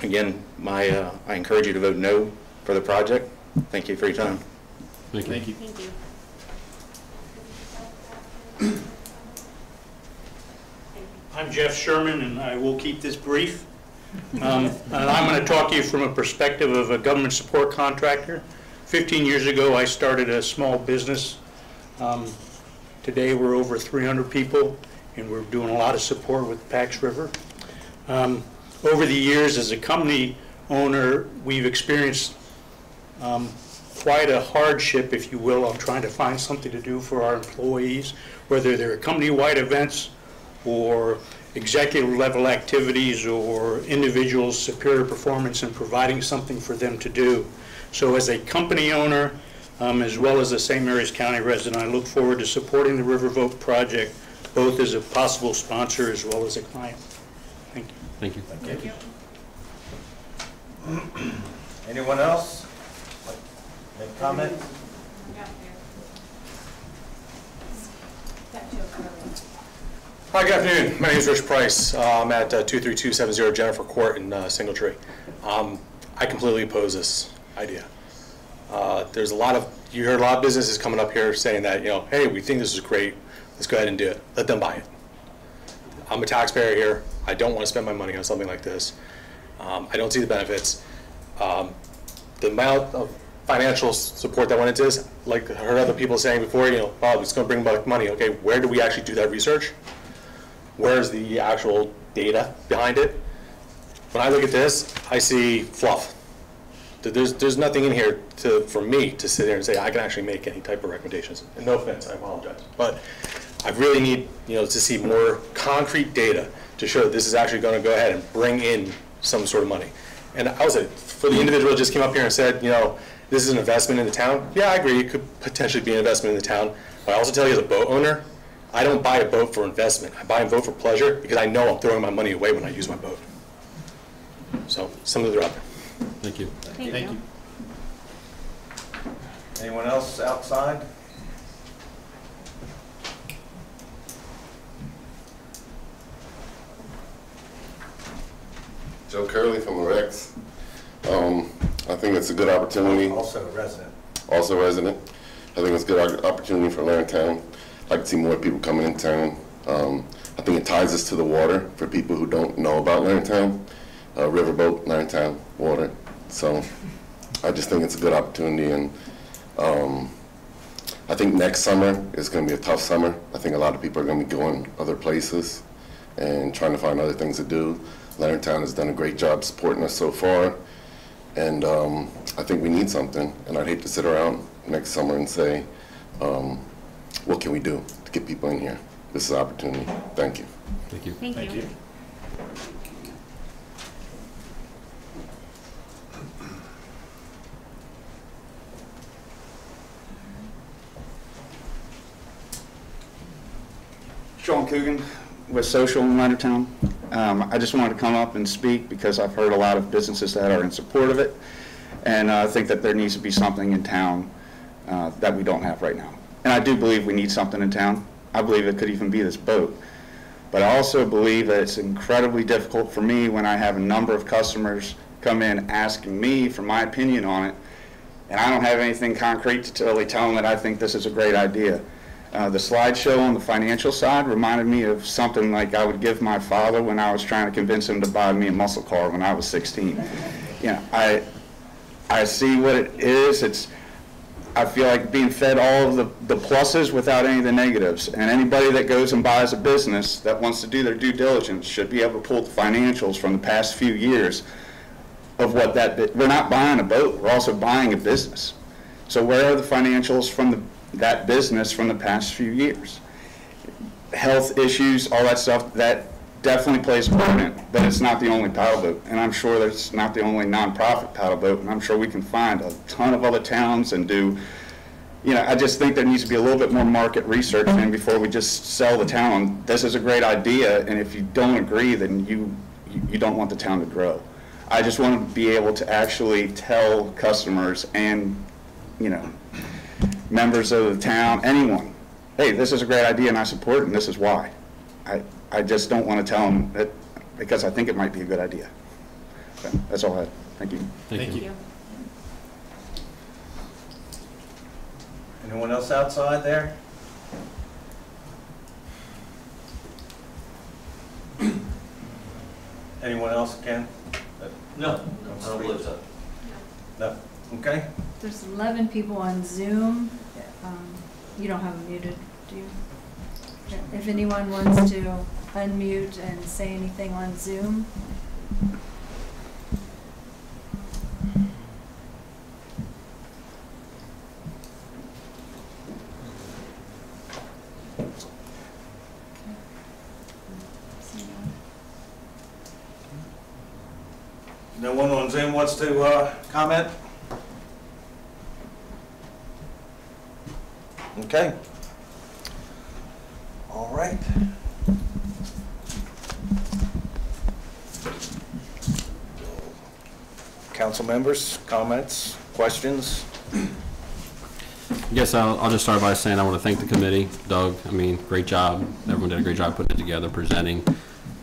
Again, my, uh, I encourage you to vote no for the project. Thank you for your time. Thank you. Thank you. Thank you. I'm Jeff Sherman, and I will keep this brief. Um, I'm going to talk to you from a perspective of a government support contractor. 15 years ago, I started a small business. Um, Today, we're over 300 people, and we're doing a lot of support with Pax River. Um, Over the years, as a company owner, we've experienced um, quite a hardship, if you will, of trying to find something to do for our employees, whether they're company-wide events or executive level activities or individuals' superior performance in providing something for them to do. So as a company owner, um, as well as a St. Mary's County resident, I look forward to supporting the riverboat project, both as a possible sponsor as well as a client. Thank you. Thank you. Thank you. Anyone else? Like, Make a comment? Hi, good afternoon. My name is Rich Price. Uh, I'm at uh, 23270 Jennifer Court in uh, Singletree. Um, I completely oppose this idea. Uh, There's a lot of, you heard a lot of businesses coming up here saying that, you know, hey, we think this is great, let's go ahead and do it. Let them buy it. I'm a taxpayer here. I don't want to spend my money on something like this. Um, I don't see the benefits. Um, The amount of financial support that went into this, like I heard other people saying before, you know, oh, it's going to bring back money. Okay, where do we actually do that research? Where's the actual data behind it? When I look at this, I see fluff. There's, there's nothing in here to, for me to sit there and say I can actually make any type of recommendations. And no offense, I apologize. But I really need, you know, to see more concrete data to show that this is actually going to go ahead and bring in some sort of money. And I was, for the individual that just came up here and said, you know, this is an investment in the town. Yeah, I agree, it could potentially be an investment in the town. But I also tell you as a boat owner, I don't buy a boat for investment. I buy a boat for pleasure because I know I'm throwing my money away when I use my boat. So, some of the other. Thank you. Thank you. Anyone else outside? Joe Curley from the Rex. Um, I think it's a good opportunity. Also a resident. Also a resident. I think it's a good opportunity for Leonardtown. I'd like to see more people coming in town. Um, I think it ties us to the water for people who don't know about Leonardtown. Uh, riverboat, Leonardtown, water. So I just think it's a good opportunity and um, I think next summer is going to be a tough summer. I think a lot of people are going to be going other places and trying to find other things to do. Leonardtown has done a great job supporting us so far, and um, I think we need something. And I'd hate to sit around next summer and say, um, what can we do to get people in here? This is an opportunity. Thank you. Thank you. Thank you. Sean Coogan with Social in Leonardtown. Um, I just wanted to come up and speak because I've heard a lot of businesses that are in support of it. And uh, I think that there needs to be something in town uh, that we don't have right now. And I do believe we need something in town. I believe it could even be this boat. But I also believe that it's incredibly difficult for me when I have a number of customers come in asking me for my opinion on it, and I don't have anything concrete to really tell them that I think this is a great idea. Uh, the slideshow on the financial side reminded me of something like I would give my father when I was trying to convince him to buy me a muscle car when I was 16. You know, I, I see what it is. It's, I feel like being fed all of the, the pluses without any of the negatives. And anybody that goes and buys a business that wants to do their due diligence should be able to pull the financials from the past few years of what that, we're not buying a boat, we're also buying a business. So where are the financials from the, that business from the past few years? Health issues, all that stuff, that definitely plays a part in but it's not the only paddle boat. And I'm sure that's not the only nonprofit paddle boat, and I'm sure we can find a ton of other towns and do, you know, I just think there needs to be a little bit more market research in before we just sell the town. This is a great idea, and if you don't agree, then you, you- you don't want the town to grow. I just want to be able to actually tell customers and, you know, members of the town, anyone, hey, this is a great idea and I support it and this is why. I, I just don't want to tell them that, because I think it might be a good idea. So, That's all I had. Thank you. Thank you. Anyone else outside there? Anyone else, Ken? No. I don't believe so. No, okay. There's 11 people on Zoom. Um, You don't have them muted, do you? If anyone wants to unmute and say anything on Zoom. No one on Zoom wants to uh, comment? Okay. All right. Council members, comments, questions? Yes, I'll, I'll just start by saying I want to thank the committee, Doug, I mean, great job. Everyone did a great job putting it together, presenting.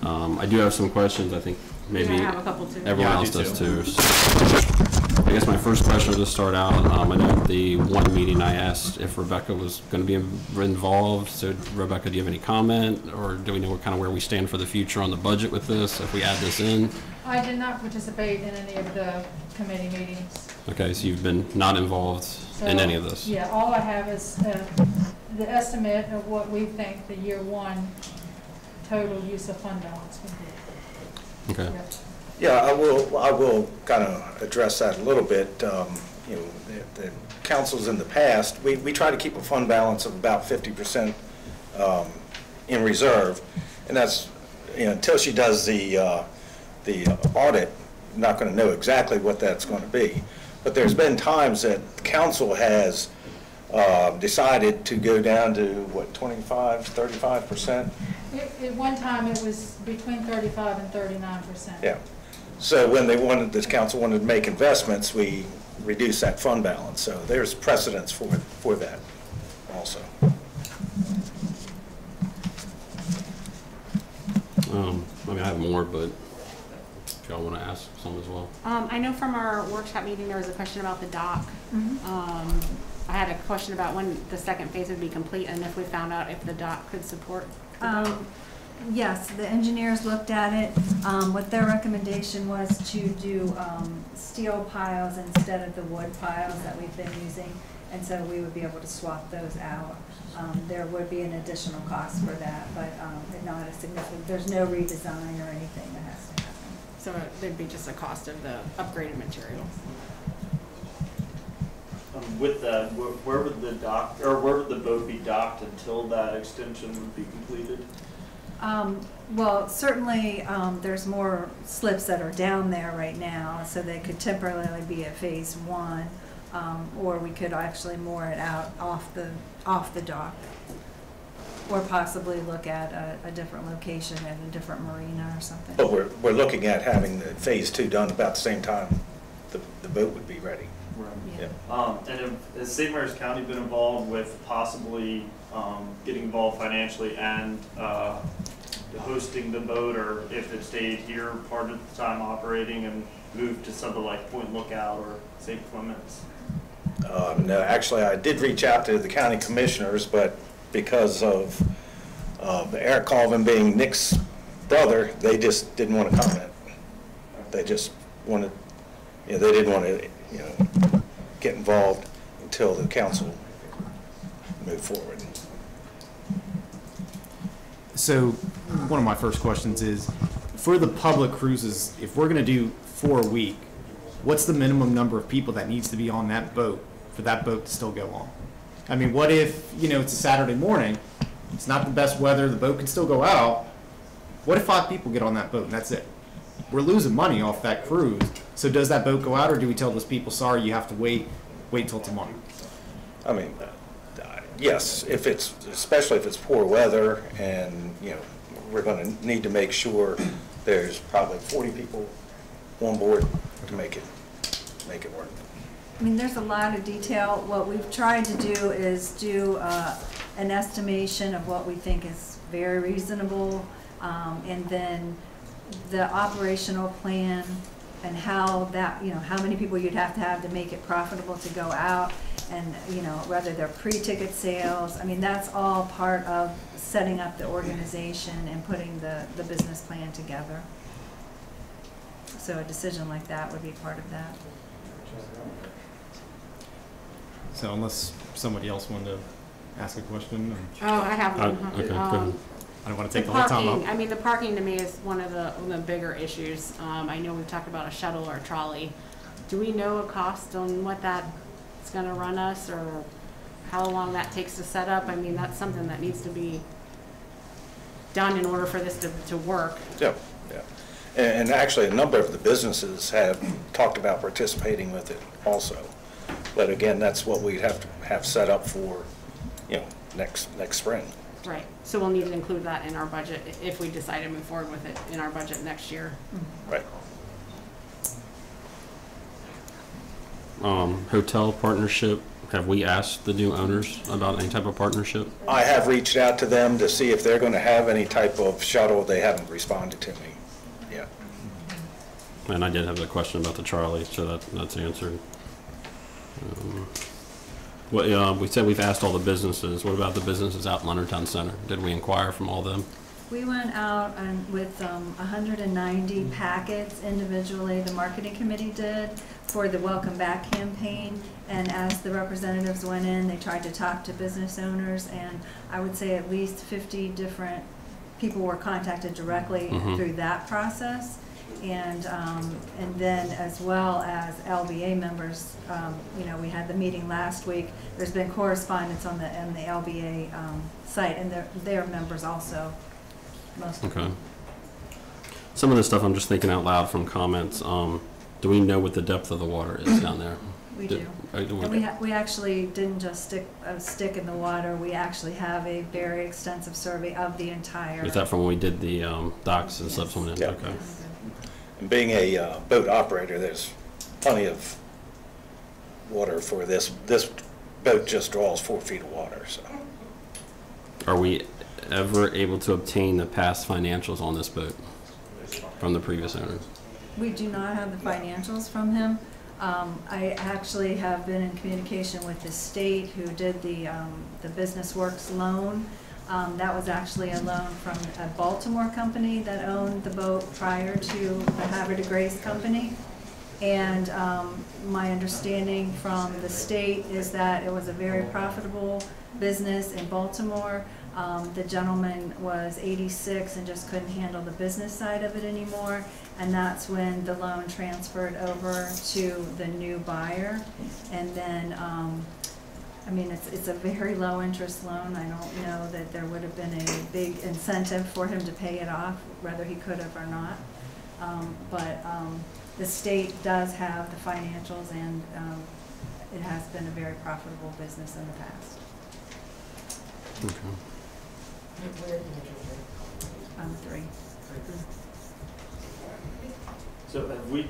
Um, I do have some questions, I think maybe Yeah, I have a couple too. everyone Yeah, else do does too. too. So, I guess my first question will just start out, um, I know at the one meeting I asked if Rebecca was going to be involved. So Rebecca, do you have any comment, or do we know what kind of where we stand for the future on the budget with this, if we add this in? I did not participate in any of the committee meetings. Okay, so you've been not involved in any of this? Yeah, all I have is uh, the estimate of what we think the year one total use of fund balance would be. Okay. Yep. Yeah, I will, I will kind of address that a little bit. Um, You know, the- the councils in the past, we, we try to keep a fund balance of about 50% um, in reserve. And that's, you know, until she does the, uh, the audit, not going to know exactly what that's going to be. But there's been times that council has uh, decided to go down to, what, 25, 35%? At, at one time, it was between thirty-five and thirty-nine percent. Yeah. So when they wanted, this council wanted to make investments, we reduced that fund balance. So there's precedence for, for that also. Um, I mean, I have more, but if y'all want to ask some as well. Um, I know from our workshop meeting, there was a question about the dock. Mhm. Um, I had a question about when the second phase would be complete and if we found out if the dock could support the boat. Yes, the engineers looked at it. Um, What their recommendation was to do um, steel piles instead of the wood piles that we've been using. And so we would be able to swap those out. Um, There would be an additional cost for that, but um, not a significant, there's no redesign or anything that has to happen. So there'd be just a cost of the upgraded materials. Um, With that, where where would the dock, or where would the boat be docked until that extension would be completed? Um, Well, certainly, um, there's more slips that are down there right now, so they could temporarily be at phase one. um, Or we could actually moor it out off the, off the dock. Or possibly look at a, a different location at a different marina or something. But we're, we're looking at having the phase two done about the same time the, the boat would be ready. Right. Yeah. Um, and have, has St. Mary's County been involved with possibly, um, getting involved financially and, uh, hosting the boat, or if it stayed here part of the time operating and moved to something like Point Lookout or St. Clements? Um, No, actually, I did reach out to the county commissioners, but because of of Eric Colvin being Nick's brother, they just didn't want to comment. They just wanted, you know, they didn't want to, you know, get involved until the council moved forward. So, one of my first questions is, for the public cruises, if we're gonna do four a week, what's the minimum number of people that needs to be on that boat for that boat to still go on? I mean, what if, you know, it's a Saturday morning, it's not the best weather, the boat can still go out. What if five people get on that boat and that's it? We're losing money off that cruise. So does that boat go out or do we tell those people, sorry, you have to wait, wait till tomorrow? I mean, yes, if it's, especially if it's poor weather and, you know, we're going to need to make sure there's probably 40 people on board to make it, make it work. I mean, there's a lot of detail. What we've tried to do is do uh, an estimation of what we think is very reasonable, um, and then the operational plan and how that, you know, how many people you'd have to have to make it profitable to go out, and, you know, whether they're pre-ticket sales. I mean, that's all part of setting up the organization and putting the, the business plan together. So a decision like that would be part of that. So unless somebody else wanted to ask a question? Oh, I have one. Uh, okay, go Um, ahead. I don't want to take The the whole time parking, up. I mean, the parking to me is one of the, one of the bigger issues. Um, I know we've talked about a shuttle or a trolley. Do we know a cost on what that's gonna run us, or how long that takes to set up? I mean, that's something that needs to be done in order for this to, to work. Yeah, yeah. And, and actually, a number of the businesses have talked about participating with it also. But again, that's what we'd have to have set up for, you know, next, next spring. Right, so we'll need to include that in our budget if we decide to move forward with it in our budget next year. Right. Um, hotel partnership, have we asked the new owners about any type of partnership? I have reached out to them to see if they're going to have any type of shuttle. They haven't responded to me yet. And I did have a question about the Charlie, so that, that's answered. Um, What, uh, we said we've asked all the businesses, what about the businesses out in Leonardtown Center? Did we inquire from all them? We went out and with um, 190 packets individually, the marketing committee did, for the Welcome Back campaign. And as the representatives went in, they tried to talk to business owners, and I would say at least 50 different people were contacted directly Mhm. through that process. And, um, and then as well as LBA members, um, you know, we had the meeting last week. There's been correspondence on the, on the LBA um, site, and they're, they're members also, most of Okay. them. Some of this stuff I'm just thinking out loud from comments. Um, Do we know what the depth of the water is down there? We do. uh, do And we, ha- we actually didn't just stick a stick in the water, we actually have a very extensive survey of the entire. Is that from when we did the um, docks and stuff? Something? Okay. And being a uh, boat operator, there's plenty of water for this. This boat just draws four feet of water, so. Are we ever able to obtain the past financials on this boat from the previous owner? We do not have the financials from him. Um, I actually have been in communication with the state who did the, um, the Business Works loan. Um, that was actually a loan from a Baltimore company that owned the boat prior to the Havre de Grace company. And, um, my understanding from the state is that it was a very profitable business in Baltimore. Um, the gentleman was eighty-six and just couldn't handle the business side of it anymore. And that's when the loan transferred over to the new buyer. And then, um, I mean, it's, it's a very low-interest loan. I don't know that there would have been a big incentive for him to pay it off, whether he could have or not. Um, but, um, the state does have the financials and, um, it has been a very profitable business in the past. Um, three. So have we, t-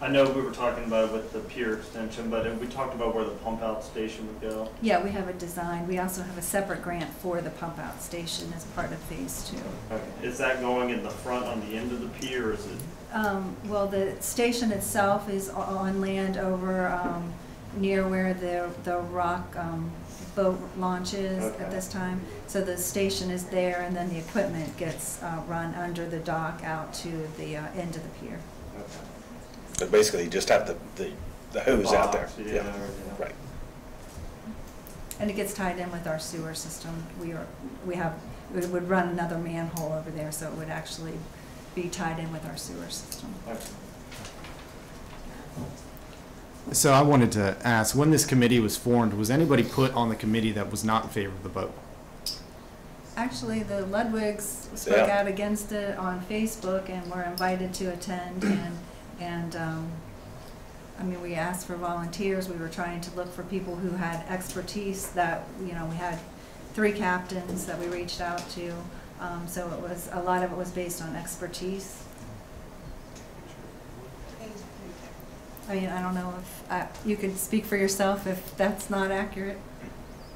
I know we were talking about it with the pier extension, but have we talked about where the pump out station would go? Yeah, we have a design. We also have a separate grant for the pump out station as part of phase two. Okay. Is that going in the front on the end of the pier, or is it? Um, well, the station itself is on land over, um, near where the, the rock, um, boat launches Okay. at this time. So the station is there and then the equipment gets, uh, run under the dock out to the, uh, end of the pier. But basically, you just have the, the the hose out there. Box, yeah, yeah. Right. And it gets tied in with our sewer system. We are, we have, we would run another manhole over there, so it would actually be tied in with our sewer system. So I wanted to ask, when this committee was formed, was anybody put on the committee that was not in favor of the boat? Actually, the Ludwigs spoke Yeah. out against it on Facebook and were invited to attend and, and, um, I mean, we asked for volunteers. We were trying to look for people who had expertise that, you know, we had three captains that we reached out to. Um, so it was, a lot of it was based on expertise. I mean, I don't know if, uh, you could speak for yourself if that's not accurate.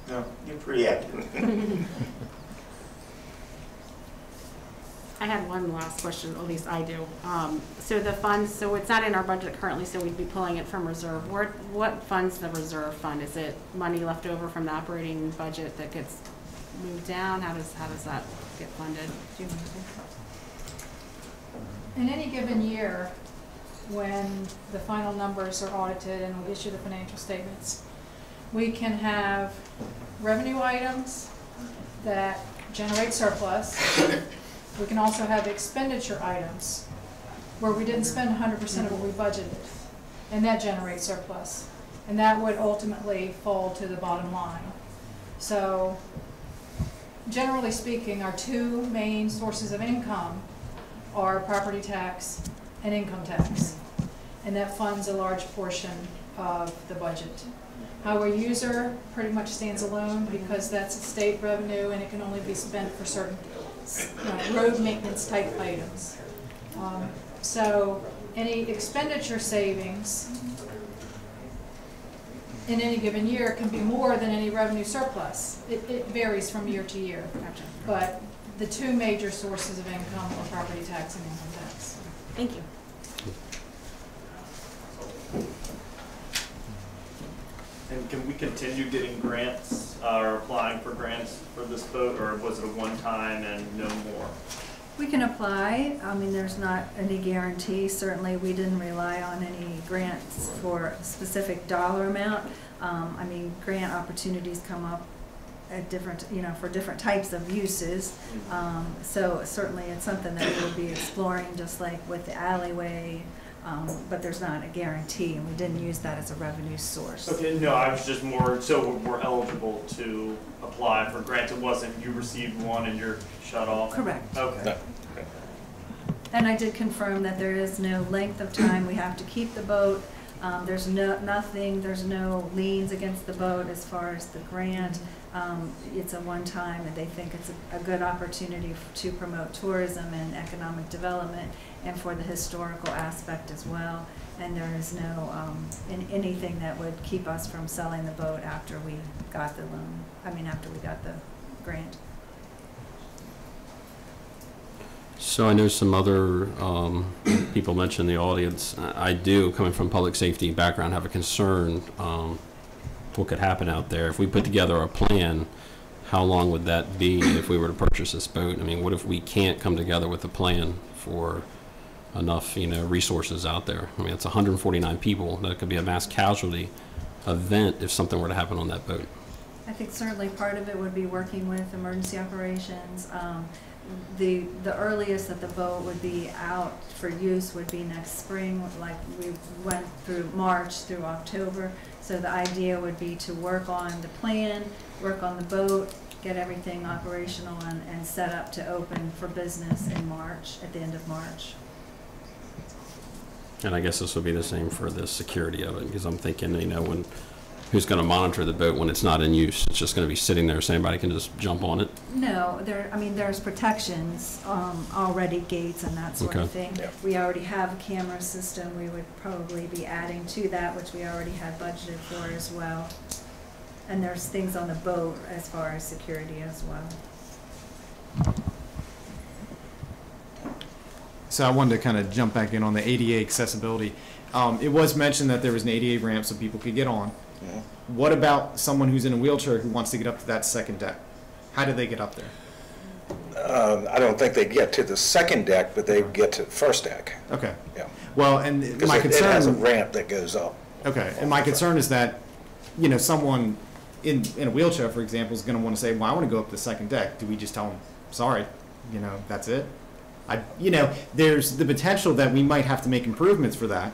No, you're pretty accurate. I had one last question, at least I do. Um, so the funds, so it's not in our budget currently, so we'd be pulling it from reserve. Where, what funds the reserve fund? Is it money left over from the operating budget that gets moved down? How does, how does that get funded? Do you know? In any given year, when the final numbers are audited and we issue the financial statements, we can have revenue items that generate surplus. We can also have expenditure items where we didn't spend hundred percent of what we budgeted, and that generates surplus. And that would ultimately fall to the bottom line. So, generally speaking, our two main sources of income are property tax and income tax. And that funds a large portion of the budget. Our user pretty much stands alone because that's state revenue and it can only be spent for certain uh, road maintenance type items. Um, So any expenditure savings in any given year can be more than any revenue surplus. It, it varies from year to year. But the two major sources of income are property tax and income. Thank you. And can we continue getting grants, uh, or applying for grants for this boat, or was it a one-time and no more? We can apply, I mean, there's not any guarantee, certainly we didn't rely on any grants for a specific dollar amount. Um, I mean, grant opportunities come up at different, you know, for different types of uses. Um, so certainly it's something that we will be exploring, just like with the alleyway, um, but there's not a guarantee, and we didn't use that as a revenue source. Okay, no, I was just more, so we're eligible to apply for grants, it wasn't you received one and you're shut off? Correct. Okay. And I did confirm that there is no length of time we have to keep the boat. Um, there's no, nothing, there's no liens against the boat as far as the grant. Um, it's a one-time, and they think it's a, a good opportunity to promote tourism and economic development and for the historical aspect as well. And there is no, um, in, anything that would keep us from selling the boat after we got the loan, I mean, after we got the grant. So I know some other um, people mentioned the audience. I I do, coming from public safety background, have a concern um, what could happen out there. If we put together a plan, how long would that be if we were to purchase this boat? I mean, what if we can't come together with a plan for enough, you know, resources out there? I mean, it's 149 people. That could be a mass casualty event if something were to happen on that boat. I think certainly part of it would be working with emergency operations. Um, The, the earliest that the boat would be out for use would be next spring, like we went through March through October. So the idea would be to work on the plan, work on the boat, get everything operational and, and set up to open for business in March, at the end of March. And I guess this would be the same for the security of it, because I'm thinking, you know, when, who's going to monitor the boat when it's not in use? It's just going to be sitting there, so anybody can just jump on it? No, there, I mean, there's protections, um, already, gates and that sort of Okay. thing. We already have a camera system, we would probably be adding to that, which we already had budgeted for as well. And there's things on the boat as far as security as well. So I wanted to kind of jump back in on the ADA accessibility. Um, it was mentioned that there was an ADA ramp so people could get on. What about someone who's in a wheelchair who wants to get up to that second deck? How do they get up there? Um, I don't think they get to the second deck, but they get to the first deck. Okay. Yeah. Well, and my it it has a concern. ramp that goes up. Okay, and my concern is that, you know, someone in, in a wheelchair, for example, is gonna wanna say, well, I wanna go up the second deck. Do we just tell them, sorry, you know, that's it? I, you know, there's the potential that we might have to make improvements for that.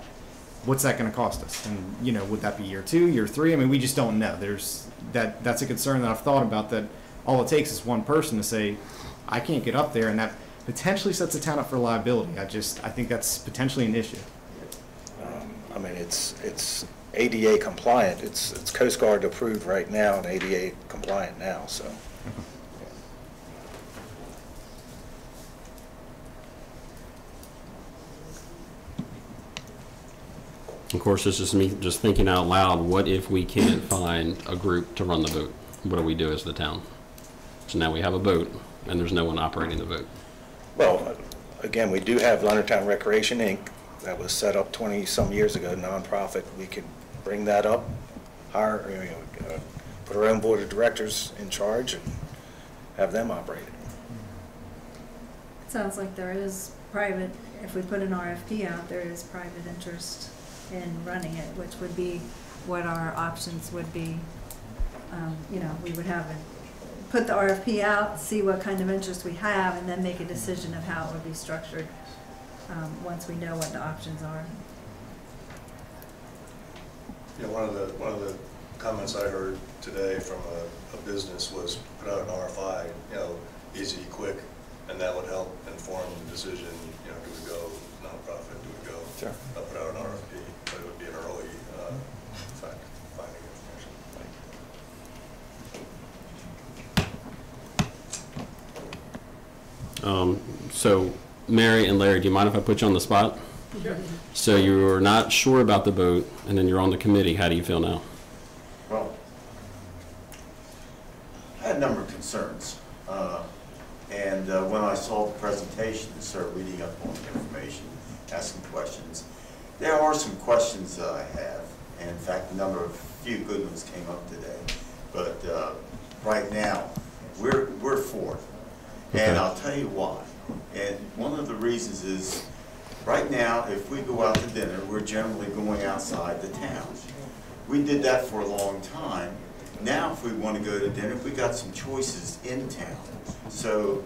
What's that gonna cost us? And, you know, would that be year two, year three? I mean, we just don't know. There's, that, that's a concern that I've thought about, that all it takes is one person to say, I can't get up there, and that potentially sets the town up for liability. I just, I think that's potentially an issue. Um, I mean, it's, it's ADA compliant. It's, it's Coast Guard approved right now and ADA compliant now, so. Of course, this is me just thinking out loud, what if we can't find a group to run the boat? What do we do as the town? So now we have a boat, and there's no one operating the boat. Well, again, we do have Leonardtown Recreation, Inc. That was set up 20-some years ago, nonprofit. We could bring that up, hire, you know, uh, put our own board of directors in charge and have them operate it. It sounds like there is private, if we put an RFP out, there is private interest in running it, which would be what our options would be. Um, you know, we would have, a- put the RFP out, see what kind of interest we have, and then make a decision of how it would be structured, um, once we know what the options are. Yeah, one of the, one of the comments I heard today from a, a business was put out an RFI, you know, easy, quick, and that would help inform the decision, you know, do we go nonprofit, do we go? Sure. uh, Put out an RFP, but it would be an early, uh, fact, finding information. Um, So, Mary and Larry, do you mind if I put you on the spot? So you're not sure about the boat, and then you're on the committee. How do you feel now? Well, I had a number of concerns. uh, And uh, when I saw the presentation and started reading up on the information, asking questions, there are some questions that I have. And in fact, a number of, few good ones came up today. But uh, right now, we're, we're for it. And I'll tell you why. And one of the reasons is, right now, if we go out to dinner, we're generally going outside the town. We did that for a long time. Now, if we want to go to dinner, we've got some choices in town. So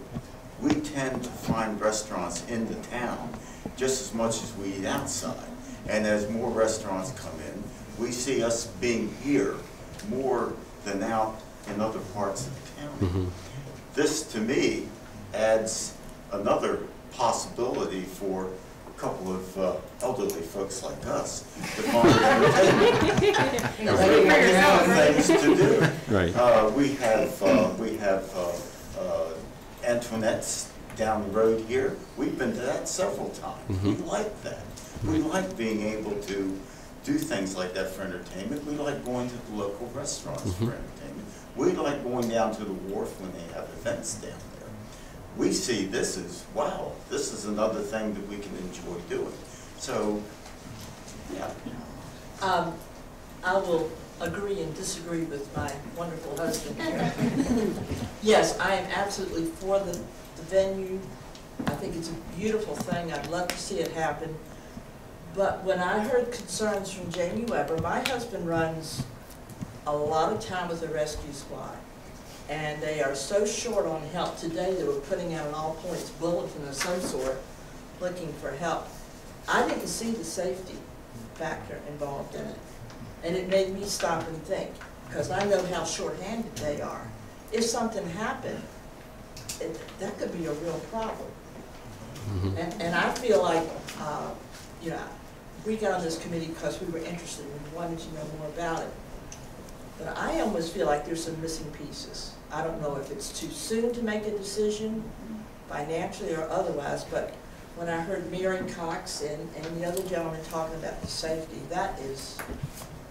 we tend to find restaurants in the town just as much as we eat outside. And as more restaurants come in, we see us being here more than out in other parts of the town. Mm-hmm. This, to me, adds another possibility for a couple of uh, elderly folks like us to find entertainment. We have things to do. Right. Uh, we have, uh, we have, uh, uh, Antoinette's down the road here. We've been to that several times. We Mhm. like that. We like being able to do things like that for entertainment. We like going to the local restaurants for Mhm. entertainment. We like going down to the wharf when they have events down there. We see this as, wow, this is another thing that we can enjoy doing. So, yeah. Um, I will agree and disagree with my wonderful husband here. Yes, I am absolutely for the, the venue. I think it's a beautiful thing. I'd love to see it happen. But when I heard concerns from Jamie Weber, my husband runs a lot of time with the rescue squad. And they are so short on help. Today, they were putting out an all points bulletin of some sort, looking for help. I didn't see the safety factor involved in it. And it made me stop and think, because I know how shorthanded they are. If something happened, it, that could be a real problem. And, and I feel like, uh, you know, we got on this committee because we were interested and we wanted to know more about it. But I almost feel like there's some missing pieces. I don't know if it's too soon to make a decision financially or otherwise, but when I heard Mary Cox and, and the other gentleman talking about the safety, that is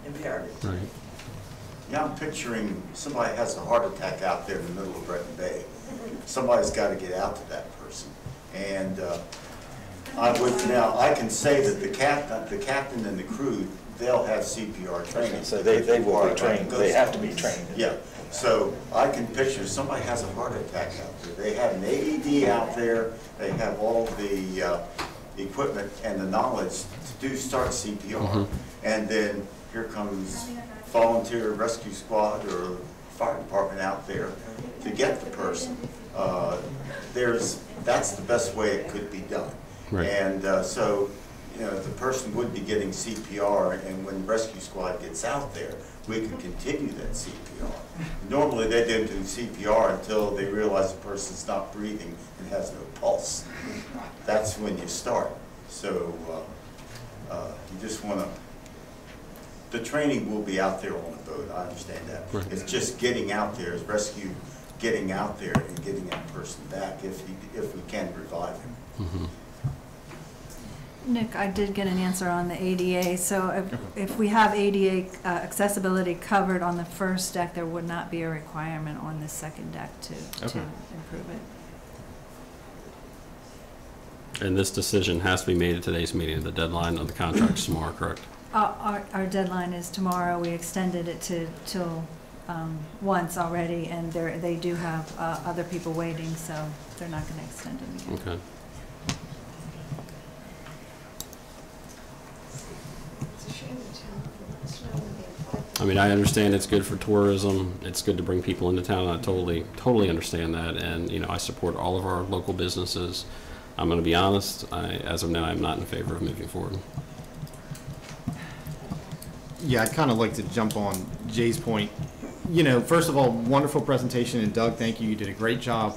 imperative. Right. Yeah, I'm picturing somebody has a heart attack out there in the middle of Breton Bay. Somebody's got to get out to that person. And uh, I would, now, I can say that the captain, the captain and the crew, they'll have CPR training. So they- they will be trained. They have to be trained. Yeah, so I can picture somebody has a heart attack out there. They have an AED out there, they have all the uh, equipment and the knowledge to do start CPR. Mhm. And then here comes volunteer rescue squad or fire department out there to get the person. Uh, There's, that's the best way it could be done. Right. And uh, so, you know, the person would be getting CPR, and when rescue squad gets out there, we can continue that CPR. Normally, they don't do CPR until they realize the person's not breathing and has no pulse. That's when you start. So uh, uh, you just want to, the training will be out there on the boat, I understand that. Right. It's just getting out there, is rescue, getting out there and getting that person back if he, if we can revive him. Mhm. Nick, I did get an answer on the ADA, so if, if we have ADA uh, accessibility covered on the first deck, there would not be a requirement on the second deck to, to Okay. improve it. And this decision has to be made at today's meeting. The deadline of the contract is tomorrow, correct? Our, our, our deadline is tomorrow, we extended it to, till, um, once already, and there, they do have, uh, other people waiting, so they're not gonna extend it again. Okay. I mean, I understand it's good for tourism, it's good to bring people into town, I totally, totally understand that, and, you know, I support all of our local businesses. I'm gonna be honest, I, as of now, I'm not in favor of moving forward. Yeah, I'd kind of like to jump on Jay's point. You know, first of all, wonderful presentation, and Doug, thank you. You did a great job.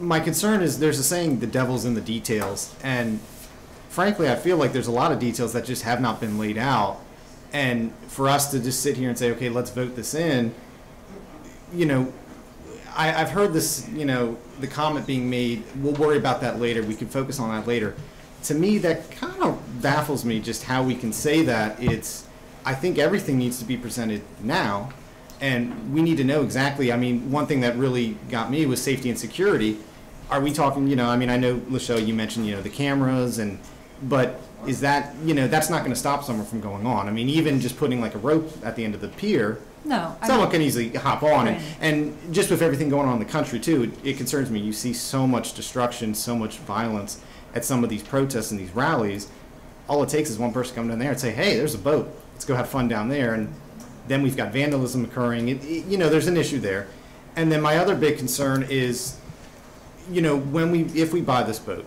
My concern is there's a saying, the devil's in the details. And frankly, I feel like there's a lot of details that just have not been laid out. And for us to just sit here and say, okay, let's vote this in, you know, I, I've heard this, you know, the comment being made, we'll worry about that later, we can focus on that later. To me, that kind of baffles me just how we can say that. It's, I think everything needs to be presented now, and we need to know exactly, I mean, one thing that really got me was safety and security. Are we talking, you know, I mean, I know, Laschelle, you mentioned, you know, the cameras and, but is that, you know, that's not gonna stop someone from going on. I mean, even just putting like a rope at the end of the pier, No. Someone can easily hop on. And, Right. and just with everything going on in the country too, it, it concerns me. You see so much destruction, so much violence at some of these protests and these rallies. All it takes is one person come down there and say, "Hey, there's a boat. Let's go have fun down there." And then we've got vandalism occurring. It, it- you know, there's an issue there. And then my other big concern is, you know, when we if we buy this boat,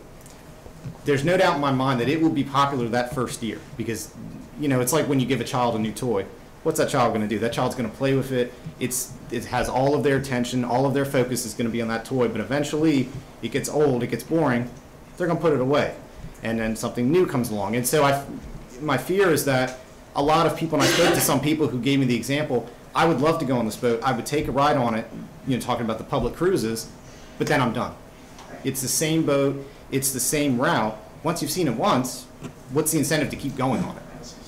there's no doubt in my mind that it will be popular that first year because, you know, it's like when you give a child a new toy. what's that child going to do? That child's going to play with it. It's it has all of their attention, all of their focus is going to be on that toy. But eventually, it gets old, it gets boring. They're going to put it away, and then something new comes along. And so I, my fear is that a lot of people, and I spoke to some people who gave me the example. I would love to go on this boat. I would take a ride on it. You know, talking about the public cruises, but then I'm done. It's the same boat. It's the same route. Once you've seen it once, what's the incentive to keep going on it?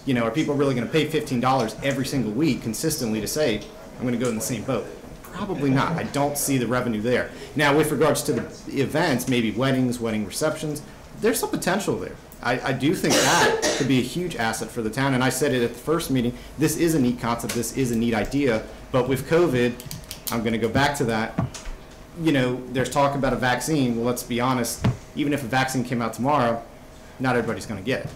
You know, are people really going to pay $15 every single week consistently to say, I'm going to go in the same boat? Probably not. I don't see the revenue there. Now, with regards to the events, maybe weddings, wedding receptions, there's some potential there. I, I do think that could be a huge asset for the town. And I said it at the first meeting, this is a neat concept, this is a neat idea. But with COVID, I'm going to go back to that. You know, there's talk about a vaccine. Well, let's be honest, even if a vaccine came out tomorrow, not everybody's going to get it.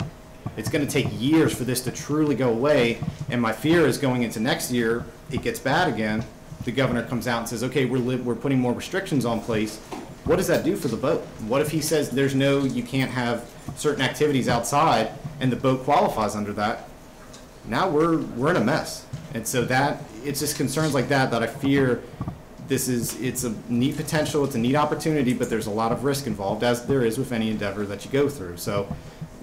It's going to take years for this to truly go away. And my fear is going into next year, it gets bad again. The governor comes out and says, okay, we're, li- we're putting more restrictions on place. What does that do for the boat? What if he says there's no, you can't have certain activities outside and the boat qualifies under that? Now we're, we're in a mess. And so that, it's just concerns like that that I fear this is, it's a neat potential, it's a neat opportunity, but there's a lot of risk involved, as there is with any endeavor that you go through. So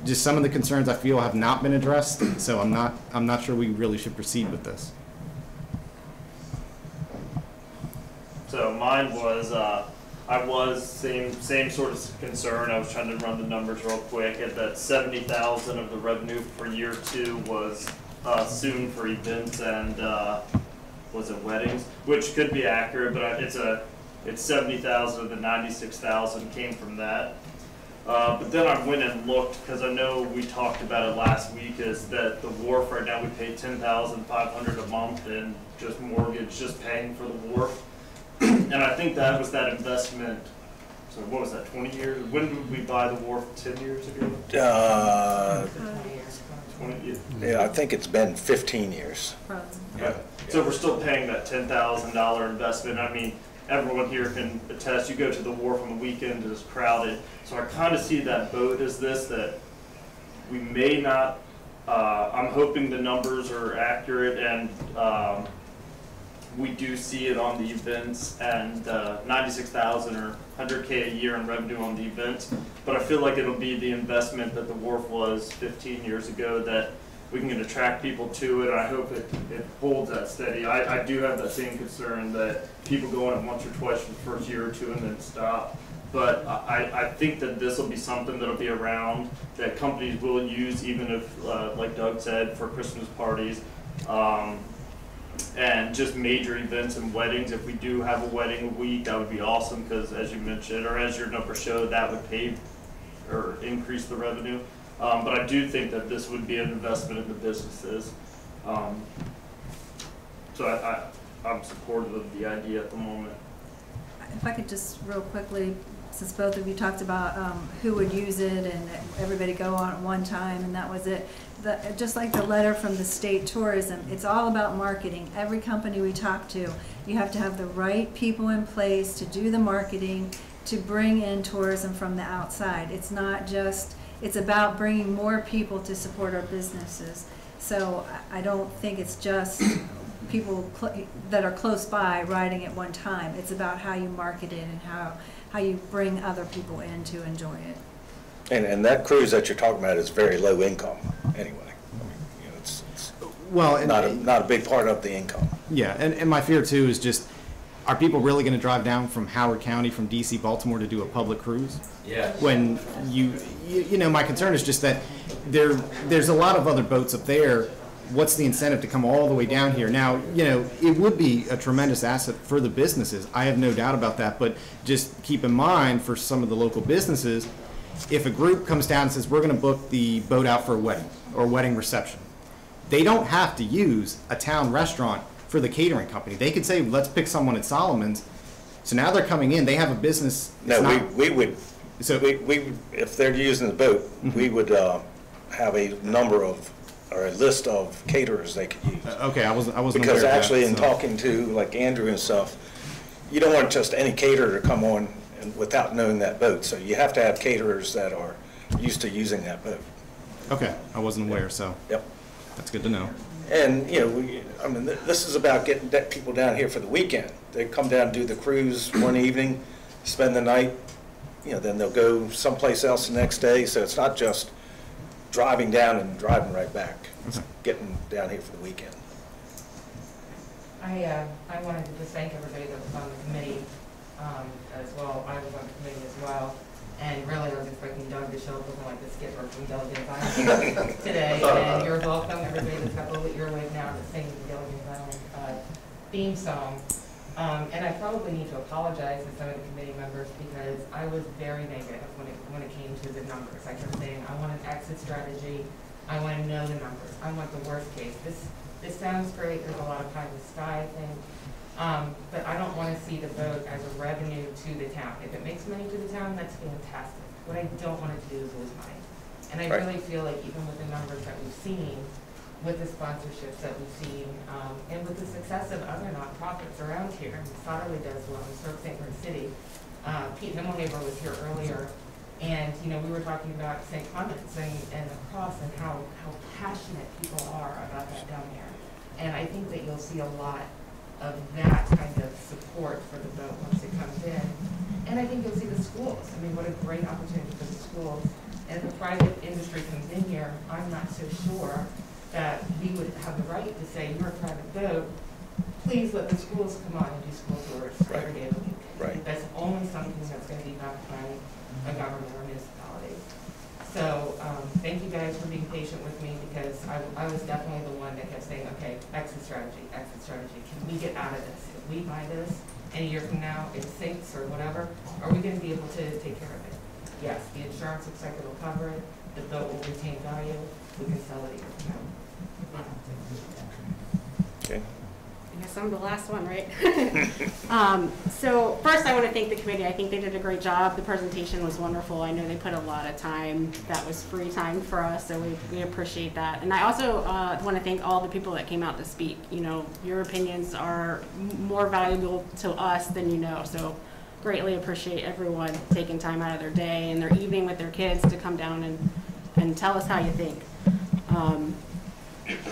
just some of the concerns I feel have not been addressed, so I'm not, I'm not sure we really should proceed with this. So mine was, uh, I was same, same sort of concern, I was trying to run the numbers real quick, at that seventy thousand of the revenue for year two was, uh, assumed for events and, uh, was it weddings, which could be accurate, but it's a, it's seventy thousand of the ninety-six thousand came from that. Uh, but then I went and looked, because I know we talked about it last week, is that the wharf, right now, we pay ten thousand five hundred a month in just mortgage, just paying for the wharf. And I think that was that investment, so what was that, twenty years? When did we buy the wharf, ten years ago? Uh, Twenty, yeah. Yeah, I think it's been 15 years. Yeah, so we're still paying that ten thousand dollar investment, I mean, everyone here can attest, you go to the wharf on the weekend, it's crowded. So I kinda see that boat as this, that we may not, uh, I'm hoping the numbers are accurate and, um, we do see it on the events and, uh, ninety-six thousand or hundred K a year in revenue on the events. But I feel like it'll be the investment that the wharf was fifteen years ago that we can attract people to it. I hope it, it holds that steady. I, I do have that same concern that people go on it once or twice for the first year or two and then stop. But I, I think that this will be something that'll be around, that companies will use even if, uh, like Doug said, for Christmas parties. Um, and just major events and weddings. If we do have a wedding a week, that would be awesome, because as you mentioned, or as your number showed, that would pay or increase the revenue. Um, but I do think that this would be an investment in the businesses. Um, so I, I, I'm supportive of the idea at the moment. If I could just real quickly, since both of you talked about um, who would use it and everybody go on at one time and that was it. The, just like the letter from the state tourism, it's all about marketing. Every company we talk to, you have to have the right people in place to do the marketing, to bring in tourism from the outside. It's not just, it's about bringing more people to support our businesses. So I I don't think it's just people cl- that are close by riding at one time. It's about how you market it and how, how you bring other people in to enjoy it. And, and that cruise that you're talking about is very low income, anyway. I mean, you know, it's, it's Well, not a, not a big part of the income. Yeah, and, and my fear too is just, are people really gonna drive down from Howard County, from DC, Baltimore to do a public cruise? Yeah. When you, you, you know, my concern is just that there, there's a lot of other boats up there. What's the incentive to come all the way down here? Now, you know, it would be a tremendous asset for the businesses. I have no doubt about that, but just keep in mind for some of the local businesses, if a group comes down and says, we're gonna book the boat out for a wedding or a wedding reception, they don't have to use a town restaurant for the catering company. They could say, let's pick someone at Solomons. So now they're coming in, they have a business. it's No, we, not- we would, So- we, we, if they're using the boat, we would, uh, have a number of, or a list of caterers they could use. Okay, I wasn't, I wasn't aware Because of that, actually, in so- talking to like Andrew and stuff, you don't want just any caterer to come on and- without knowing that boat. So you have to have caterers that are used to using that boat. Okay, I wasn't aware, so. Yep. That's good to know. And, you know, we, I mean, th- this is about getting de- people down here for the weekend. They come down, do the cruise one evening, spend the night, you know, then they'll go someplace else the next day. So it's not just driving down and driving right back. It's getting down here for the weekend. I, uh, I wanted to just thank everybody that was on the committee, um, as well. I was on the committee as well. And really, I was expecting Doug to show up looking like the skipper from Gilligan's Island today. And you're welcome, everybody that's got the your wave now to sing the Gilligan's Island, uh, theme song. Um, and I probably need to apologize to some of the committee members because I was very negative when it, when it came to the numbers. I kept saying, I want an exit strategy. I want to know the numbers. I want the worst case. This, this sounds great. There's a lot of pie in the sky thing. Um, but I don't want to see the vote as a revenue to the town. If it makes money to the town, that's fantastic. What I don't want it to do is lose money. And I Right. really feel like even with the numbers that we've seen, with the sponsorships that we've seen, um, and with the success of other nonprofits around here, Sotterly does well, and Surf St. Louis City. Uh, Pete Himmelheber was here earlier, and, you know, we were talking about St. Clements and, and the cross and how, how passionate people are about that down there. And I think that you'll see a lot of that kind of support for the vote once it comes in. And I think you'll see the schools. I mean, what a great opportunity for the schools. And if the private industry comes in here, I'm not so sure that we would have the right to say, you're a private vote, please let the schools come on and do school tours every day of the week. Right. That's only something that's gonna be backed by a government or municipality. So, um, thank you guys for being patient with me because I, I was definitely the one that kept saying, okay, exit strategy, exit strategy. Can we get out of this? If we buy this and a year from now it sinks or whatever, are we gonna be able to take care of it? Yes, the insurance looks like it'll cover it, the boat will retain value, we can sell it a year from now. Okay. Guess I'm the last one, right? Um, So first, I want to thank the committee. I think they did a great job. The presentation was wonderful. I know they put a lot of time. That was free time for us, so we, we appreciate that. And I also uh, want to thank all the people that came out to speak. You know, your opinions are more valuable to us than you know, so greatly appreciate everyone taking time out of their day and their evening with their kids to come down and, and tell us how you think. Um,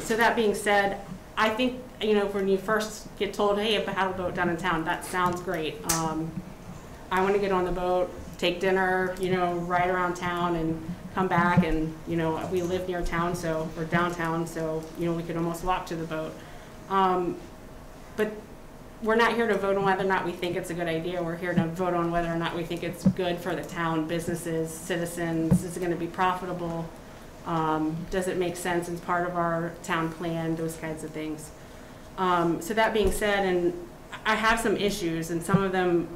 so that being said, I think, you know, when you first get told, hey, if I have a boat down in town, that sounds great. Um, I want to get on the boat, take dinner, you know, ride around town and come back and, you know, we live near town, so, or downtown, so, you know, we could almost walk to the boat. Um, but we're not here to vote on whether or not we think it's a good idea. We're here to vote on whether or not we think it's good for the town, businesses, citizens. Is it going to be profitable? Um, does it make sense as part of our town plan, those kinds of things. Um, so that being said, and I have some issues, and some of them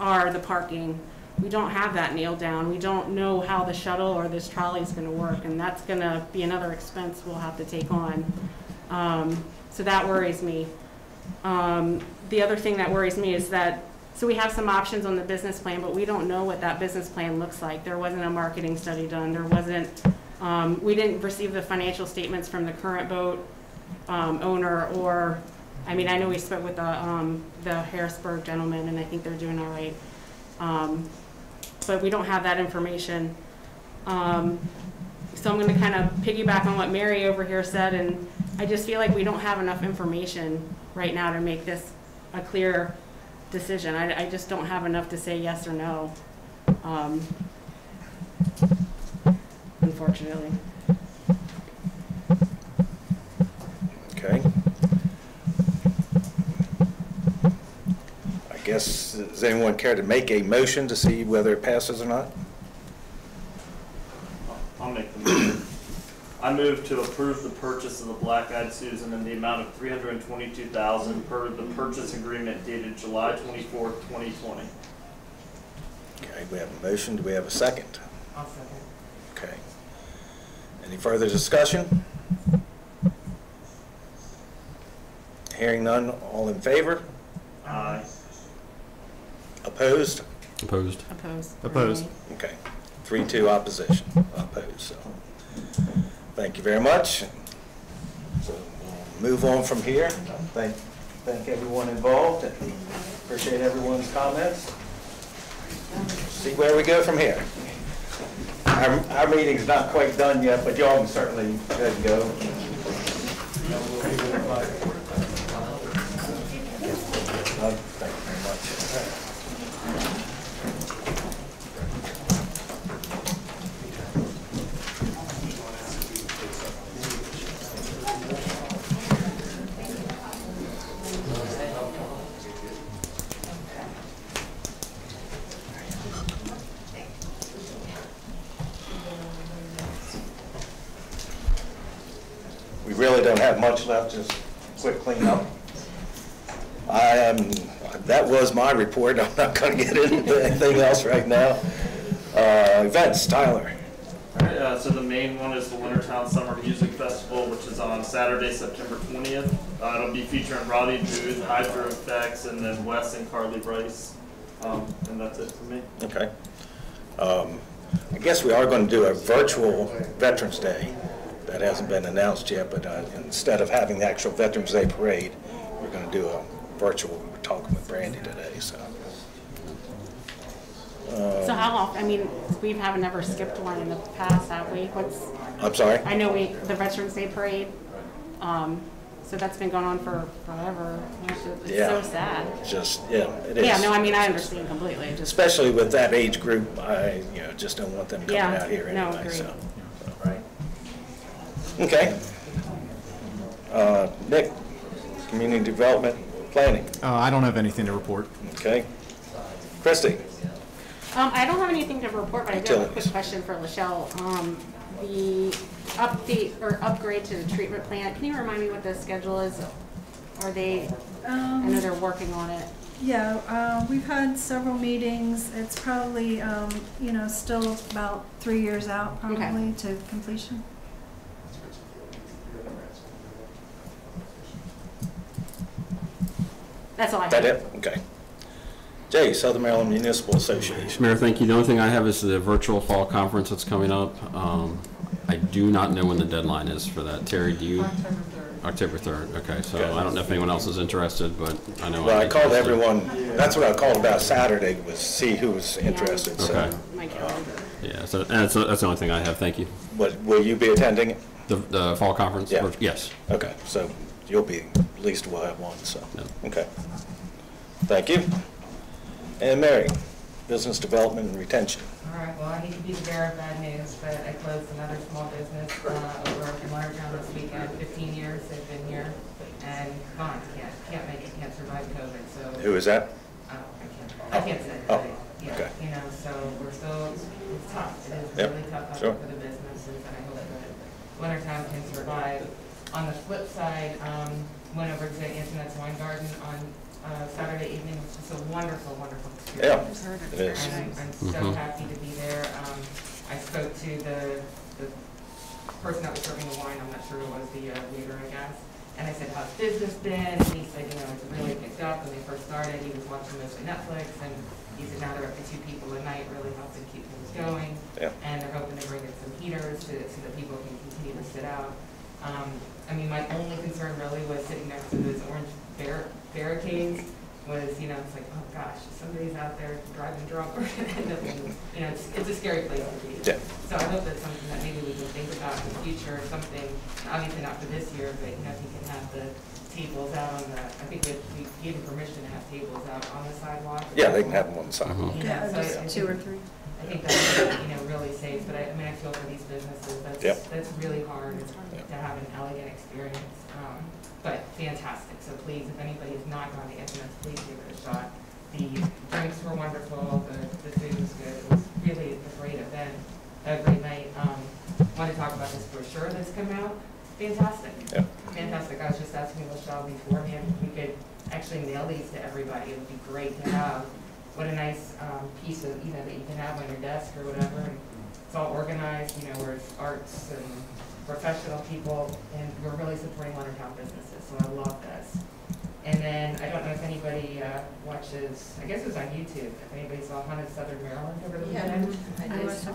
are the parking. We don't have that nailed down. We don't know how the shuttle or this trolley is gonna work, and that's gonna be another expense we'll have to take on. Um, so that worries me. Um, the other thing that worries me is that, so we have some options on the business plan, but we don't know what that business plan looks like. There wasn't a marketing study done, there wasn't, um, we didn't receive the financial statements from the current boat, um, owner, or, I mean, I know we spoke with the, um, the Harrisburg gentleman, and I think they're doing all right. Um, but we don't have that information. Um, so I'm gonna kind of piggyback on what Mary over here said, and I just feel like we don't have enough information right now to make this a clear decision. I, I just don't have enough to say yes or no, um, unfortunately. Okay. I guess, does anyone care to make a motion to see whether it passes or not? I'll make the motion. I move to approve the purchase of the Black Eyed Susan in the amount of three hundred and twenty-two thousand per the purchase agreement dated July twenty-fourth, twenty twenty. Okay, we have a motion, do we have a second? I'll second. Okay. Any further discussion? Hearing none, all in favor? Aye. Opposed? Opposed. Opposed. Opposed. Okay, three, two opposition, opposed, so. Thank you very much. So we'll move on from here. Thank, thank everyone involved, and appreciate everyone's comments. See where we go from here. Our, our meeting's not quite done yet, but y'all can certainly go and go. Thank you very much. We really don't have much left, just quick cleanup. I am, that was my report, I'm not gonna get into anything else right now. Uh, Events, Tyler. All right, uh, so the main one is the Wintertown Summer Music Festival, which is on Saturday, September 20th. Uh, it'll be featuring Roddy Booth, Hydro Effects, and then Wes and Carly Bryce. Um, and that's it for me. Okay. Um, I guess we are going to do a virtual Veterans Day. That hasn't been announced yet, but uh, instead of having the actual Veterans Day parade, we're going to do a virtual, we were talking with Brandy today, so. So how often, I mean, we haven't ever skipped one in the past, have we? What's, I'm sorry? I know we, the Veterans Day Parade, um, so that's been going on for forever. It's Yeah. so sad. Just, yeah, it is. Yeah, no, I mean, I understand completely, just. Especially with that age group, I, you know, just don't want them coming Yeah, out here no, anyway, agreed. so. Right. Okay. Uh, Nick, Community Development Planning, Uh, I don't have anything to report. okay? Christy? Um, I don't have anything to report, but I do have a quick question for Laschelle. Um, the update or upgrade to the treatment plant, can you remind me what the schedule is? Are they, I know they're working on it. Yeah, uh, we've had several meetings. It's probably, um, you know, still about three years out Okay. probably to completion. That's all I have. That it? Okay. Jay, Southern Maryland Municipal Association. Mayor, thank you. The only thing I have is the virtual fall conference that's coming up. Um, I do not know when the deadline is for that. Terry, do you? October 3rd, okay, so I don't know if anyone else is interested, but I know. Well, I I'm called interested. everyone, that's what I called about Saturday, was see who was interested, so. Okay. My calendar. Yeah, so, and that's, that's the only thing I have, thank you. But will you be attending it? The, the fall conference? Yeah. Yes. Okay, so you'll be, at least we'll have one, so, okay. Thank you. And Mary, Business Development and Retention. All right, well, I hate to be the bearer of bad news, but I closed another small business uh, over in Watertown this weekend. Fifteen years they've been here, and gone, can't, can't make it, can't survive COVID, so. Who is that? Oh, I can't, I can't say, Oh, but, yeah, okay. you know, so we're still, it's it's tough. It is Yep, really tough out sure. for the businesses, and I hope that Wintertown can survive. On the flip side, um, went over to Antoinette's Wine Garden on uh, Saturday evening, which was a wonderful, wonderful experience. Yeah, experience. it is. And I'm, I'm so Mhm. happy to be there. Um, I spoke to the, the person that was serving the wine, I'm not sure who it was, the uh, waiter, I guess. And I said, how's business been? And he said, you know, it's really picked up when they first started. He was watching mostly Netflix and he said now they're up to two people a night, really helping keep things going. Yeah. And they're hoping to bring in some heaters to, so that people can continue to sit out. Um, I mean, my only concern really was sitting next to those orange bar- barricades was, you know, it's like, oh gosh, if somebody's out there driving drunk or end up you know, it's, it's a scary place to be. Yeah. So I hope that's something that maybe we can think about in the future, or something, obviously not for this year, but, you know, if you can have the tables out on the, I think we, we gave them permission to have tables out on the sidewalk. Yeah, they can have them on the sidewalk. You know, Yeah, so just I two or three. I think that's, you know, really safe, but I, I mean, I feel for these businesses, Yep. that's, that's really hard to have an elegant experience. Um, but fantastic, so please, if anybody has not gone to Infinite, please give it a shot. The drinks were wonderful, the, the food was good, it was really a great event, a great night. Um, want to talk about this brochure that's come out, fantastic. Yeah. Fantastic, I was just asking Michelle beforehand, if we could actually mail these to everybody, it would be great to have. What a nice, um, piece of, you know, that you can have on your desk or whatever, and it's all organized, you know, where it's arts and professional people, and we're really supporting Leonardtown businesses, so I love this. And then, I don't know if anybody, uh, watches, I guess it was on YouTube, if anybody saw Haunted Southern Maryland over the Yeah, weekend. I did. was.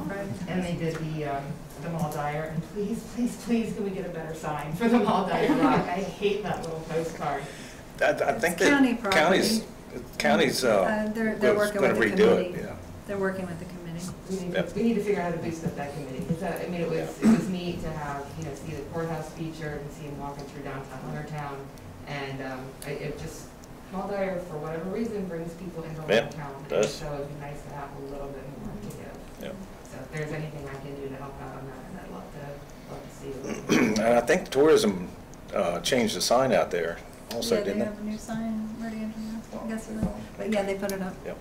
And they did the, um, the Moll Dyer, and please, please, please, can we get a better sign for the Moll Dyer Rock? I hate that little postcard. I, I think It's county that counties, counties, uh, Uh, they're, they're working with gonna the redo it, yeah. They're working with the committee. We need, Yep. to- we need to figure out how to boost up that committee, because, I mean, it was, it was neat to have, you know, see the courthouse featured and see him walking through downtown Leonardtown. And, um, I, it just, Moll Dyer, for whatever reason, brings people into Yeah, Leonardtown. does. So it'd be nice to have a little bit more to give. Yep. So if there's anything I can do to help out on that, I'd love to, love to see it. And I think tourism uh, changed the sign out there also, Yeah, didn't they? They have a new sign ready, I guess, but yeah, they put it up. Yep.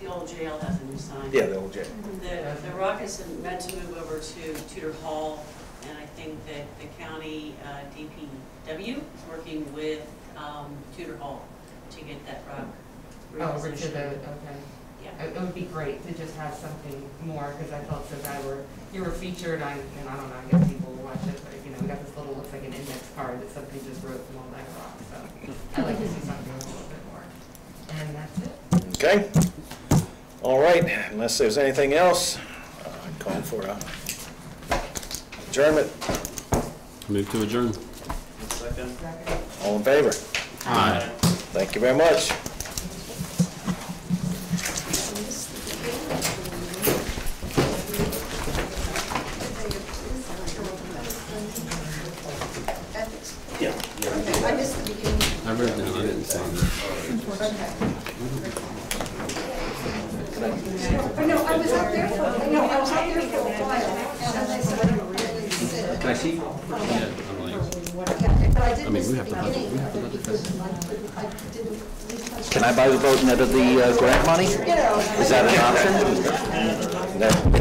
The old jail has a new sign. Yeah, the old jail. The, the Rock is meant to move over to Tudor Hall, and I think that the county uh, DPW is working with um, Tudor Hall to get that rock Oh, over to the, okay. Yeah. It it would be great to just have something more, because I felt so bad where you were featured on, and I don't know, I guess people will watch it, but, you know, we got this little, looks like an index card that somebody just wrote from all night rock, so I'd like to see something a little bit more. And that's it. Okay. All right, unless there's anything else, uh, I'd call for a adjournment. Move to adjourn. Second. All in favor? Aye. Thank you very much. I read that, I didn't say that. No, I was out there for, no, I was out there for a while, and I said, I'm really sick. Can I see? Yeah, I'm like, But I did I mean, miss we the have to beginning we have to of it vote the because I I didn't. Can I buy the vote net of the uh, grant money? You know. Is that an option? No.